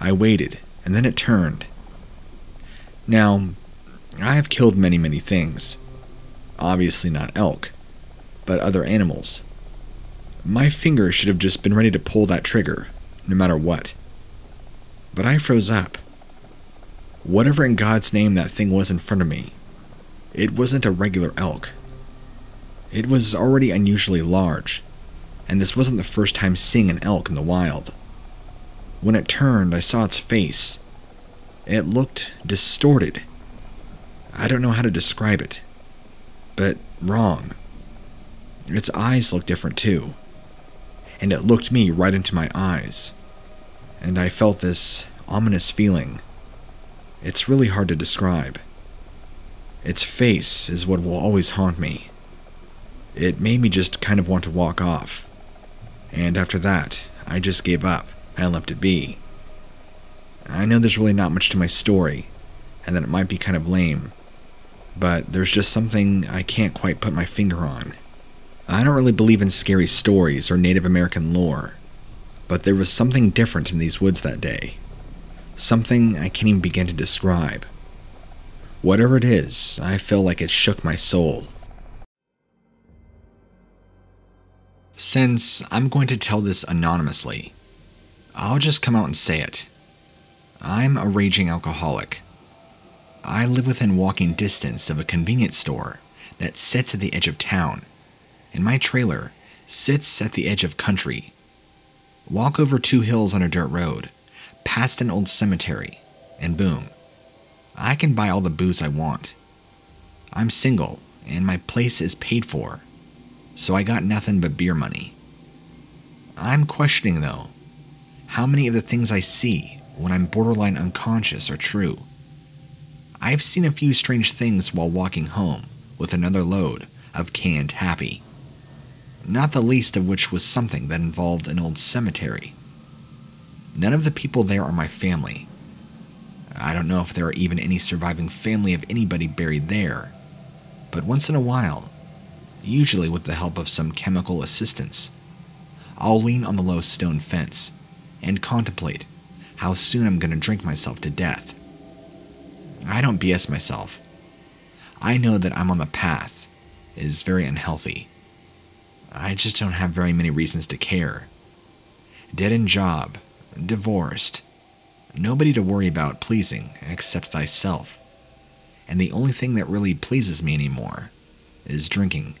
I waited, and then it turned. Now, I have killed many, many things. Obviously not elk, but other animals. My finger should have just been ready to pull that trigger, no matter what. But I froze up. Whatever in God's name that thing was in front of me, it wasn't a regular elk. It was already unusually large, and this wasn't the first time seeing an elk in the wild. When it turned, I saw its face. It looked distorted. I don't know how to describe it, but wrong. Its eyes looked different too, and it looked me right into my eyes, and I felt this ominous feeling it's really hard to describe. Its face is what will always haunt me. It made me just kind of want to walk off. And after that, I just gave up and left it be. I know there's really not much to my story, and that it might be kind of lame, but there's just something I can't quite put my finger on. I don't really believe in scary stories or Native American lore, but there was something different in these woods that day. Something I can't even begin to describe. Whatever it is, I feel like it shook my soul. Since I'm going to tell this anonymously, I'll just come out and say it. I'm a raging alcoholic. I live within walking distance of a convenience store that sits at the edge of town, and my trailer sits at the edge of country. Walk over two hills on a dirt road, past an old cemetery, and boom, I can buy all the booze I want. I'm single, and my place is paid for, so I got nothing but beer money. I'm questioning, though, how many of the things I see when I'm borderline unconscious are true. I've seen a few strange things while walking home with another load of canned happy, not the least of which was something that involved an old cemetery None of the people there are my family. I don't know if there are even any surviving family of anybody buried there, but once in a while, usually with the help of some chemical assistance, I'll lean on the low stone fence and contemplate how soon I'm going to drink myself to death. I don't BS myself. I know that I'm on the path it is very unhealthy. I just don't have very many reasons to care. Dead end job, divorced, nobody to worry about pleasing except thyself. And the only thing that really pleases me anymore is drinking.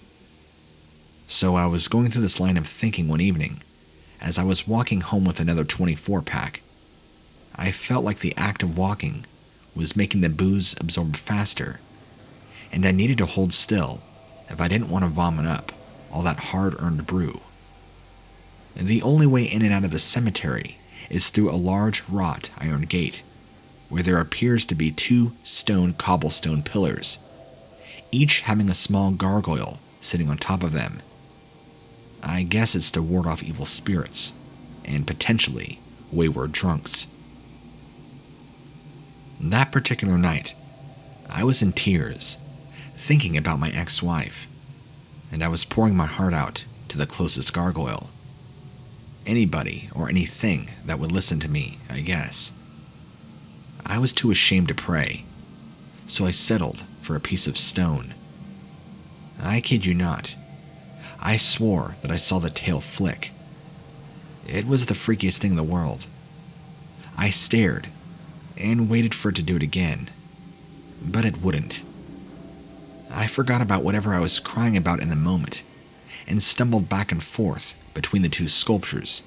So I was going through this line of thinking one evening as I was walking home with another 24 pack. I felt like the act of walking was making the booze absorb faster, and I needed to hold still if I didn't want to vomit up all that hard earned brew. The only way in and out of the cemetery is through a large wrought iron gate, where there appears to be two stone cobblestone pillars, each having a small gargoyle sitting on top of them. I guess it's to ward off evil spirits and potentially wayward drunks. That particular night, I was in tears, thinking about my ex wife, and I was pouring my heart out to the closest gargoyle anybody or anything that would listen to me, I guess. I was too ashamed to pray, so I settled for a piece of stone. I kid you not. I swore that I saw the tail flick. It was the freakiest thing in the world. I stared and waited for it to do it again, but it wouldn't. I forgot about whatever I was crying about in the moment and stumbled back and forth between the two sculptures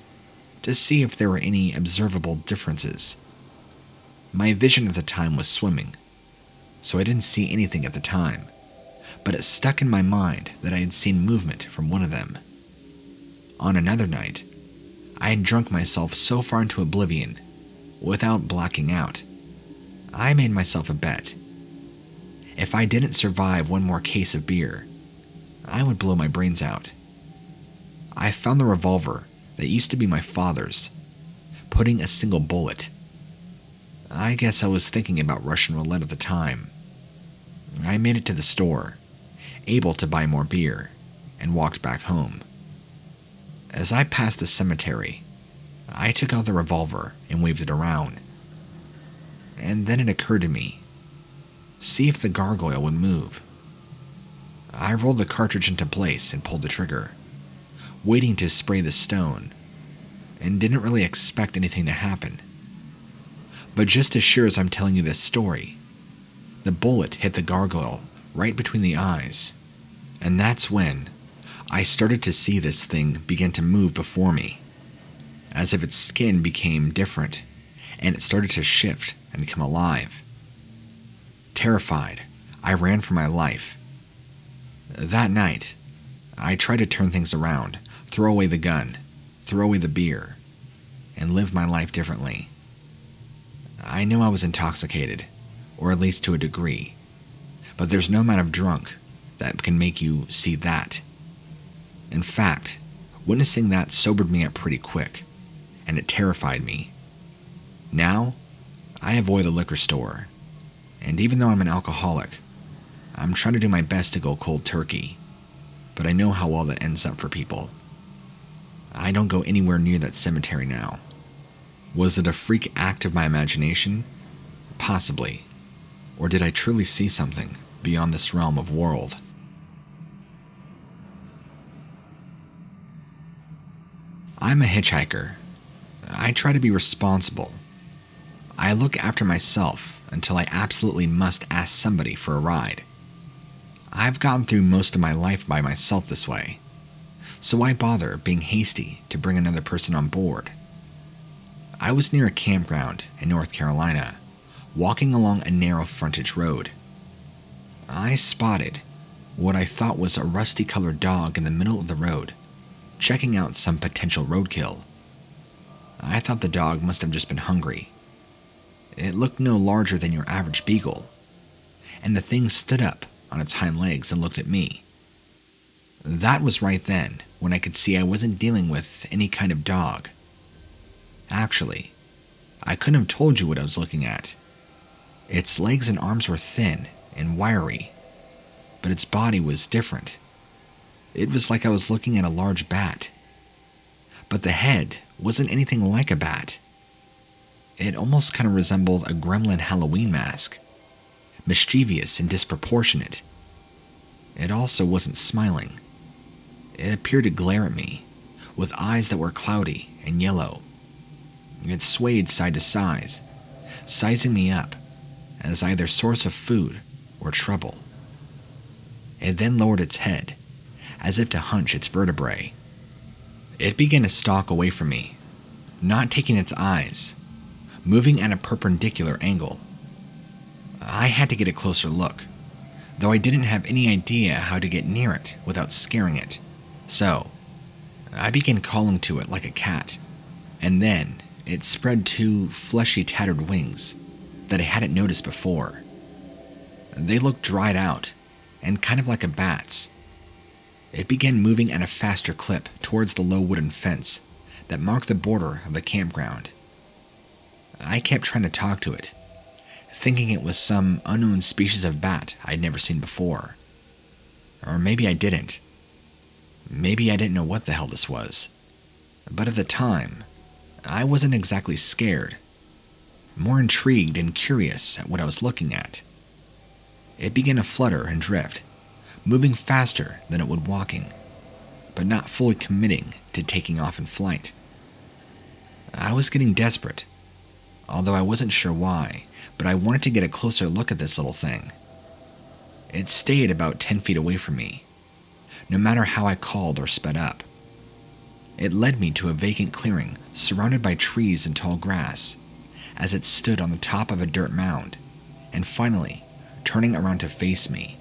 to see if there were any observable differences. My vision at the time was swimming, so I didn't see anything at the time, but it stuck in my mind that I had seen movement from one of them. On another night, I had drunk myself so far into oblivion without blacking out. I made myself a bet. If I didn't survive one more case of beer, I would blow my brains out. I found the revolver that used to be my father's, putting a single bullet. I guess I was thinking about Russian roulette at the time. I made it to the store, able to buy more beer, and walked back home. As I passed the cemetery, I took out the revolver and waved it around. And then it occurred to me see if the gargoyle would move. I rolled the cartridge into place and pulled the trigger waiting to spray the stone, and didn't really expect anything to happen. But just as sure as I'm telling you this story, the bullet hit the gargoyle right between the eyes, and that's when I started to see this thing begin to move before me, as if its skin became different and it started to shift and come alive. Terrified, I ran for my life. That night, I tried to turn things around throw away the gun, throw away the beer, and live my life differently. I knew I was intoxicated, or at least to a degree, but there's no amount of drunk that can make you see that. In fact, witnessing that sobered me up pretty quick, and it terrified me. Now, I avoid the liquor store, and even though I'm an alcoholic, I'm trying to do my best to go cold turkey, but I know how well that ends up for people. I don't go anywhere near that cemetery now. Was it a freak act of my imagination? Possibly. Or did I truly see something beyond this realm of world? I'm a hitchhiker. I try to be responsible. I look after myself until I absolutely must ask somebody for a ride. I've gotten through most of my life by myself this way so why bother being hasty to bring another person on board? I was near a campground in North Carolina, walking along a narrow frontage road. I spotted what I thought was a rusty colored dog in the middle of the road, checking out some potential roadkill. I thought the dog must have just been hungry. It looked no larger than your average beagle, and the thing stood up on its hind legs and looked at me. That was right then when I could see I wasn't dealing with any kind of dog. Actually, I couldn't have told you what I was looking at. Its legs and arms were thin and wiry, but its body was different. It was like I was looking at a large bat. But the head wasn't anything like a bat. It almost kind of resembled a gremlin Halloween mask, mischievous and disproportionate. It also wasn't smiling. It appeared to glare at me, with eyes that were cloudy and yellow. It swayed side to side, sizing me up as either source of food or trouble. It then lowered its head, as if to hunch its vertebrae. It began to stalk away from me, not taking its eyes, moving at a perpendicular angle. I had to get a closer look, though I didn't have any idea how to get near it without scaring it. So, I began calling to it like a cat, and then it spread two fleshy, tattered wings that I hadn't noticed before. They looked dried out and kind of like a bat's. It began moving at a faster clip towards the low wooden fence that marked the border of the campground. I kept trying to talk to it, thinking it was some unknown species of bat I'd never seen before. Or maybe I didn't. Maybe I didn't know what the hell this was. But at the time, I wasn't exactly scared more intrigued and curious at what I was looking at. It began to flutter and drift, moving faster than it would walking, but not fully committing to taking off in flight. I was getting desperate, although I wasn't sure why, but I wanted to get a closer look at this little thing. It stayed about 10 feet away from me, no matter how I called or sped up. It led me to a vacant clearing surrounded by trees and tall grass as it stood on the top of a dirt mound, and finally, turning around to face me.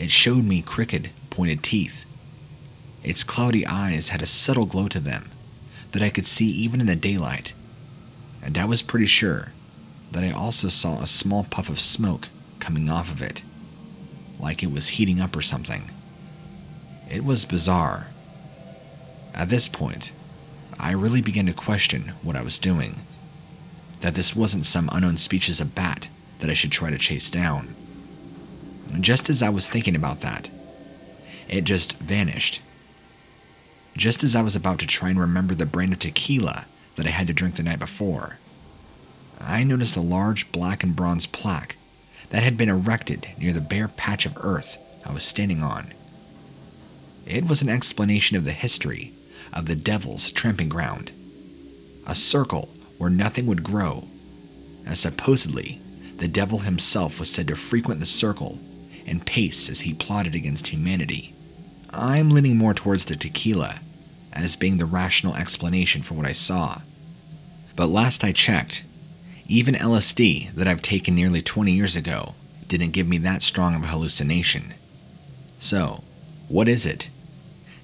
It showed me crooked, pointed teeth. Its cloudy eyes had a subtle glow to them that I could see even in the daylight, and I was pretty sure that I also saw a small puff of smoke coming off of it, like it was heating up or something. It was bizarre. At this point, I really began to question what I was doing that this wasn't some unknown species of bat that I should try to chase down. Just as I was thinking about that, it just vanished. Just as I was about to try and remember the brand of tequila that I had to drink the night before, I noticed a large black and bronze plaque that had been erected near the bare patch of earth I was standing on. It was an explanation of the history of the Devil's Tramping Ground, a circle where nothing would grow, as supposedly the devil himself was said to frequent the circle and pace as he plotted against humanity. I'm leaning more towards the tequila as being the rational explanation for what I saw. But last I checked, even LSD that I've taken nearly 20 years ago didn't give me that strong of a hallucination. So, what is it?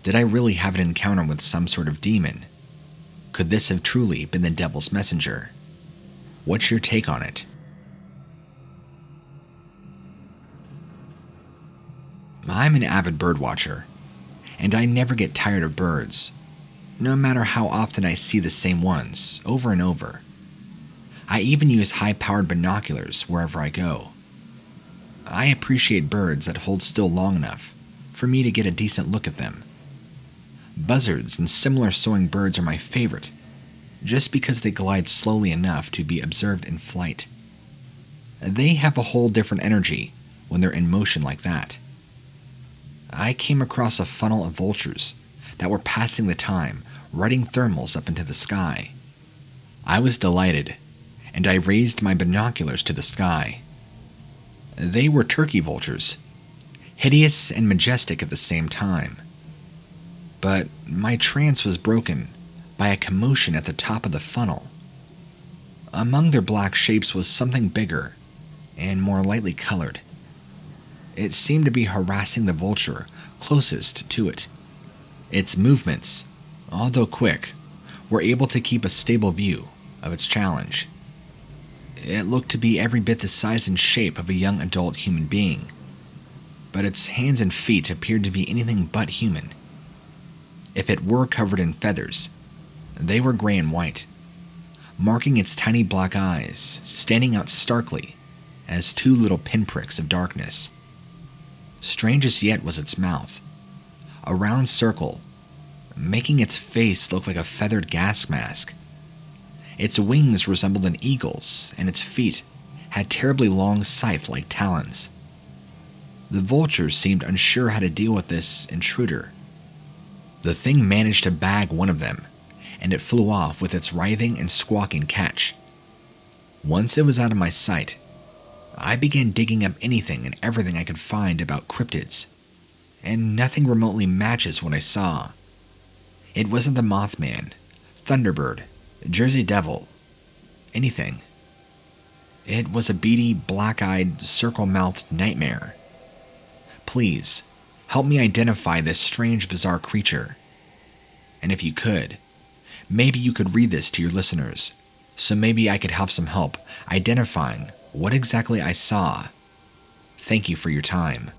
Did I really have an encounter with some sort of demon? Could this have truly been the devil's messenger? What's your take on it? I'm an avid bird watcher, and I never get tired of birds, no matter how often I see the same ones over and over. I even use high powered binoculars wherever I go. I appreciate birds that hold still long enough for me to get a decent look at them Buzzards and similar soaring birds are my favorite, just because they glide slowly enough to be observed in flight. They have a whole different energy when they're in motion like that. I came across a funnel of vultures that were passing the time riding thermals up into the sky. I was delighted, and I raised my binoculars to the sky. They were turkey vultures, hideous and majestic at the same time but my trance was broken by a commotion at the top of the funnel. Among their black shapes was something bigger and more lightly colored. It seemed to be harassing the vulture closest to it. Its movements, although quick, were able to keep a stable view of its challenge. It looked to be every bit the size and shape of a young adult human being, but its hands and feet appeared to be anything but human if it were covered in feathers. They were gray and white, marking its tiny black eyes, standing out starkly as two little pinpricks of darkness. Strangest yet was its mouth, a round circle, making its face look like a feathered gas mask. Its wings resembled an eagle's, and its feet had terribly long scythe like talons. The vultures seemed unsure how to deal with this intruder. The thing managed to bag one of them, and it flew off with its writhing and squawking catch. Once it was out of my sight, I began digging up anything and everything I could find about cryptids, and nothing remotely matches what I saw. It wasn't the Mothman, Thunderbird, Jersey Devil, anything. It was a beady, black eyed, circle mouthed nightmare. Please, help me identify this strange, bizarre creature. And if you could, maybe you could read this to your listeners, so maybe I could have some help identifying what exactly I saw. Thank you for your time.